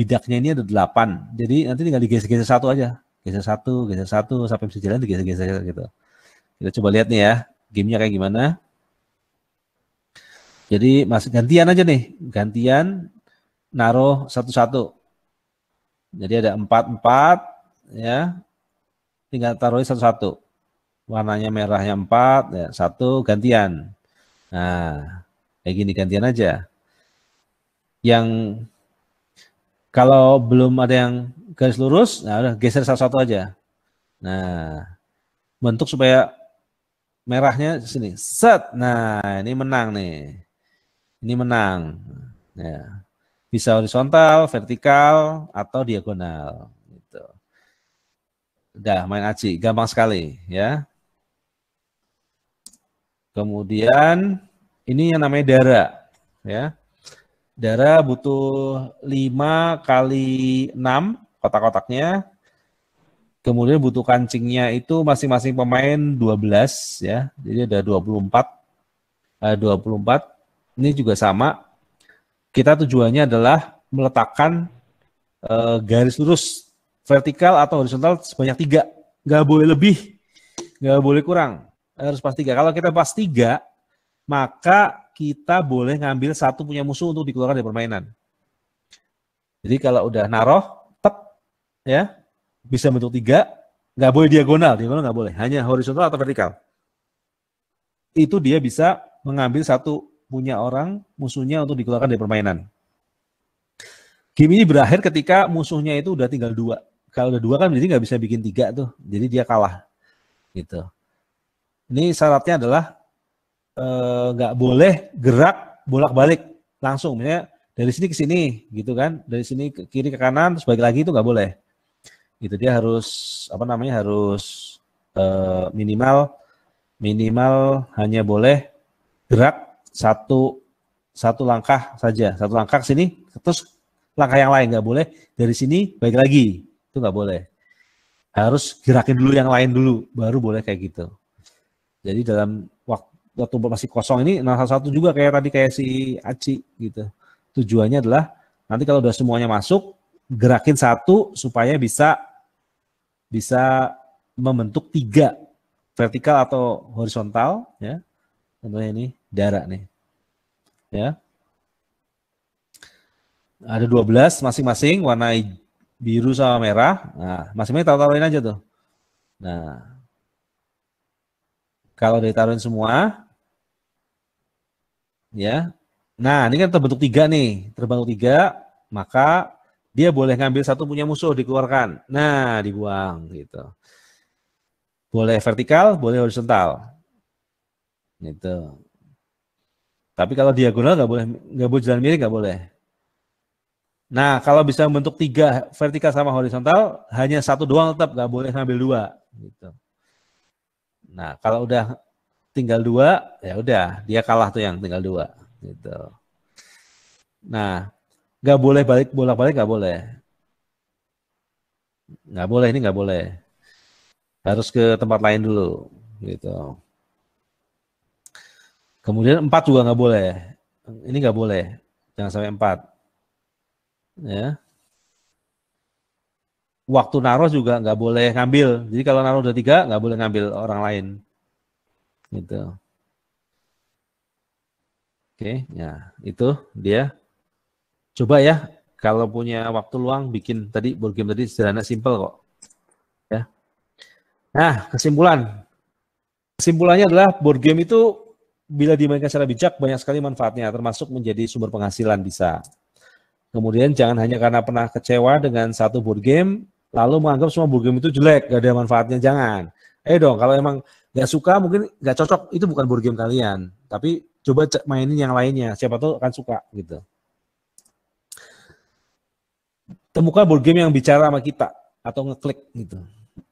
bidaknya ini ada delapan. Jadi nanti tinggal digeser-geser satu aja. Geser satu, geser satu, sampai bisa jalan digeser-geser gitu. Kita coba lihat nih ya, gamenya kayak gimana. Jadi masih gantian aja nih, gantian naruh satu-satu. Jadi ada empat-empat, ya, tinggal taruh satu-satu. Warnanya merahnya empat, ya, satu gantian. Nah, kayak gini gantian aja. Yang kalau belum ada yang garis lurus, nah udah geser satu-satu aja. Nah, bentuk supaya merahnya sini. Set. Nah, ini menang nih ini menang. Ya. Bisa horizontal, vertikal, atau diagonal. Gitu. Udah main aci, gampang sekali ya. Kemudian ini yang namanya dara, ya. Dara butuh 5 kali 6 kotak-kotaknya. Kemudian butuh kancingnya itu masing-masing pemain 12 ya. Jadi ada 24 eh, 24 ini juga sama. Kita tujuannya adalah meletakkan uh, garis lurus vertikal atau horizontal sebanyak tiga. Nggak boleh lebih, nggak boleh kurang. Harus pas tiga. Kalau kita pas tiga, maka kita boleh ngambil satu punya musuh untuk dikeluarkan dari permainan. Jadi kalau udah naroh, tep, ya, bisa bentuk tiga, nggak boleh diagonal, diagonal nggak boleh, hanya horizontal atau vertikal. Itu dia bisa mengambil satu punya orang musuhnya untuk dikeluarkan dari permainan. Game ini berakhir ketika musuhnya itu udah tinggal dua. Kalau udah dua kan berarti nggak bisa bikin tiga tuh, jadi dia kalah. Gitu. Ini syaratnya adalah nggak eh, boleh gerak bolak-balik langsung, misalnya dari sini ke sini, gitu kan? Dari sini ke kiri ke kanan terus balik lagi itu nggak boleh. Gitu dia harus apa namanya harus eh, minimal minimal hanya boleh gerak satu satu langkah saja, satu langkah ke sini, terus langkah yang lain nggak boleh dari sini baik lagi, itu nggak boleh. Harus gerakin dulu yang lain dulu, baru boleh kayak gitu. Jadi dalam waktu, masih kosong ini, nah satu juga kayak tadi kayak si Aci gitu. Tujuannya adalah Nanti kalau udah semuanya masuk, gerakin satu supaya bisa bisa membentuk tiga vertikal atau horizontal ya. Contohnya ini darah nih. Ya. Ada 12 masing-masing warna biru sama merah. Nah, masing-masing taruh-taruhin aja tuh. Nah, kalau ditaruhin semua, ya. Nah, ini kan terbentuk tiga nih, terbentuk tiga, maka dia boleh ngambil satu punya musuh dikeluarkan. Nah, dibuang gitu. Boleh vertikal, boleh horizontal. Gitu. Tapi kalau diagonal nggak boleh, nggak boleh jalan miring nggak boleh. Nah, kalau bisa membentuk tiga vertikal sama horizontal, hanya satu doang tetap nggak boleh ngambil dua. Gitu. Nah, kalau udah tinggal dua, ya udah dia kalah tuh yang tinggal dua, gitu. Nah, nggak boleh balik bolak balik nggak boleh, nggak boleh ini nggak boleh, harus ke tempat lain dulu, gitu. Kemudian empat juga nggak boleh, ini nggak boleh, jangan sampai empat, ya waktu naruh juga nggak boleh ngambil. Jadi kalau naruh udah tiga nggak boleh ngambil orang lain. Gitu. Oke, ya itu dia. Coba ya kalau punya waktu luang bikin tadi board game tadi sederhana simple kok. Ya. Nah kesimpulan. Kesimpulannya adalah board game itu bila dimainkan secara bijak banyak sekali manfaatnya termasuk menjadi sumber penghasilan bisa. Kemudian jangan hanya karena pernah kecewa dengan satu board game lalu menganggap semua board game itu jelek, gak ada manfaatnya, jangan. Eh dong, kalau emang gak suka, mungkin gak cocok, itu bukan board game kalian. Tapi coba mainin yang lainnya, siapa tahu akan suka gitu. Temukan board game yang bicara sama kita atau ngeklik gitu.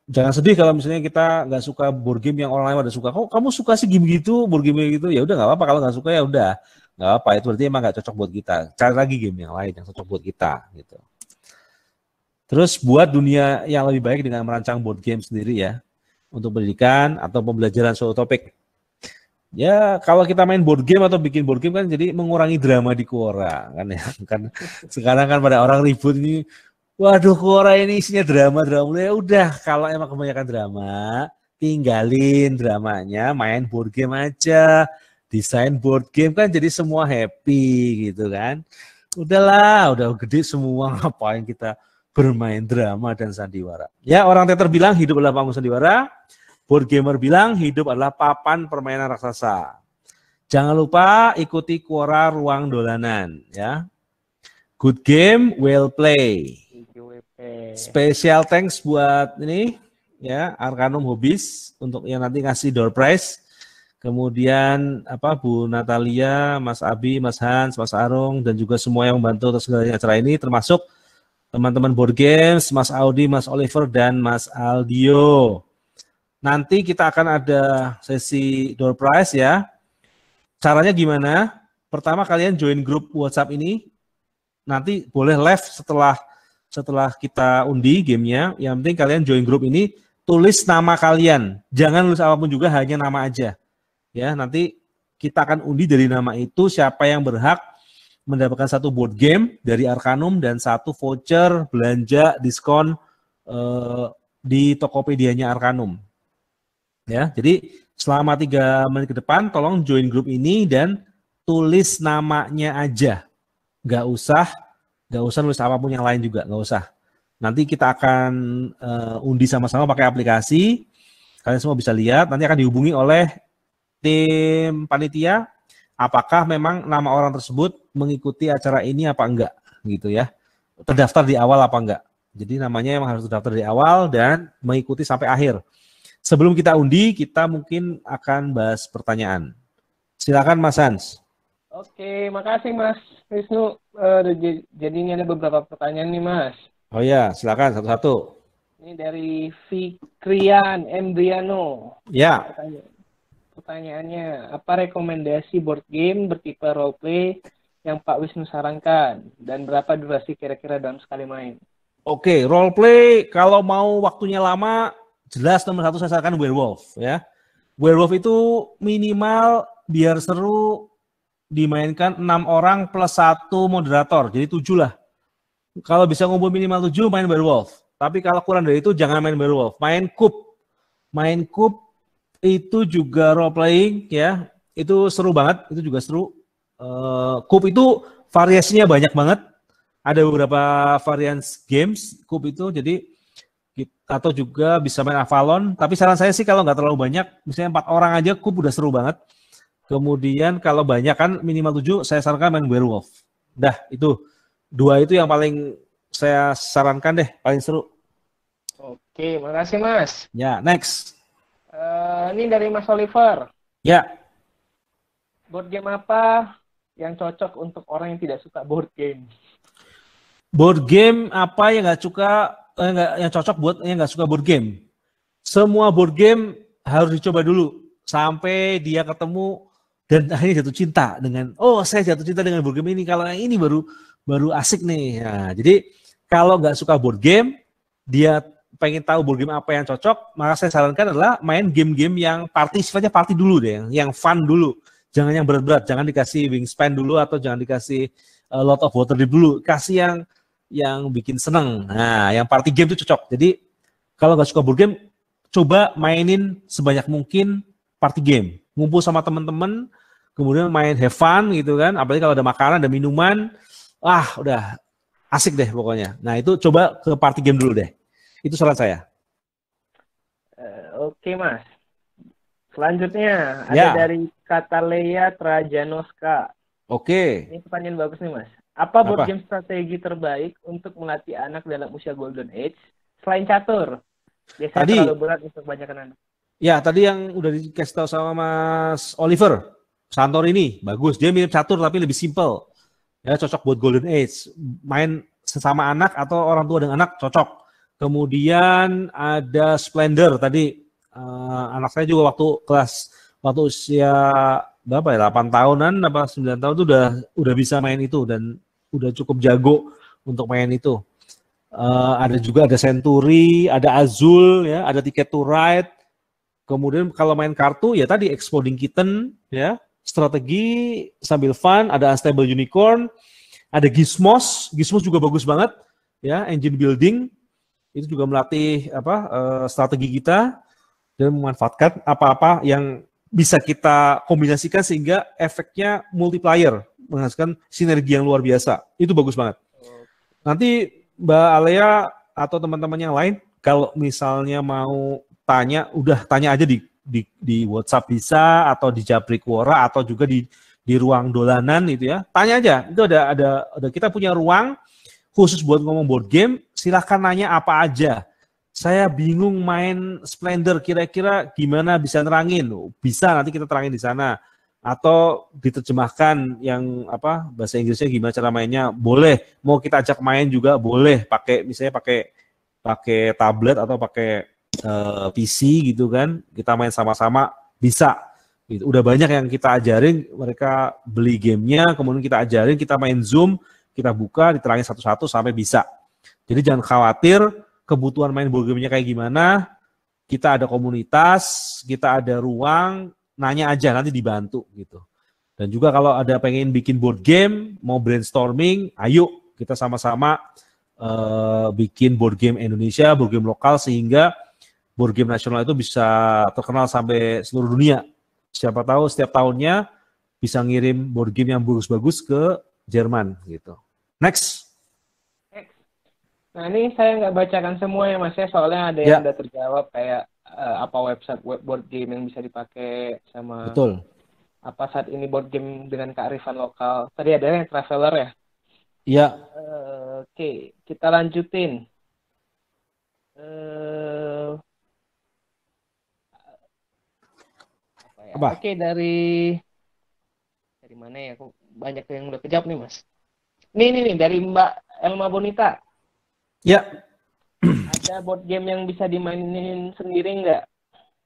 Jangan sedih kalau misalnya kita nggak suka board game yang orang lain pada suka. Kok kamu suka sih game gitu, board game gitu? Ya udah nggak apa-apa kalau nggak suka ya udah nggak apa. Itu berarti emang nggak cocok buat kita. Cari lagi game yang lain yang cocok buat kita gitu. Terus buat dunia yang lebih baik dengan merancang board game sendiri ya. Untuk pendidikan atau pembelajaran suatu topik. Ya kalau kita main board game atau bikin board game kan jadi mengurangi drama di Quora kan ya. Kan sekarang kan pada orang ribut ini waduh Quora ini isinya drama drama. Ya udah kalau emang kebanyakan drama tinggalin dramanya main board game aja. Desain board game kan jadi semua happy gitu kan. Udahlah udah gede semua ngapain kita bermain drama dan sandiwara. Ya, orang teater bilang hidup adalah panggung sandiwara, board gamer bilang hidup adalah papan permainan raksasa. Jangan lupa ikuti Quora Ruang Dolanan ya. Good game, well play. Special thanks buat ini ya Arkanum Hobbies untuk yang nanti ngasih door prize. Kemudian apa Bu Natalia, Mas Abi, Mas Hans, Mas Arung dan juga semua yang membantu atas segala acara ini termasuk teman-teman board games, Mas Audi, Mas Oliver, dan Mas Aldio. Nanti kita akan ada sesi door prize ya. Caranya gimana? Pertama kalian join grup WhatsApp ini. Nanti boleh live setelah setelah kita undi gamenya. Yang penting kalian join grup ini, tulis nama kalian. Jangan tulis apa pun juga, hanya nama aja. Ya, nanti kita akan undi dari nama itu siapa yang berhak mendapatkan satu board game dari Arkanum dan satu voucher belanja diskon uh, di Tokopedia-nya Arkanum. Ya, jadi selama tiga menit ke depan tolong join grup ini dan tulis namanya aja. Gak usah, gak usah nulis apa pun yang lain juga, gak usah. Nanti kita akan uh, undi sama-sama pakai aplikasi. Kalian semua bisa lihat. Nanti akan dihubungi oleh tim panitia apakah memang nama orang tersebut mengikuti acara ini apa enggak gitu ya. Terdaftar di awal apa enggak. Jadi namanya memang harus terdaftar di awal dan mengikuti sampai akhir. Sebelum kita undi, kita mungkin akan bahas pertanyaan. Silakan Mas Hans. Oke, makasih Mas Wisnu. Uh, jadi ini ada beberapa pertanyaan nih Mas. Oh ya, silakan satu-satu. Ini dari Fikrian Embriano. Ya pertanyaannya, apa rekomendasi board game bertipe roleplay yang Pak Wisnu sarankan dan berapa durasi kira-kira dalam sekali main? Oke, roleplay kalau mau waktunya lama jelas nomor satu saya sarankan werewolf ya. Werewolf itu minimal biar seru dimainkan enam orang plus satu moderator, jadi tujuh lah. Kalau bisa ngumpul minimal 7 main Werewolf. Tapi kalau kurang dari itu jangan main Werewolf, main Cup. Main Cup itu juga role playing ya. Itu seru banget, itu juga seru. Uh, Cup itu variasinya banyak banget. Ada beberapa varian games Cup itu jadi atau juga bisa main Avalon. Tapi saran saya sih kalau nggak terlalu banyak, misalnya empat orang aja Cup udah seru banget. Kemudian kalau banyak kan minimal tujuh, saya sarankan main Werewolf. Dah itu dua itu yang paling saya sarankan deh, paling seru. Oke, makasih Mas. Ya, next. Uh, ini dari Mas Oliver. Ya. Board game apa yang cocok untuk orang yang tidak suka board game? Board game apa yang nggak suka, eh, gak, yang cocok buat yang nggak suka board game? Semua board game harus dicoba dulu sampai dia ketemu dan akhirnya jatuh cinta dengan oh saya jatuh cinta dengan board game ini kalau yang ini baru baru asik nih nah, jadi kalau nggak suka board game dia pengen tahu board game apa yang cocok maka saya sarankan adalah main game-game yang party sifatnya party dulu deh yang, yang fun dulu jangan yang berat-berat jangan dikasih wingspan dulu atau jangan dikasih a lot of water dulu kasih yang yang bikin seneng nah yang party game itu cocok jadi kalau nggak suka board game coba mainin sebanyak mungkin party game ngumpul sama teman-teman kemudian main have fun gitu kan, apalagi kalau ada makanan, ada minuman, ah udah asik deh pokoknya. Nah itu coba ke party game dulu deh. Itu saran saya. Uh, Oke okay, mas. Selanjutnya ya. ada dari Katalea Trajanoska. Oke. Okay. Ini pertanyaan bagus nih mas. Apa board game strategi terbaik untuk melatih anak dalam usia golden age selain catur? Biasanya tadi, terlalu berat untuk banyak anak. Ya, tadi yang udah dikasih tahu sama Mas Oliver. Santor ini bagus, dia mirip catur tapi lebih simple. Ya cocok buat golden age. Main sesama anak atau orang tua dengan anak cocok. Kemudian ada Splendor tadi uh, anak saya juga waktu kelas waktu usia berapa ya 8 tahunan apa 9 tahun itu udah udah bisa main itu dan udah cukup jago untuk main itu. Uh, ada juga ada Century, ada Azul ya, ada Ticket to Ride. Kemudian kalau main kartu ya tadi Exploding Kitten ya, strategi sambil fun, ada Unstable Unicorn, ada Gizmos, Gizmos juga bagus banget, ya, engine building, itu juga melatih apa uh, strategi kita dan memanfaatkan apa-apa yang bisa kita kombinasikan sehingga efeknya multiplier, menghasilkan sinergi yang luar biasa. Itu bagus banget. Nanti Mbak Alea atau teman-teman yang lain, kalau misalnya mau tanya, udah tanya aja di di, di WhatsApp bisa atau di Jabrik Quora atau juga di di ruang dolanan itu ya. Tanya aja. Itu ada ada ada kita punya ruang khusus buat ngomong board game, silahkan nanya apa aja. Saya bingung main Splendor, kira-kira gimana bisa nerangin? Bisa nanti kita terangin di sana. Atau diterjemahkan yang apa bahasa Inggrisnya gimana cara mainnya? Boleh. Mau kita ajak main juga boleh. Pakai misalnya pakai pakai tablet atau pakai uh, eh, PC gitu kan, kita main sama-sama bisa. Gitu. Udah banyak yang kita ajarin, mereka beli gamenya, kemudian kita ajarin, kita main Zoom, kita buka, diterangin satu-satu sampai bisa. Jadi jangan khawatir kebutuhan main board gamenya kayak gimana, kita ada komunitas, kita ada ruang, nanya aja nanti dibantu gitu. Dan juga kalau ada pengen bikin board game, mau brainstorming, ayo kita sama-sama uh, bikin board game Indonesia, board game lokal sehingga board game nasional itu bisa terkenal sampai seluruh dunia. Siapa tahu setiap tahunnya bisa ngirim board game yang bagus-bagus ke Jerman gitu. Next. Nah ini saya nggak bacakan semua ya mas ya, soalnya ada yang ya. udah terjawab kayak uh, apa website web board game yang bisa dipakai sama Betul. apa saat ini board game dengan kearifan lokal. Tadi ada yang traveler ya. Iya. Uh, Oke, okay. kita lanjutin. Uh, ya. Apa? Oke dari dari mana ya? Kok banyak yang udah kejawab nih mas. Nih nih nih dari Mbak Elma Bonita. Ya. Ada board game yang bisa dimainin sendiri nggak?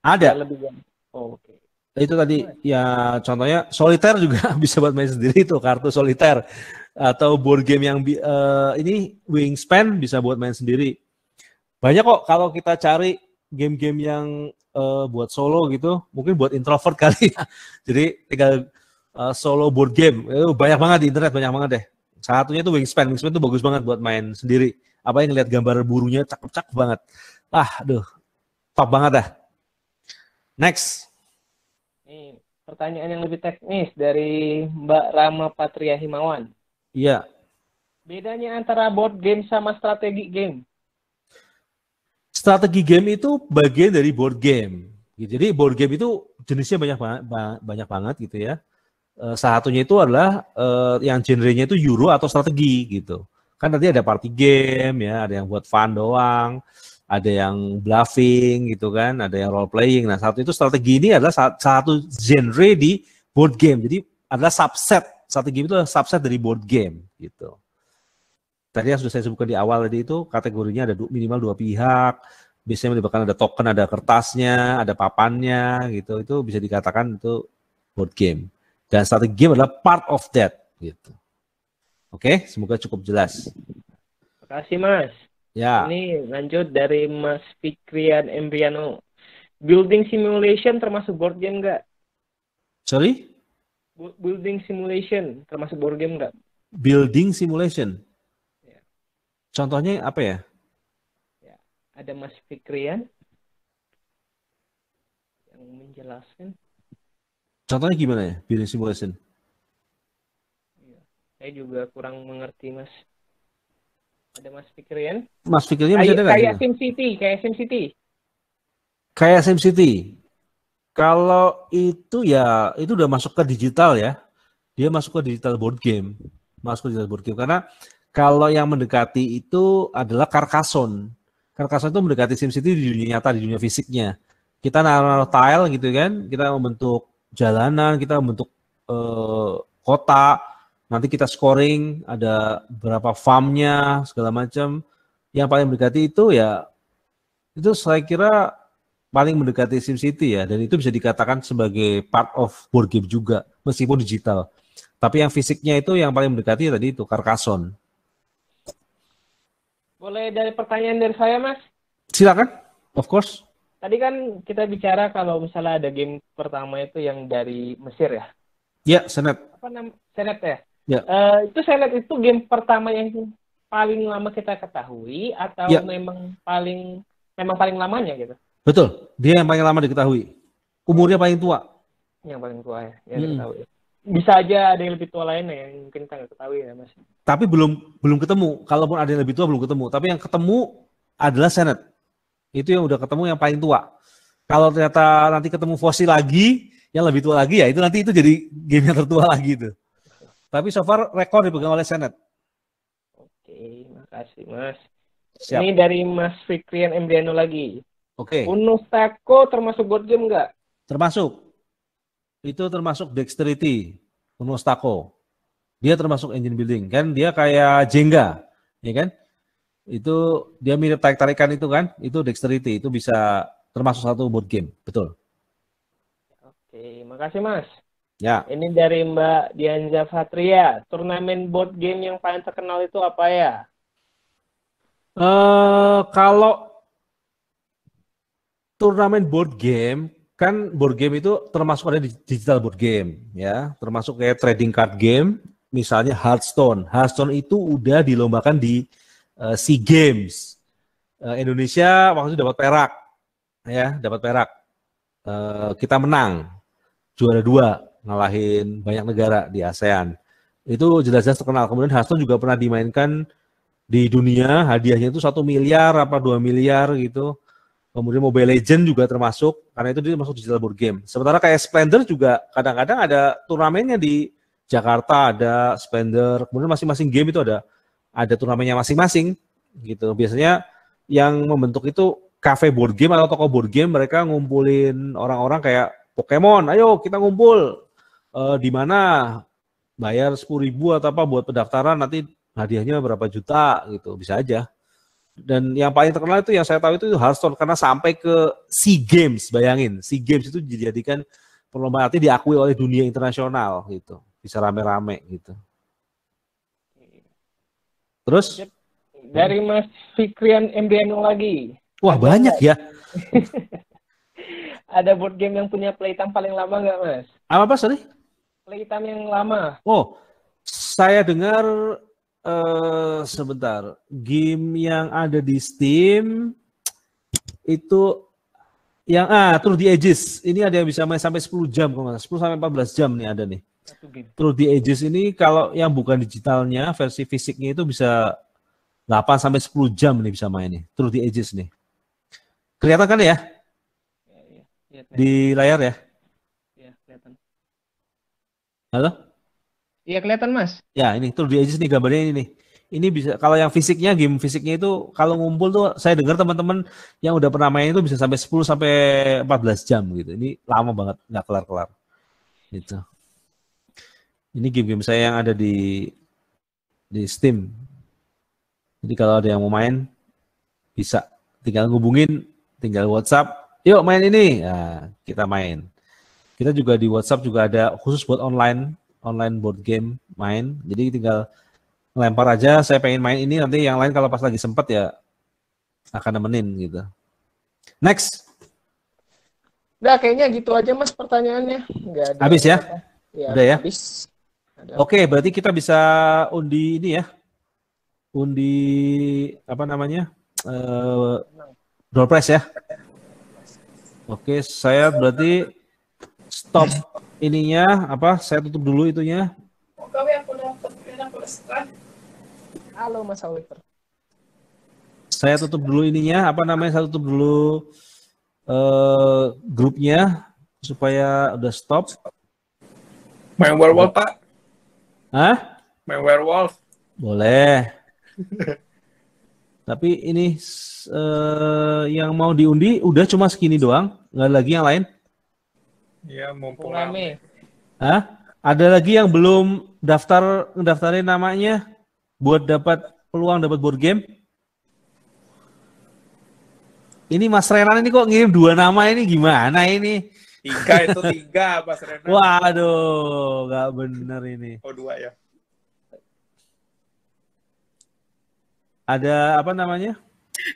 Ada. Lebih Oh, Oke. Okay. Itu tadi ya contohnya soliter juga bisa buat main sendiri itu kartu soliter atau board game yang uh, ini wingspan bisa buat main sendiri. Banyak kok kalau kita cari game-game yang uh, buat solo gitu, mungkin buat introvert kali ya. Jadi tinggal uh, solo board game, itu banyak banget di internet, banyak banget deh. Satunya itu Wingspan. Wingspan itu bagus banget buat main sendiri. Apa yang ngeliat gambar burunya cakep-cakep banget. Ah, aduh. Top banget dah. Next. Nih, pertanyaan yang lebih teknis dari Mbak Rama Patria Himawan. Iya. Bedanya antara board game sama strategi game? Strategi game itu bagian dari board game. Jadi board game itu jenisnya banyak banget, banyak banget gitu ya. Uh, satunya itu adalah uh, yang genrenya itu Euro atau strategi gitu. Kan nanti ada party game ya, ada yang buat fun doang, ada yang bluffing gitu kan, ada yang role playing. Nah, satu itu strategi ini adalah satu genre di board game. Jadi adalah subset. Strategi itu adalah subset dari board game gitu. Tadi yang sudah saya sebutkan di awal tadi itu kategorinya ada minimal dua pihak, biasanya melibatkan ada token, ada kertasnya, ada papannya gitu. Itu bisa dikatakan itu board game. Dan strategi game adalah part of that gitu. Oke, semoga cukup jelas. Terima kasih Mas. Ya. Ini lanjut dari Mas Fikrian Embriano. Building simulation termasuk board game nggak? Sorry? Building simulation termasuk board game nggak? Building simulation. Contohnya apa ya? ya ada Mas Fikrian yang menjelaskan. Contohnya gimana ya, building simulation? Ya, saya juga kurang mengerti, Mas. Ada Mas Fikrian? Mas Fikrian masih ada? Kayak SimCity, kayak SimCity. Kayak SimCity. Kalau itu ya, itu udah masuk ke digital ya. Dia masuk ke digital board game. Masuk ke digital board game. Karena kalau yang mendekati itu adalah Carcassonne. Carcassonne itu mendekati SimCity di dunia nyata, di dunia fisiknya. Kita naruh tile gitu kan, kita membentuk jalanan, kita membentuk eh, kota, nanti kita scoring, ada berapa farmnya, segala macam. Yang paling mendekati itu ya, itu saya kira paling mendekati SimCity ya, dan itu bisa dikatakan sebagai part of board game juga, meskipun digital. Tapi yang fisiknya itu yang paling mendekati tadi itu Carcassonne. Boleh dari pertanyaan dari saya, Mas? Silakan, of course. Tadi kan kita bicara kalau misalnya ada game pertama itu yang dari Mesir ya? Ya, Senet. Apa nama? Senet ya? Ya. Uh, itu Senet itu game pertama yang paling lama kita ketahui atau ya. memang paling memang paling lamanya gitu? Betul, dia yang paling lama diketahui. Umurnya paling tua. Yang paling tua ya, yang hmm. diketahui bisa aja ada yang lebih tua lainnya yang mungkin kita nggak ketahui ya mas. Tapi belum belum ketemu. Kalaupun ada yang lebih tua belum ketemu. Tapi yang ketemu adalah Senet. Itu yang udah ketemu yang paling tua. Kalau ternyata nanti ketemu fosil lagi, yang lebih tua lagi ya itu nanti itu jadi game yang tertua lagi itu. Tapi so far rekor dipegang oleh Senet. Oke, makasih mas. Siap. Ini dari Mas Fikrian Embriano lagi. Oke. Uno Stako termasuk board game nggak? Termasuk itu termasuk dexterity, Unostako. Dia termasuk engine building kan, dia kayak Jenga, ya kan? Itu dia mirip tarik-tarikan itu kan, itu dexterity, itu bisa termasuk satu board game, betul. Oke, makasih Mas. Ya. Ini dari Mbak Dianja Fatria. Turnamen board game yang paling terkenal itu apa ya? Uh, kalau turnamen board game kan board game itu termasuk ada di digital board game ya, termasuk kayak trading card game, misalnya Hearthstone. Hearthstone itu udah dilombakan di uh, SEA Games. Uh, Indonesia waktu itu dapat perak, ya, dapat perak. Uh, kita menang, juara dua, ngalahin banyak negara di ASEAN. Itu jelas-jelas terkenal. Kemudian Hearthstone juga pernah dimainkan di dunia, hadiahnya itu satu miliar apa dua miliar gitu Kemudian Mobile Legend juga termasuk karena itu dia masuk digital board game. Sementara kayak Splendor juga kadang-kadang ada turnamennya di Jakarta ada Splendor. Kemudian masing-masing game itu ada ada turnamennya masing-masing gitu. Biasanya yang membentuk itu cafe board game atau toko board game mereka ngumpulin orang-orang kayak Pokemon. Ayo kita ngumpul uh, di mana bayar sepuluh ribu atau apa buat pendaftaran nanti hadiahnya berapa juta gitu bisa aja. Dan yang paling terkenal itu yang saya tahu itu Hearthstone karena sampai ke SEA Games, bayangin. SEA Games itu dijadikan perlombaan arti diakui oleh dunia internasional gitu. Bisa rame-rame gitu. Terus dari Mas Fikrian Embriano lagi. Wah, banyak ya. Ada board game yang punya playtime paling lama nggak, Mas? Apa, Apa, sorry? Playtime yang lama. Oh, saya dengar eh sebentar. Game yang ada di Steam itu yang ah True the Ages. Ini ada yang bisa main sampai 10 jam kalau nggak salah. 10 sampai 14 jam nih ada nih. True the Ages ini kalau yang bukan digitalnya, versi fisiknya itu bisa 8 sampai 10 jam nih bisa main nih. True the Ages nih. Kelihatan kan ya Ya, ya. Di layar ya? Halo? Iya kelihatan mas. Ya, ini True the Ages nih gambarnya ini nih. Ini bisa kalau yang fisiknya game fisiknya itu kalau ngumpul tuh saya dengar teman-teman yang udah pernah main itu bisa sampai 10 sampai 14 jam gitu. Ini lama banget nggak kelar-kelar. Gitu. Ini game-game saya yang ada di di Steam. Jadi kalau ada yang mau main bisa tinggal ngubungin, tinggal WhatsApp, yuk main ini. Nah, kita main. Kita juga di WhatsApp juga ada khusus buat online online board game main. Jadi tinggal lempar aja saya pengen main ini nanti yang lain kalau pas lagi sempet ya akan nemenin gitu. Next. Udah kayaknya gitu aja mas pertanyaannya. Nggak ada Habis ya? Ya, Udah ya? Habis. Ada Oke, berarti kita bisa undi ini ya. Undi apa namanya? Eh door prize ya. Oke, saya berarti stop ininya apa? Saya tutup dulu itunya. Halo mas Oliver. Saya tutup dulu ininya, apa namanya? Saya tutup dulu eh grupnya supaya udah stop. Main werewolf, Pak. Hah? Main werewolf. Boleh. Tapi ini eh, yang mau diundi udah cuma segini doang, nggak ada lagi yang lain. Iya, mumpung Rame. Hah? Ada lagi yang belum daftar ngedaftarin namanya buat dapat peluang dapat board game? Ini Mas Renan ini kok ngirim dua nama ini gimana ini? Tiga itu tiga, Mas Renan. Waduh, nggak bener ini. Oh, dua ya. Ada apa namanya?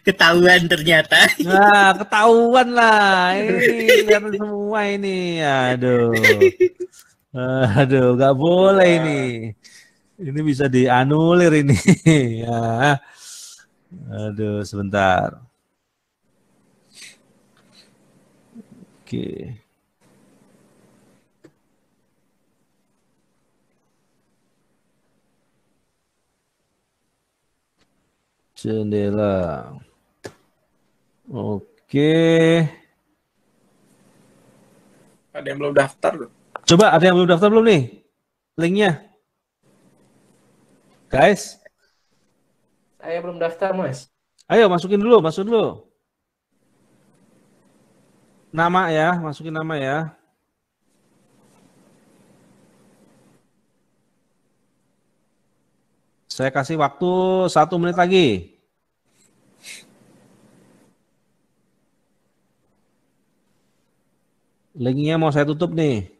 Ketahuan ternyata. Nah, ketahuan lah. Ini semua ini. Aduh. Aduh, nggak boleh ini. Ini bisa dianulir ini. ya. Aduh, sebentar. Oke. Jendela. Oke. Ada yang belum daftar loh. Coba ada yang belum daftar belum nih? Linknya. Guys, Saya belum daftar mas. ayo masukin dulu, masukin dulu. Nama ya, masukin nama ya. Saya kasih waktu satu menit lagi. Linknya mau saya tutup nih.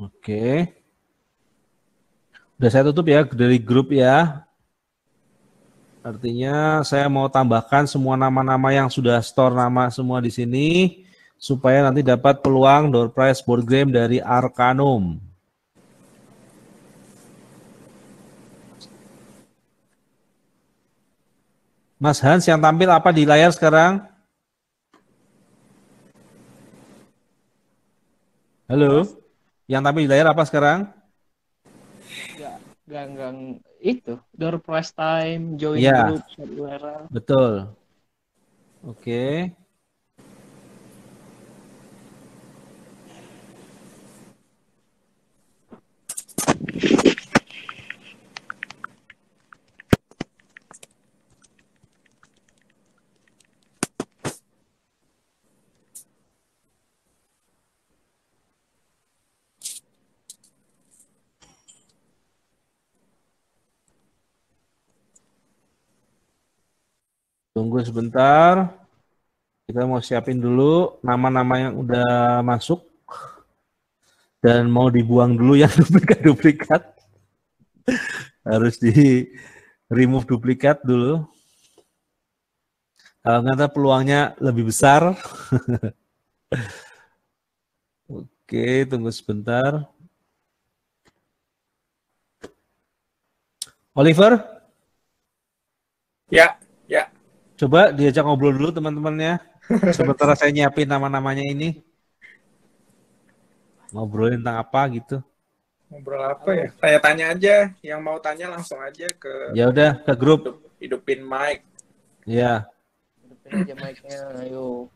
Oke. Udah saya tutup ya dari grup ya. Artinya saya mau tambahkan semua nama-nama yang sudah store nama semua di sini supaya nanti dapat peluang door prize board game dari Arcanum. Mas Hans yang tampil apa di layar sekarang? Halo? Yang tampil di layar apa sekarang? Gang gang itu. Door prize time, join Iya. group. Betul. Oke. Tunggu sebentar. Kita mau siapin dulu nama-nama yang udah masuk. Dan mau dibuang dulu yang duplikat-duplikat. Harus di remove duplikat dulu. Kalau nggak peluangnya lebih besar. Oke, tunggu sebentar. Oliver, ya. Coba diajak ngobrol dulu teman-temannya. Sebentar saya nyiapin nama-namanya ini. Ngobrolin tentang apa gitu. Ngobrol apa ya? Tanya-tanya aja. Yang mau tanya langsung aja ke Ya udah ke grup. hidup, hidupin mic. Ya, Hidupin aja mic-nya, ayo.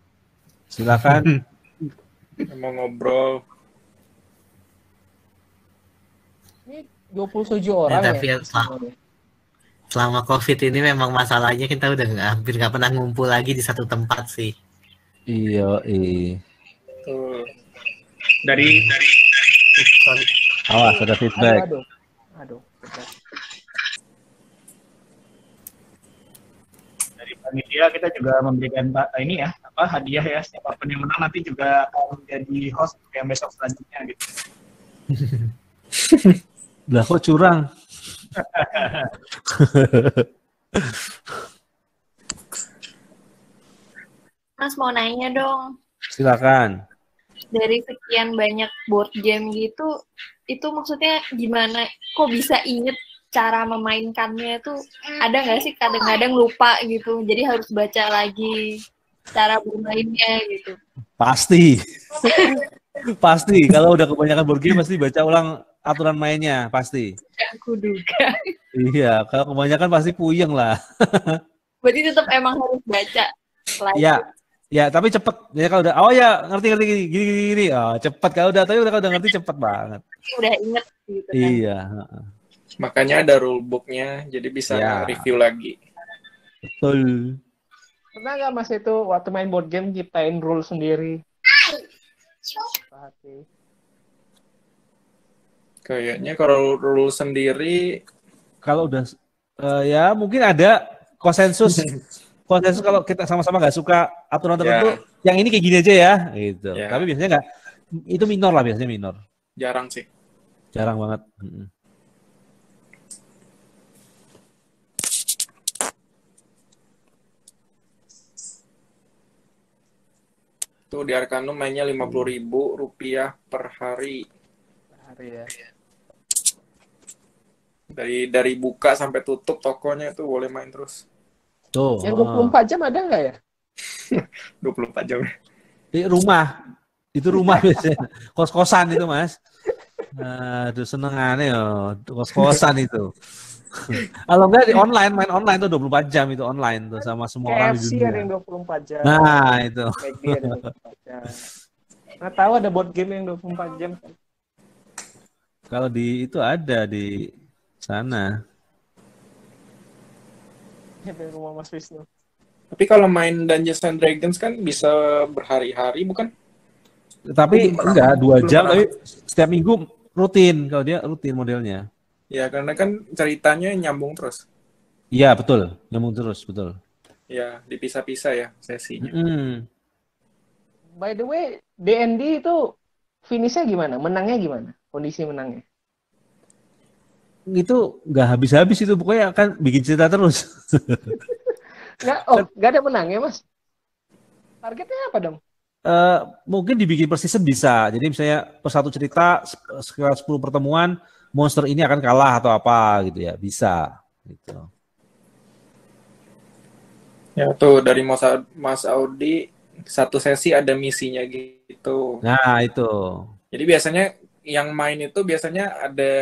silakan. Mau ngobrol. Ini 27 orang Ya, tapi ya. Selama- COVID ini memang masalahnya kita udah nggak- hampir nggak pernah ngumpul lagi di satu tempat sih. Iya, iya. Tuh. Dari dari Awas ada feedback. aduh. Aduh. dari panitia kita juga memberikan ini ya apa hadiah ya siapa pun yang menang nanti juga akan menjadi host yang besok selanjutnya gitu. Lah kok curang? Mas mau nanya dong, Silakan. dari sekian banyak board game gitu, itu maksudnya gimana? Kok bisa inget cara memainkannya tuh? Ada nggak sih kadang-kadang lupa gitu, jadi harus baca lagi cara bermainnya gitu. Pasti. pasti. Kalau udah kebanyakan board game pasti baca ulang aturan mainnya, pasti. Aku duga. Iya, kalau kebanyakan pasti puyeng lah. Berarti tetap emang harus baca. lagi. Ya, ya tapi cepet. Ya kalau udah, oh ya ngerti ngerti gini gini gini, gini. Oh, cepet kalau udah tapi udah kalau udah ngerti cepet banget. Udah inget gitu kan. Iya, Makanya ada rulebooknya, jadi bisa Ya. review lagi. betul. Pernah nggak mas itu waktu main board game ciptain rule sendiri? Perhati. Kayaknya kalau rule sendiri, Kalau udah eh, ya mungkin ada konsensus konsensus kalau kita sama-sama nggak suka aturan tertentu, yang ini kayak gini aja ya, gitu. Ya. Tapi biasanya nggak, itu minor lah biasanya minor, jarang sih. jarang banget. Tuh di Arcanum mainnya 50.000 ribu rupiah per hari. Per hari ya. Dari dari buka sampai tutup tokonya itu boleh main terus. Tuh. Yang 24 jam ada nggak ya? 24 jam. Di rumah, itu rumah biasanya, kos-kosan itu mas. Aduh seneng aneh ya, kos-kosan itu. Kalau enggak di online, main online tuh 24 jam itu online tuh sama semua orang di KFC dunia. ada yang 24 jam. Nah itu. McD ada yang 24 jam. Nggak tahu ada board game yang 24 jam. Kalau di itu ada di sana. Ya, di rumah Mas Wisnu. Tapi kalau main Dungeons and Dragons kan bisa berhari-hari bukan? Tapi Belum pernah. enggak dua Belum jam, pernah. tapi setiap minggu rutin. Kalau dia rutin modelnya. Ya karena kan ceritanya nyambung terus. Iya betul, nyambung terus betul. Ya dipisah-pisah ya sesinya. Mm. By the way, DND itu finishnya gimana? Menangnya gimana? Kondisi menangnya? Itu nggak habis-habis itu pokoknya akan bikin cerita terus. Nggak, oh, nggak ada menangnya, Mas. Targetnya apa dong? Eh, mungkin dibikin per season bisa. Jadi misalnya per satu cerita se- sekitar 10 pertemuan monster ini akan kalah atau apa gitu ya. Bisa gitu. Ya tuh dari Mas, Mas Audi satu sesi ada misinya gitu. Nah, itu. Jadi biasanya yang main itu biasanya ada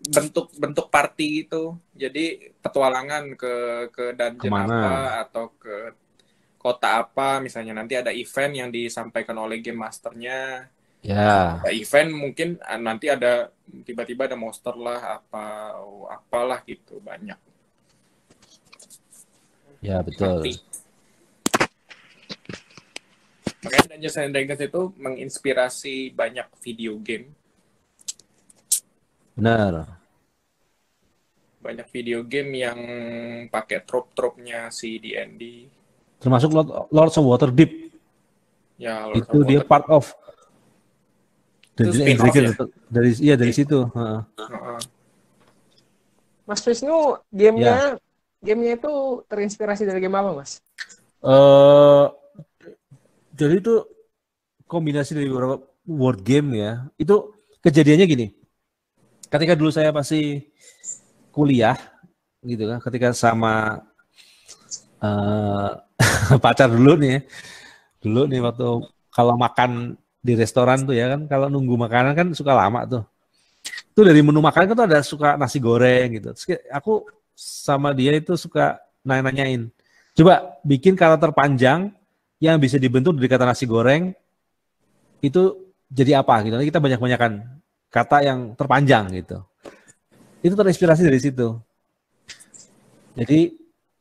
bentuk bentuk party gitu. Jadi petualangan ke ke dungeon Ke mana? apa atau ke kota apa misalnya nanti ada event yang disampaikan oleh game masternya. Ya, Ada event mungkin ah, nanti ada tiba-tiba ada monster lah apa apalah gitu banyak. ya betul. Party. Makanya Dungeons and Dragons itu menginspirasi banyak video game Benar. banyak video game yang pakai trope-trope-nya si D&D. Termasuk Lord, Lords of Waterdeep. Ya, Lord itu of dia Water- part of Itu Dragons. ya? dari iya dari situ. heeh. Heeh. Mas Wisnu gamenya gamenya itu terinspirasi dari game apa mas? eh jadi itu kombinasi dari beberapa word game ya. Itu kejadiannya gini. Ketika dulu saya masih kuliah gitu kan, ketika sama eh pacar dulu nih ya. Dulu nih waktu kalau makan di restoran tuh ya kan kalau nunggu makanan kan suka lama tuh. Itu dari menu makanan kan tuh ada suka nasi goreng gitu. Terus aku sama dia itu suka nanya-nanyain. Coba bikin karakter panjang yang bisa dibentuk dari kata nasi goreng itu jadi apa gitu. Nanti kita banyak-banyakan kata yang terpanjang gitu. Itu terinspirasi dari situ. Jadi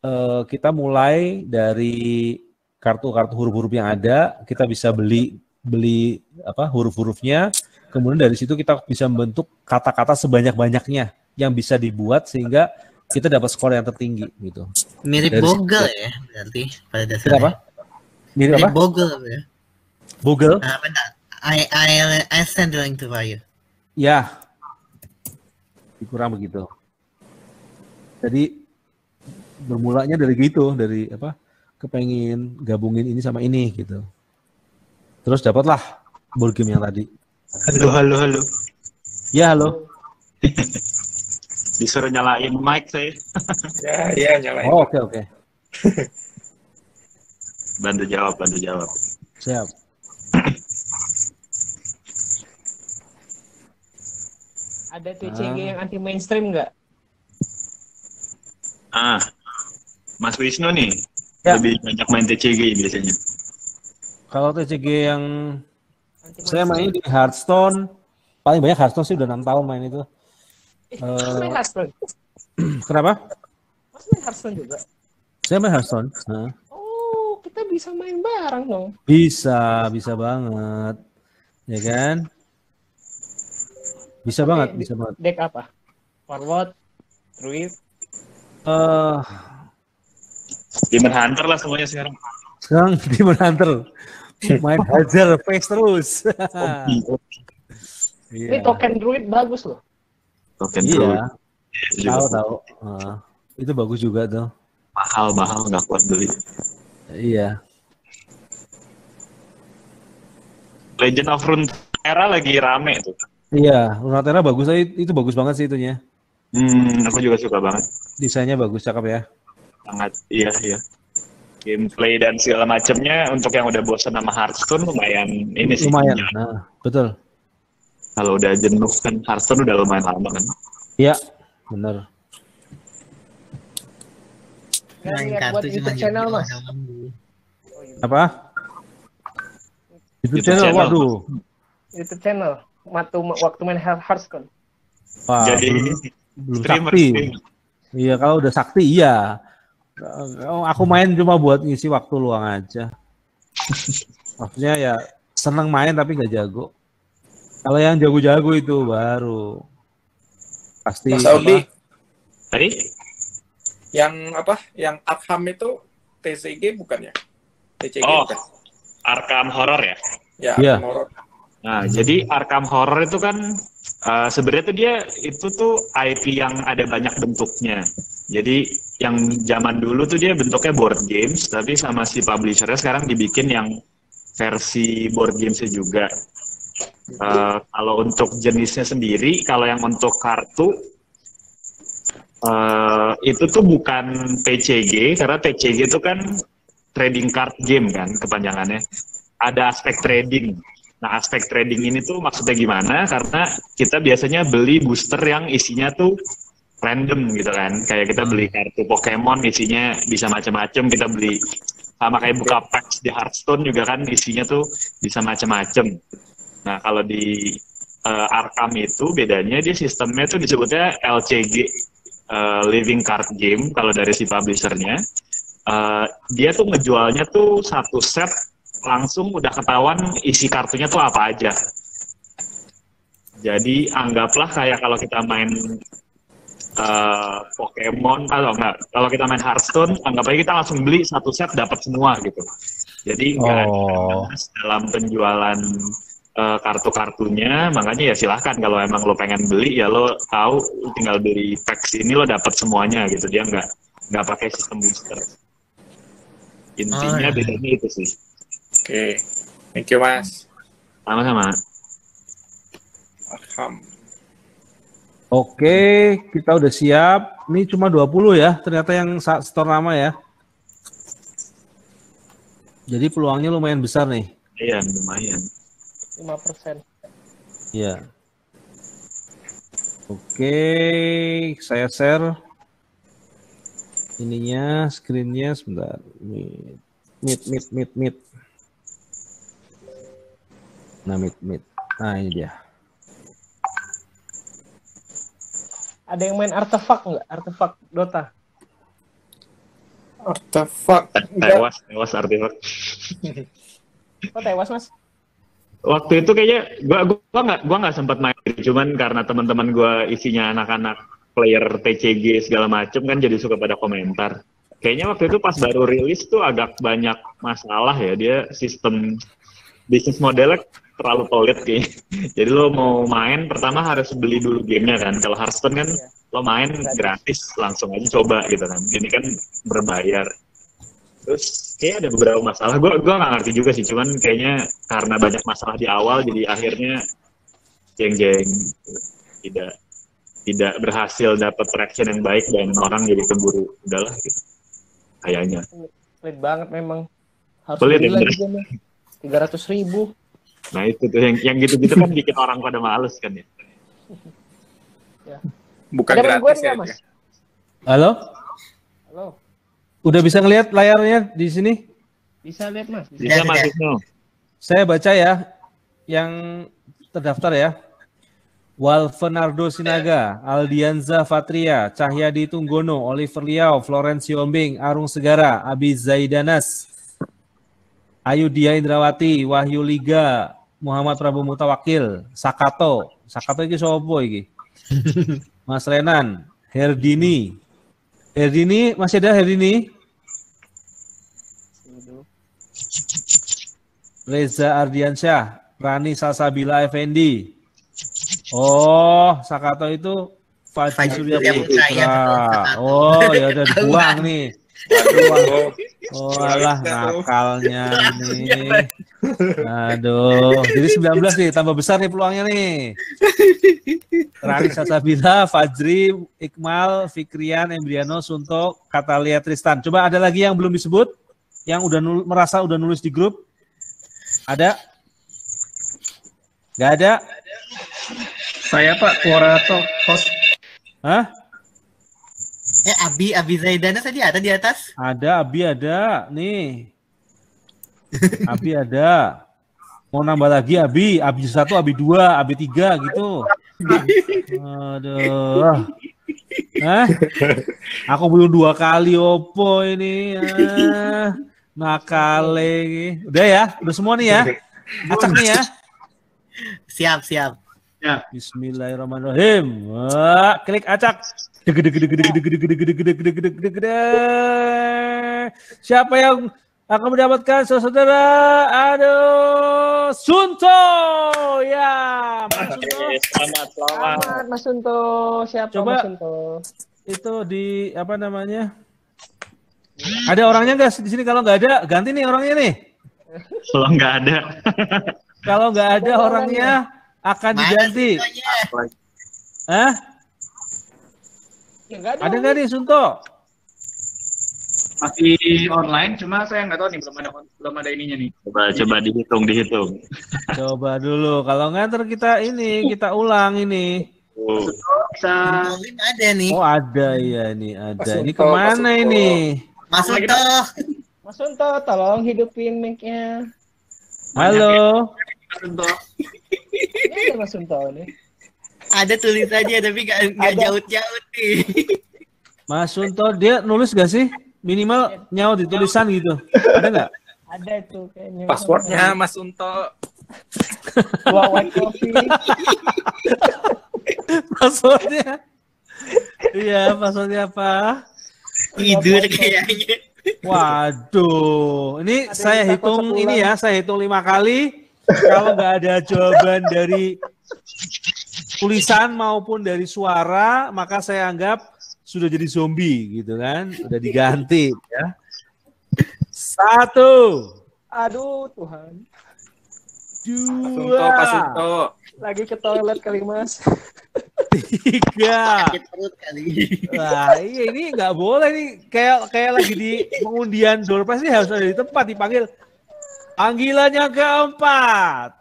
eh, kita mulai dari kartu-kartu huruf-huruf yang ada, kita bisa beli beli apa huruf-hurufnya, kemudian dari situ kita bisa membentuk kata-kata sebanyak-banyaknya yang bisa dibuat sehingga kita dapat skor yang tertinggi gitu. Mirip Dari Bogle situ. ya, berarti pada dasarnya. Kenapa? Mirip Mirip apa? Bogle ya. Google? Ah, bentar. I, I, I send to you. Ya. Kurang begitu. Jadi bermulanya dari gitu, dari apa? Kepengin gabungin ini sama ini gitu. Terus dapatlah board game yang tadi. Halo, halo, halo. Ya halo. Disuruh nyalain mic saya. Ya, iya nyalain. Oh, oke oke. Bantu jawab, bantu jawab. Siap. Ada TCG Ah. yang anti mainstream nggak? Ah, Mas Wisnu nih. Ya. Lebih banyak main TCG biasanya. Kalau TCG yang Anti saya main di Hearthstone, paling banyak Hearthstone sih udah enam tahun main itu. Mas Eh, main Hearthstone. kenapa? Mas main Hearthstone juga. Saya main Hearthstone. Nah, Oh, kita bisa main bareng dong. bisa, bisa banget. Ya kan? Bisa banget, bisa banget. Deck apa? Forward, Druid. Eh, Demon Hunter lah semuanya sekarang. sekarang Demon Hunter main hajar face terus. Ini Iya. token Druid bagus loh. Token Druid. Iya, juga tahu tahu. Ah, itu bagus juga tuh. mahal mahal nggak kuat beli. Iya. Legend of Runeterra lagi rame tuh. Iya, Lunatera bagus itu itu bagus banget sih itunya. Hmm, aku juga suka banget. Desainnya bagus, cakep ya. Sangat, iya iya. Gameplay dan segala macamnya untuk yang udah bosan sama Hearthstone lumayan ini sih. Lumayan. Ya, Nah, betul. Kalau udah jenuh kan Hearthstone udah lumayan lama kan. Iya, bener. Main lihat buat YouTube channel mas. Apa? YouTube YouTube channel, channel. waduh. YouTube channel. Waktu waktu main Heart- Hearthstone. Wah, Jadi belum, streamer, sakti. streamer. Iya, kalau udah sakti iya. Oh, Aku main cuma buat ngisi waktu luang aja. Maksudnya ya seneng main tapi nggak jago. Kalau yang jago-jago itu baru pasti Mas Audi, Tadi yang apa? Yang Arkham itu TCG bukan ya? TCG Oh. bukan? Arkham Horror ya. Ya, Iya. Arkham Horror. Nah, jadi Arkham Horror itu kan uh, sebenarnya tuh dia itu tuh IP yang ada banyak bentuknya. Jadi yang zaman dulu tuh dia bentuknya board games, tapi sama si publishernya sekarang dibikin yang versi board gamesnya juga. Uh, kalau untuk jenisnya sendiri, kalau yang untuk kartu uh, itu tuh bukan TCG karena TCG itu kan trading card game kan kepanjangannya. Ada aspek trading. Nah, aspek trading ini tuh maksudnya gimana? Karena kita biasanya beli booster yang isinya tuh random gitu kan. Kayak kita beli kartu Pokemon isinya bisa macam-macam, kita beli sama kayak buka packs di Hearthstone juga kan isinya tuh bisa macam-macam. Nah, kalau di eh, Arkham itu bedanya dia sistemnya tuh disebutnya LCG eh, Living Card Game kalau dari si publishernya. Eh, dia tuh ngejualnya tuh satu set langsung udah ketahuan isi kartunya tuh apa aja. Jadi anggaplah kayak kalau kita main eh, Pokemon atau enggak, kalau kita main Hearthstone, anggap aja kita langsung beli satu set dapat semua gitu. Jadi nggak ada Oh. dalam penjualan eh, kartu-kartunya, makanya ya silahkan kalau emang lo pengen beli ya lo tahu lo tinggal beli packs ini lo dapat semuanya gitu dia nggak nggak pakai sistem booster. Intinya Oh, iya. bedanya itu sih. Oke. Thank you, Mas. Sama-sama. Alham. Oke, kita udah siap. Ini cuma 20 ya, ternyata yang store nama ya. Jadi peluangnya lumayan besar nih. Iya lumayan. 5%. Iya. Oke, saya share ininya, screennya sebentar. Meet, meet, meet, meet, meet. Nah, meet, meet. Nah, ini dia. Ada yang main artefak nggak? Artefak Dota. Fuck? Tewas, tewas artefak. Kok tewas mas? Waktu itu kayaknya gua gua gua nggak gua nggak sempat main, cuman karena teman-teman gua isinya anak-anak player TCG segala macem kan jadi suka pada komentar. Kayaknya waktu itu pas baru rilis tuh agak banyak masalah ya dia sistem bisnis modelnya terlalu pelit kayaknya. Jadi lo mau main pertama harus beli dulu gamenya kan. Kalau Hearthstone kan lo main gratis langsung aja coba gitu kan. Ini kan berbayar. Terus kayak ada beberapa masalah. Gue gua nggak ngerti juga sih. Cuman kayaknya karena banyak masalah di awal jadi akhirnya jeng-jeng tidak tidak berhasil dapat traction yang baik dan orang jadi keburu udahlah gitu. Kayaknya. Pelit banget memang. Harus Pelit beli ya, lagi. Tiga ratus ribu. Nah itu tuh yang yang gitu-gitu kan bikin orang pada males kan ya. Bukan Ada gratis ya. mas? Halo? Halo. Udah bisa ngelihat layarnya di sini? Bisa lihat mas? Bisa. Bisa Mas. Wisnu. Saya baca ya yang terdaftar ya. Walfenardo Sinaga, Aldianza Fatria, Cahyadi Tunggono, Oliver Liao, Florencio Ombing, Arung Segara, Abi Zaidanas, Ayu Dia Indrawati, Wahyu Liga, Muhammad Prabu Mutawakil, Sakato, Sakato iki sopo iki? Mas Renan, Herdini. Herdini masih ada Herdini? Reza Ardiansyah, Rani Salsabila Effendi. Oh, Sakato itu Faji Surya Putra, ya. Sakato. Oh, ya udah dibuang nih. Aduh, Oh, alah nakalnya ini. Aduh, jadi 19 nih, tambah besar nih peluangnya nih. Rani Salsabila, Fajri, Iqmal, Fikrian, Embriano, Sunto, Katalia Tristan. Coba ada lagi yang belum disebut? Yang udah nul- merasa udah nulis di grup? Ada? Gak ada? Saya Pak Kuarato host. Hah? Eh Abi Abi Zaidana tadi ada di atas. Ada, Abi ada. Nih. Abi ada. Mau nambah lagi Abi, Abi satu, Abi dua, Abi tiga gitu. Aduh. Hah? Aku belum dua kali opo ini. Ah. Nakale. Udah ya, udah semua nih ya. Acak nih ya. Siap, siap. Ya. Bismillahirrahmanirrahim. Wah, klik acak. Siapa yang akan mendapatkan saudara? Aduh, Sunto. Ya, Mas Sunto. Selamat, selamat. Selamat Mas Sunto. Siapa Coba. Mas Sunto? Itu di apa namanya? Ada orangnya nggak di sini? Kalau nggak ada, ganti nih orangnya nih. Kalau nggak ada. Kalau nggak ada orangnya akan Mana diganti. Hah? Ya, ada. Ada nggak nih Sunto? Masih online, cuma saya nggak tahu nih belum ada belum ada ininya nih. Coba coba dihitung dihitung. Coba dulu. Kalau nggak ntar kita ini kita ulang ini. Bisa Mungkin ada nih. Oh ada ya ini ada. Mas Ini ke mana Mas ini? Mas Sunto. Mas Sunto, tolong hidupin mic-nya. Halo. untuk Ini ada Mas Sunto nih. Ada tulisannya tapi nggak jauh-jauh nih. Mas Sunto dia nulis gak sih? Minimal nyawa di tulisan gitu. Ada nggak? Ada itu kayaknya. Passwordnya Mas Unto. Coffee. Passwordnya? Iya, passwordnya apa? Tidur kayaknya. Waduh, ini Ada saya hitung ini ya, saya hitung lima kali. kalau nggak ada jawaban dari tulisan maupun dari suara, maka saya anggap sudah jadi zombie gitu kan, udah diganti ya. Satu, Aduh Tuhan. Dua, Pak Sunto. Lagi ke toilet kali Mas. tiga. Sakit perut kali. Wah, iya ini nggak boleh nih. Kayak kayak lagi di pengundian door prize ini harus ada di tempat dipanggil. Panggilan yang keempat.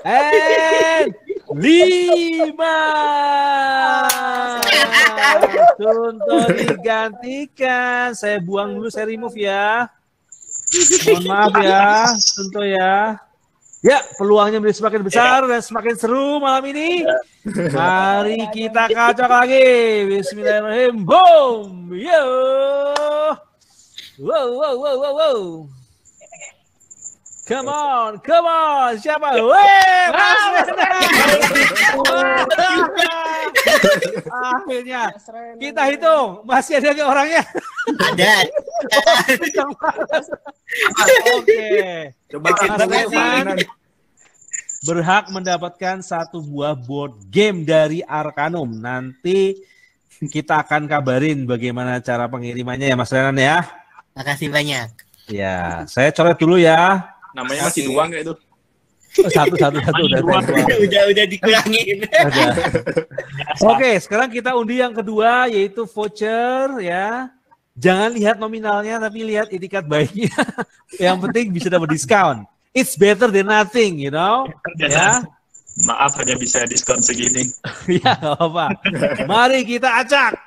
And lima. Contoh digantikan. Saya buang dulu, saya remove ya. Mohon maaf ya, contoh ya. Ya, peluangnya menjadi semakin besar dan semakin seru malam ini. Mari kita kacau lagi. Bismillahirrahmanirrahim. Boom. Yo. Wow, wow, wow, wow, wow. Come on, come on. Siapa? Weh, Mas Akhirnya kita hitung. Masih ada nggak orangnya? Ada. Oke. Coba kita Revan berhak mendapatkan satu buah board game dari Arcanum. Nanti kita akan kabarin bagaimana cara pengirimannya ya Mas Renan ya. Makasih banyak. Ya, saya coret dulu ya. Namanya masih dua nggak itu? Oh, satu, satu, satu. Udah, udah, udah udah dikurangin. udah. Oke, sekarang kita undi yang kedua yaitu voucher ya. Jangan lihat nominalnya tapi lihat itikat baiknya. yang penting bisa dapat diskon. It's better than nothing, you know. Ya. Maaf hanya bisa diskon segini. ya, apa-apa. Mari kita acak.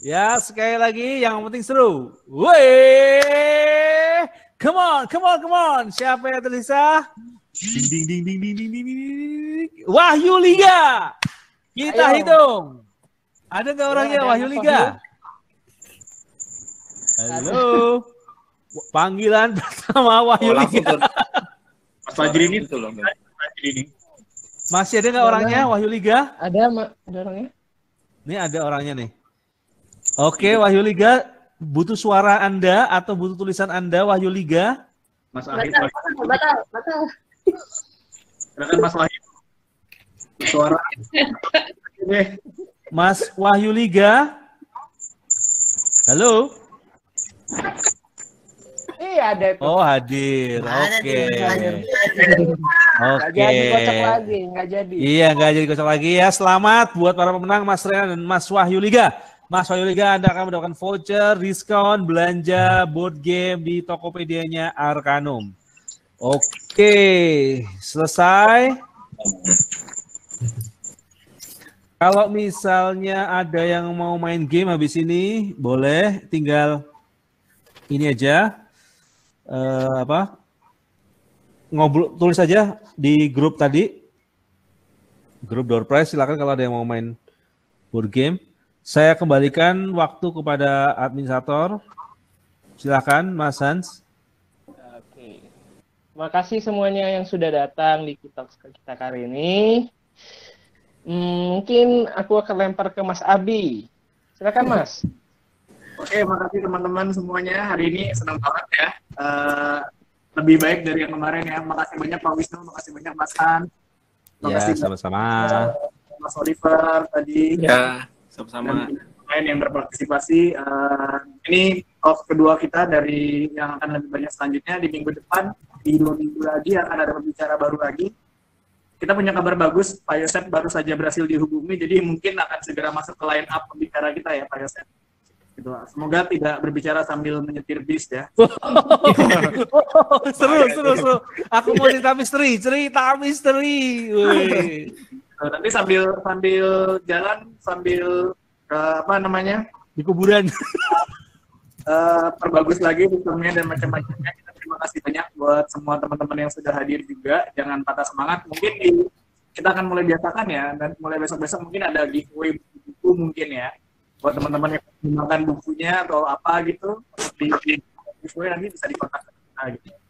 Ya, sekali lagi yang penting seru. Weh! Come on, come on, come on. Siapa yang tersisa? Ding ding ding ding ding ding ding ding. ding. Wahyu Liga. Kita Ayo. hitung. Ada nggak orangnya Wahyu Liga? Halo. Panggilan pertama Wahyu Oh, Liga. Mas Fajri ini Itu loh. Ini. Masih ada nggak orangnya Wahyu Liga? Ada ada orangnya? Ini ada orangnya nih. Oke, Wahyu Liga, butuh suara Anda atau butuh tulisan Anda, Wahyu Liga? Mas Ahid, Batal, batal, batal, batal. silakan Mas Wahid. Suara. Mas Wahyu Liga? Halo? Iya ada itu. Oh, hadir. Oke. Oke. jadi kocok lagi, nggak jadi. Iya, nggak jadi kocok lagi ya. Selamat buat para pemenang Mas Renan dan Mas Wahyu Liga. Mas Wahyu Liga, Anda akan mendapatkan voucher, diskon, belanja board game di Tokopedia-nya Arcanum. Oke, selesai. Kalau misalnya ada yang mau main game habis ini, boleh tinggal ini aja. Eh, apa? Ngobrol tulis aja di grup tadi. Grup Door Prize silakan kalau ada yang mau main board game. Saya kembalikan waktu kepada administrator. Silakan Mas Hans. Oke. Terima kasih semuanya yang sudah datang di kita kita kali ini. Hmm, mungkin aku akan lempar ke Mas Abi. Silakan Mas. Oke, makasih teman-teman semuanya. Hari ini senang banget ya. Eh, lebih baik dari yang kemarin ya. Makasih banyak Pak Wisnu, makasih banyak Mas Han, Ya, makasih sama-sama. Mas Oliver tadi. Ya, sama-sama. yang berpartisipasi. Eh, ini talk kedua kita dari yang akan lebih banyak selanjutnya di minggu depan. Di dua minggu lagi akan ada pembicara baru lagi. Kita punya kabar bagus, Pak Yosep baru saja berhasil dihubungi, jadi mungkin akan segera masuk ke line up pembicara kita ya Pak Yosep. Gitu. Semoga tidak berbicara sambil menyetir bis ya. seru, seru, seru. Aku mau cerita misteri, cerita misteri. Wih. Eh, Nanti sambil sambil jalan sambil eh, apa namanya Di kuburan. eh, perbagus lagi sistemnya dan macam-macamnya. Kita terima kasih banyak buat semua teman-teman yang sudah hadir juga. Jangan patah semangat. Mungkin di, kita akan mulai biasakan ya dan mulai besok-besok mungkin ada giveaway buku mungkin ya buat teman-teman yang menggunakan bukunya atau apa gitu di, di giveaway nanti bisa dikontak kita gitu.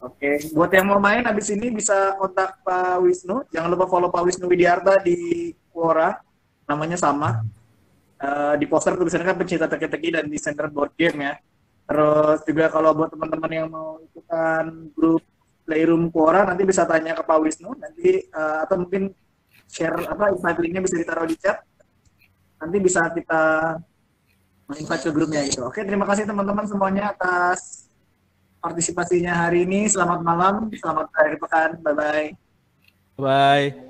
Oke, buat yang mau main habis ini bisa kontak Pak Wisnu. Jangan lupa follow Pak Wisnu Widiarta di Quora. Namanya sama. Eh, di poster tulisannya kan pencinta teki-teki dan desainer board game ya. Terus juga kalau buat teman-teman yang mau ikutan grup Playroom Quora nanti bisa tanya ke Pak Wisnu nanti eh, atau mungkin share apa invite linknya bisa ditaruh di chat. Nanti bisa kita invite ke grupnya gitu. Oke, terima kasih teman-teman semuanya atas partisipasinya hari ini. Selamat malam, selamat akhir pekan. Bye bye. Bye.